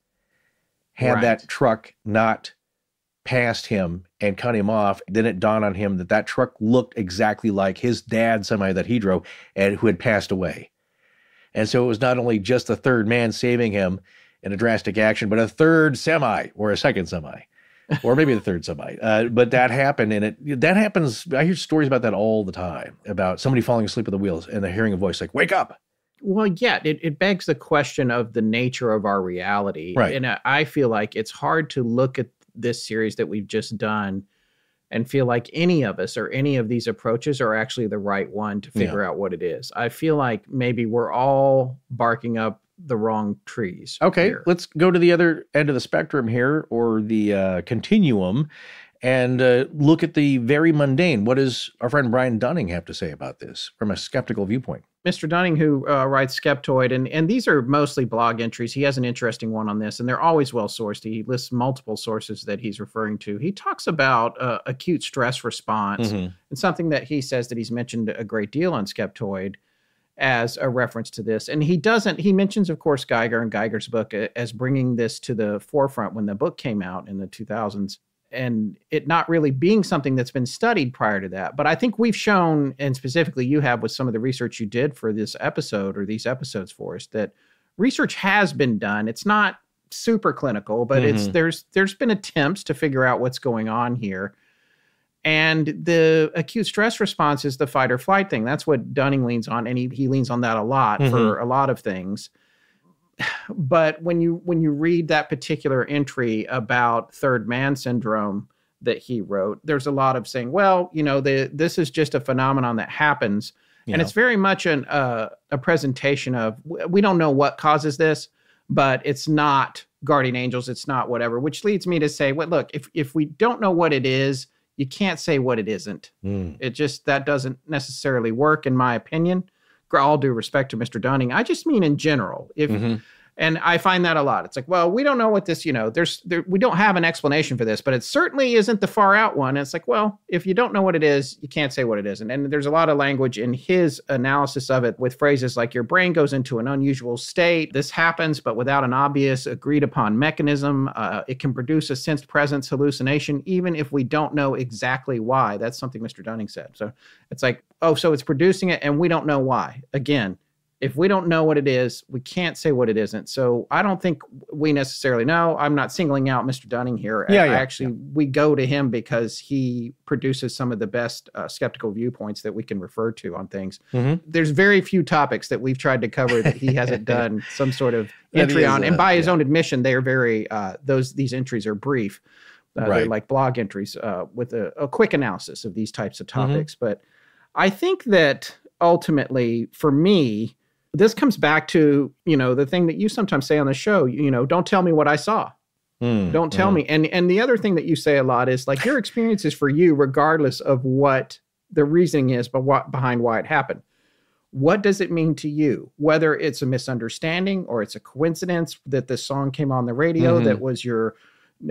had right. that truck not passed him and cut him off. Then it dawned on him that that truck looked exactly like his dad, somebody that he drove and who had passed away. And so it was not only just the third man saving him in a drastic action, but a third semi or a second semi *laughs* or maybe the third semi. Uh, but that happened, and it that happens. I hear stories about that all the time about somebody falling asleep at the wheels and they're hearing a voice like "Wake up." Well, yeah, it, it begs the question of the nature of our reality, right? And I feel like it's hard to look at this series that we've just done and feel like any of us or any of these approaches are actually the right one to figure yeah. out what it is. I feel like maybe we're all barking up the wrong trees. Okay, here. let's go to the other end of the spectrum here, or the uh, continuum, and uh, look at the very mundane. What does our friend Brian Dunning have to say about this from a skeptical viewpoint? Mr. Dunning, who uh, writes Skeptoid, and, and these are mostly blog entries. He has an interesting one on this, and they're always well sourced. He lists multiple sources that he's referring to. He talks about uh, acute stress response mm-hmm. and something that he says that he's mentioned a great deal on Skeptoid as a reference to this. And he doesn't, he mentions, of course, Geiger and Geiger's book as bringing this to the forefront when the book came out in the 2000s and it not really being something that's been studied prior to that. But I think we've shown, and specifically you have with some of the research you did for this episode or these episodes for us, that research has been done. It's not super clinical, but mm-hmm. it's there's there's been attempts to figure out what's going on here And the acute stress response is the fight or flight thing. That's what Dunning leans on, and he, he leans on that a lot mm-hmm. for a lot of things. *sighs* But when you when you read that particular entry about third man syndrome that he wrote, there's a lot of saying, well, you know, the this is just a phenomenon that happens, and it's very much an uh, a presentation of we don't know what causes this, but it's not guardian angels, it's not whatever. Which leads me to say, well, look, if if we don't know what it is, you can't say what it isn't. Mm. It just that doesn't necessarily work, in my opinion. All due respect to Mr. Dunning, I just mean in general. If mm-hmm. And I find that a lot. It's like, well, we don't know what this, you know, there's, there, we don't have an explanation for this, but it certainly isn't the far out one. And it's like, well, if you don't know what it is, you can't say what it isn't. And there's a lot of language in his analysis of it with phrases like your brain goes into an unusual state. This happens, but without an obvious agreed upon mechanism. Uh, it can produce a sensed presence hallucination, even if we don't know exactly why. That's something Mr. Dunning said. So it's like, oh, so it's producing it and we don't know why. Again, if we don't know what it is, we can't say what it isn't. So I don't think we necessarily know. I'm not singling out Mr. Dunning here. Yeah, yeah actually, yeah. we go to him because he produces some of the best uh, skeptical viewpoints that we can refer to on things. Mm-hmm. There's very few topics that we've tried to cover that he hasn't *laughs* done some sort of entry on. and by his yeah. own admission, they are very uh, those these entries are brief. Uh, right. They're like blog entries uh, with a, a, quick analysis of these types of mm-hmm. topics. Mm-hmm. But I think that ultimately, for me, this comes back to you know the thing that you sometimes say on the show you know don't tell me what i saw. Mm, don't tell mm. me. And and the other thing that you say a lot is like your experience is for you regardless of what the reasoning is but what behind why it happened. What does it mean to you? Whether it's a misunderstanding or it's a coincidence that the song came on the radio mm-hmm. that was your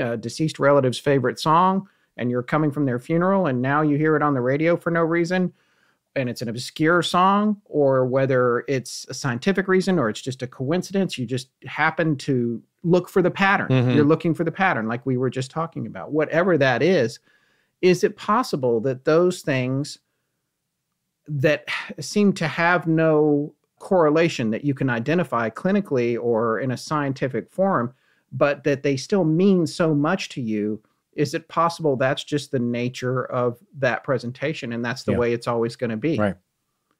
uh, deceased relative's favorite song and you're coming from their funeral and now you hear it on the radio for no reason and it's an obscure song or whether it's a scientific reason or it's just a coincidence you just happen to look for the pattern mm-hmm. you're looking for the pattern like we were just talking about whatever that is is it possible that those things that seem to have no correlation that you can identify clinically or in a scientific form but that they still mean so much to you is it possible that's just the nature of that presentation and that's the yeah. way it's always going to be? Right.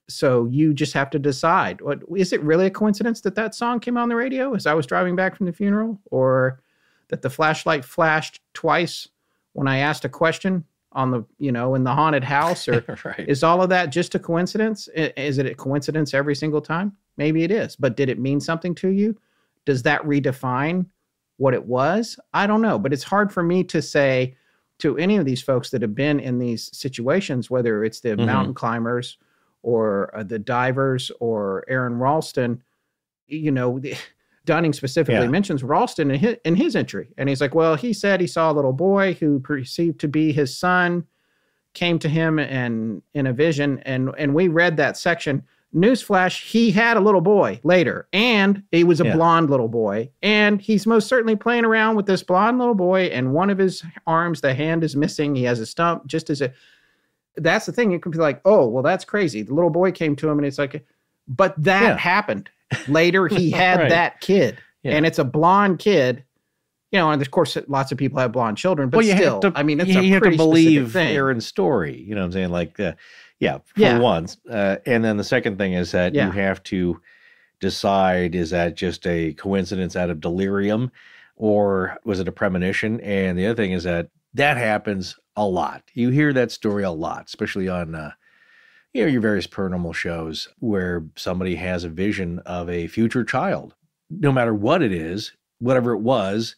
So you just have to decide. What is it really a coincidence that that song came on the radio as i was driving back from the funeral or that the flashlight flashed twice when i asked a question on the you know in the haunted house or *laughs* right. is all of that just a coincidence? Is it a coincidence every single time? Maybe it is but did it mean something to you? Does that redefine what it was, I don't know. But it's hard for me to say to any of these folks that have been in these situations, whether it's the mm-hmm. mountain climbers or uh, the divers or Aron Ralston, you know, *laughs* Dunning specifically yeah. mentions Ralston in his, in his entry. And he's like, well, he said he saw a little boy who perceived to be his son came to him and in a vision. And, and we read that section newsflash, he had a little boy later, and he was a yeah. blonde little boy. And he's most certainly playing around with this blonde little boy, and one of his arms, the hand is missing. He has a stump, just as a. That's the thing. You can be like, oh, well, that's crazy. The little boy came to him, and it's like, but that yeah. happened later. He *laughs* had right. that kid, yeah. and it's a blonde kid. You know, and of course, lots of people have blonde children, but well, you still, have to, I mean, it's you, a you have to believe Aron's story. You know what I'm saying? Like, uh, yeah, for yeah. once. Uh, and then the second thing is that yeah. you have to decide is that just a coincidence out of delirium or was it a premonition? And the other thing is that that happens a lot. You hear that story a lot, especially on uh, you know your various paranormal shows where somebody has a vision of a future child. No matter what it is, whatever it was,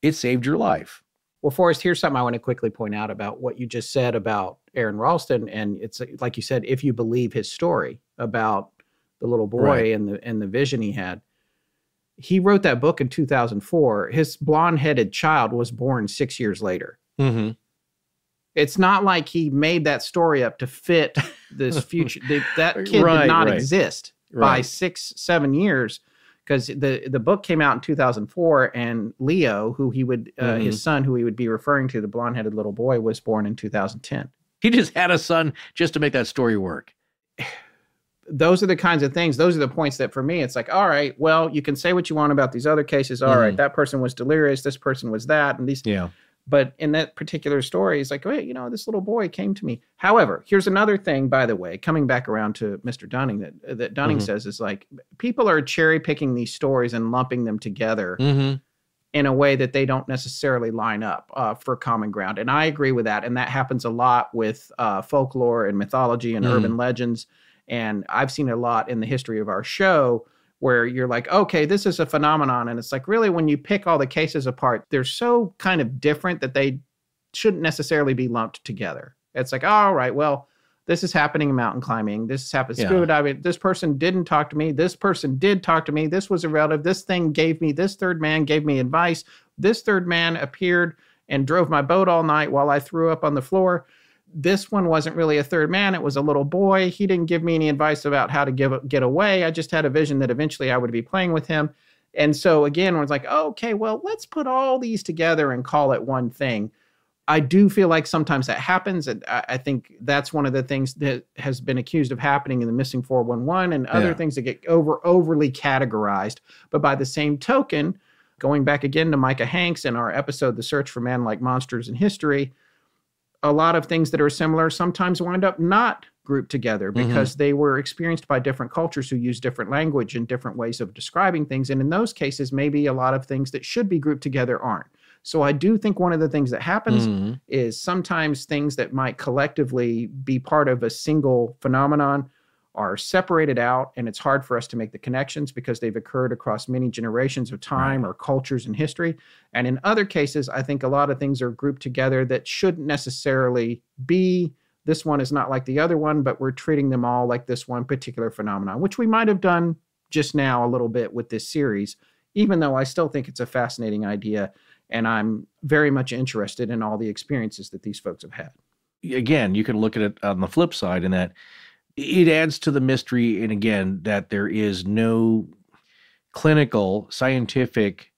it saved your life. Well, Forrest, here's something I want to quickly point out about what you just said about Aron Ralston, and it's like you said, if you believe his story about the little boy right. and the and the vision he had, he wrote that book in 2004. His blonde-headed child was born six years later. Mm-hmm. It's not like he made that story up to fit this *laughs* future. that kid right, did not right. exist by six, seven years because the the book came out in 2004 and leo who he would uh, mm-hmm. his son who he would be referring to the blonde-headed little boy was born in 2010 he just had a son just to make that story work those are the kinds of things those are the points that for me it's like all right well you can say what you want about these other cases All mm-hmm. right, that person was delirious this person was that and these yeah But in that particular story, he's like, wait, you know, this little boy came to me. However, here's another thing, by the way, coming back around to Mr. Dunning that that Dunning mm-hmm. says is like people are cherry picking these stories and lumping them together. Mm-hmm in a way that they don't necessarily line up uh, for common ground. And I agree with that. And that happens a lot with uh, folklore and mythology and mm. urban legends. And I've seen a lot in the history of our show where you're like, okay, this is a phenomenon. And it's like, really, when you pick all the cases apart, they're so kind of different that they shouldn't necessarily be lumped together. It's like, all right, well, this is happening in mountain climbing. This is happening yeah. scuba diving. This person didn't talk to me. This person did talk to me. This was a relative. This thing gave me, this third man gave me advice. This third man appeared and drove my boat all night while I threw up on the floor. This one wasn't really a third man. It was a little boy. He didn't give me any advice about how to give, get away. I just had a vision that eventually I would be playing with him. And so again, I was like, oh, okay, well, let's put all these together and call it one thing. I do feel like sometimes that happens. And I, I, think that's one of the things that has been accused of happening in the missing 411 and other yeah. things that get over overly categorized. But by the same token, going back again to Micah Hanks in our episode, The Search for Man Like Monsters in History, a lot of things that are similar sometimes wind up not grouped together mm-hmm. because mm-hmm. they were experienced by different cultures who use different language and different ways of describing things. And in those cases, maybe a lot of things that should be grouped together aren't. So I do think one of the things that happens mm-hmm. is sometimes things that might collectively be part of a single phenomenon are separated out and it's hard for us to make the connections because they've occurred across many generations of time or cultures and history. And in other cases, I think a lot of things are grouped together that shouldn't necessarily be this one is not like the other one, but we're treating them all like this one particular phenomenon, which we might have done just now a little bit with this series, even though I still think it's a fascinating idea and I'm very much interested in all the experiences that these folks have had. Again, you can look at it on the flip side in that it adds to the mystery, and again, that there is no clinical scientific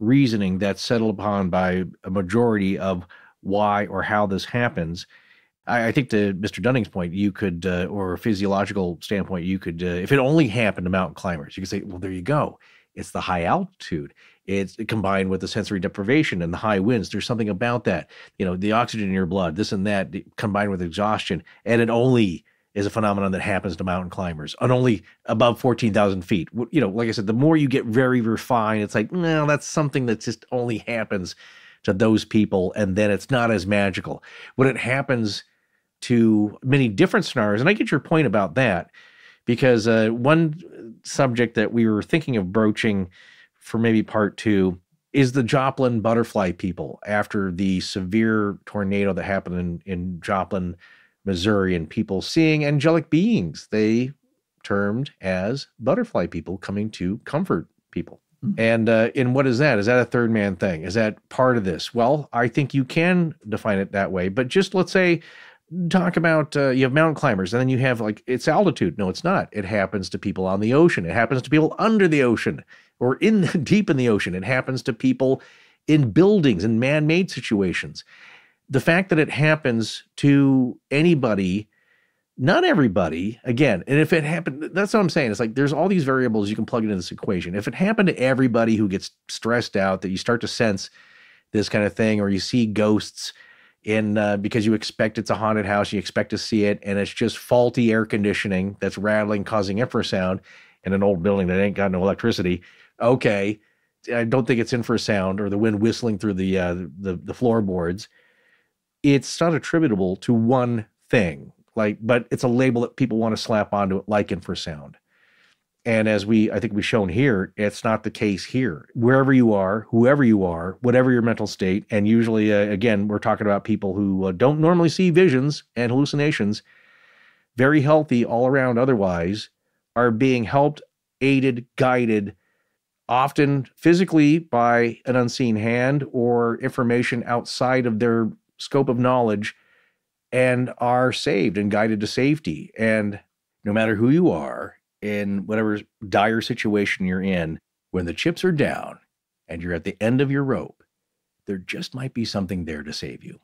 reasoning that's settled upon by a majority of why or how this happens. I, I think to Mr. Dunning's point, you could, uh, or a physiological standpoint, you could, uh, if it only happened to mountain climbers, you could say, well, there you go. It's the high altitude. It's combined with the sensory deprivation and the high winds. There's something about that. You know, the oxygen in your blood, this and that, combined with exhaustion, and it only is a phenomenon that happens to mountain climbers on only above 14,000 feet. You know, like I said, the more you get very refined, it's like, no, that's something that just only happens to those people. And then it's not as magical. When it happens to many different scenarios, and I get your point about that, because uh, one subject that we were thinking of broaching for maybe part two is the Joplin butterfly people after the severe tornado that happened in, in Joplin, Missouri, and people seeing angelic beings they termed as butterfly people coming to comfort people. Mm-hmm. And uh, and what is that? Is that a third man thing? Is that part of this? Well, I think you can define it that way. But just let's say talk about uh, you have mountain climbers and then you have like it's altitude no it's not it happens to people on the ocean it happens to people under the ocean or in *laughs* deep in the ocean it happens to people in buildings and man-made situations the fact that it happens to anybody not everybody again and if it happened that's what i'm saying it's like there's all these variables you can plug into this equation if it happened to everybody who gets stressed out that you start to sense this kind of thing or you see ghosts in uh, because you expect it's a haunted house, you expect to see it, and it's just faulty air conditioning that's rattling, causing infrasound in an old building that ain't got no electricity. Okay, I don't think it's infrasound or the wind whistling through the uh, the, the floorboards. It's not attributable to one thing, like, but it's a label that people want to slap onto it, like infrasound. And as we, I think we've shown here, it's not the case here. Wherever you are, whoever you are, whatever your mental state, and usually, uh, again, we're talking about people who uh, don't normally see visions and hallucinations, very healthy all around otherwise, are being helped, aided, guided, often physically by an unseen hand or information outside of their scope of knowledge, and are saved and guided to safety. And no matter who you are, in whatever dire situation you're in, when the chips are down and you're at the end of your rope, there just might be something there to save you.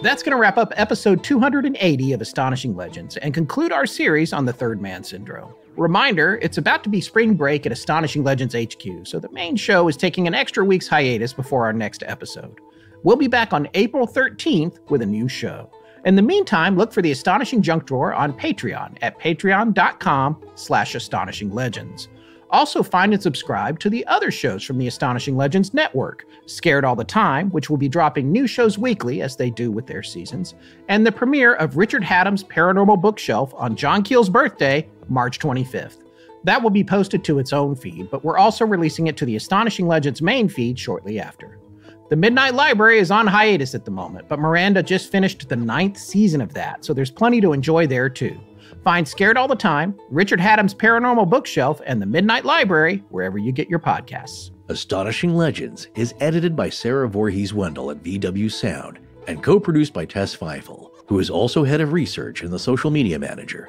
That's going to wrap up episode 280 of Astonishing Legends and conclude our series on the Third Man Syndrome. Reminder it's about to be spring break at Astonishing Legends HQ, so the main show is taking an extra week's hiatus before our next episode. We'll be back on April 13th with a new show. In the meantime, look for the Astonishing Junk Drawer on Patreon at patreon.com slash astonishinglegends. Also, find and subscribe to the other shows from the Astonishing Legends Network Scared All the Time, which will be dropping new shows weekly as they do with their seasons, and the premiere of Richard Hatem's Paranormal Bookshelf on John Keel's birthday, March 25th. That will be posted to its own feed, but we're also releasing it to the Astonishing Legends main feed shortly after. The Midnight Library is on hiatus at the moment, but Miranda just finished the ninth season of that, so there's plenty to enjoy there too. Find Scared All the Time, Richard Hatem's Paranormal Bookshelf, and The Midnight Library wherever you get your podcasts. Astonishing Legends is edited by Sarah Voorhees Wendell at VW Sound and co produced by Tess Feifel, who is also head of research and the social media manager.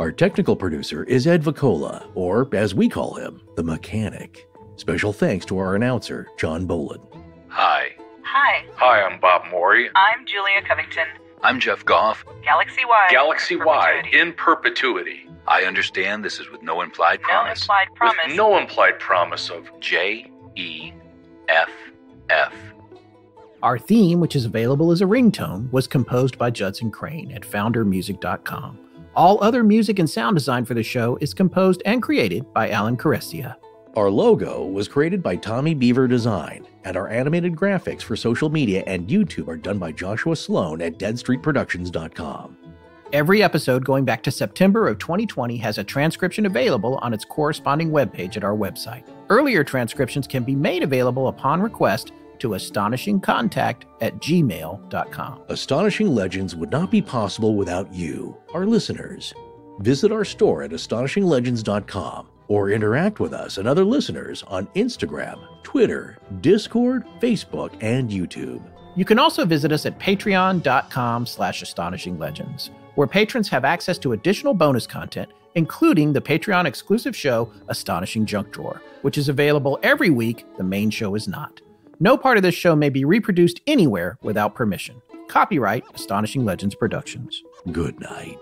Our technical producer is Ed Vicola, or as we call him, the mechanic. Special thanks to our announcer, John Boland. Hi. Hi. Hi, I'm Bob Morey. I'm Julia Covington. I'm Jeff Goff. Galaxy wide. Galaxy wide in perpetuity. I understand this is with no implied No promise. implied promise. With no implied promise of J E F F. Our theme, which is available as a ringtone, was composed by Judson Crane at foundermusic.com. All other music and sound design for the show is composed and created by Alan Carestia. Our logo was created by Tommy Beaver Design, and our animated graphics for social media and YouTube are done by Joshua Sloan at deadstreetproductions.com. Every episode going back to September of 2020 has a transcription available on its corresponding webpage at our website. Earlier transcriptions can be made available upon request to astonishingcontact at gmail.com. Astonishing Legends would not be possible without you, our listeners. Visit our store at astonishinglegends.com or interact with us and other listeners on Instagram, Twitter, Discord, Facebook, and YouTube. You can also visit us at patreon.com slash astonishinglegends, where patrons have access to additional bonus content, including the Patreon exclusive show Astonishing Junk Drawer, which is available every week. The main show is not. No part of this show may be reproduced anywhere without permission. Copyright Astonishing Legends Productions. Good night.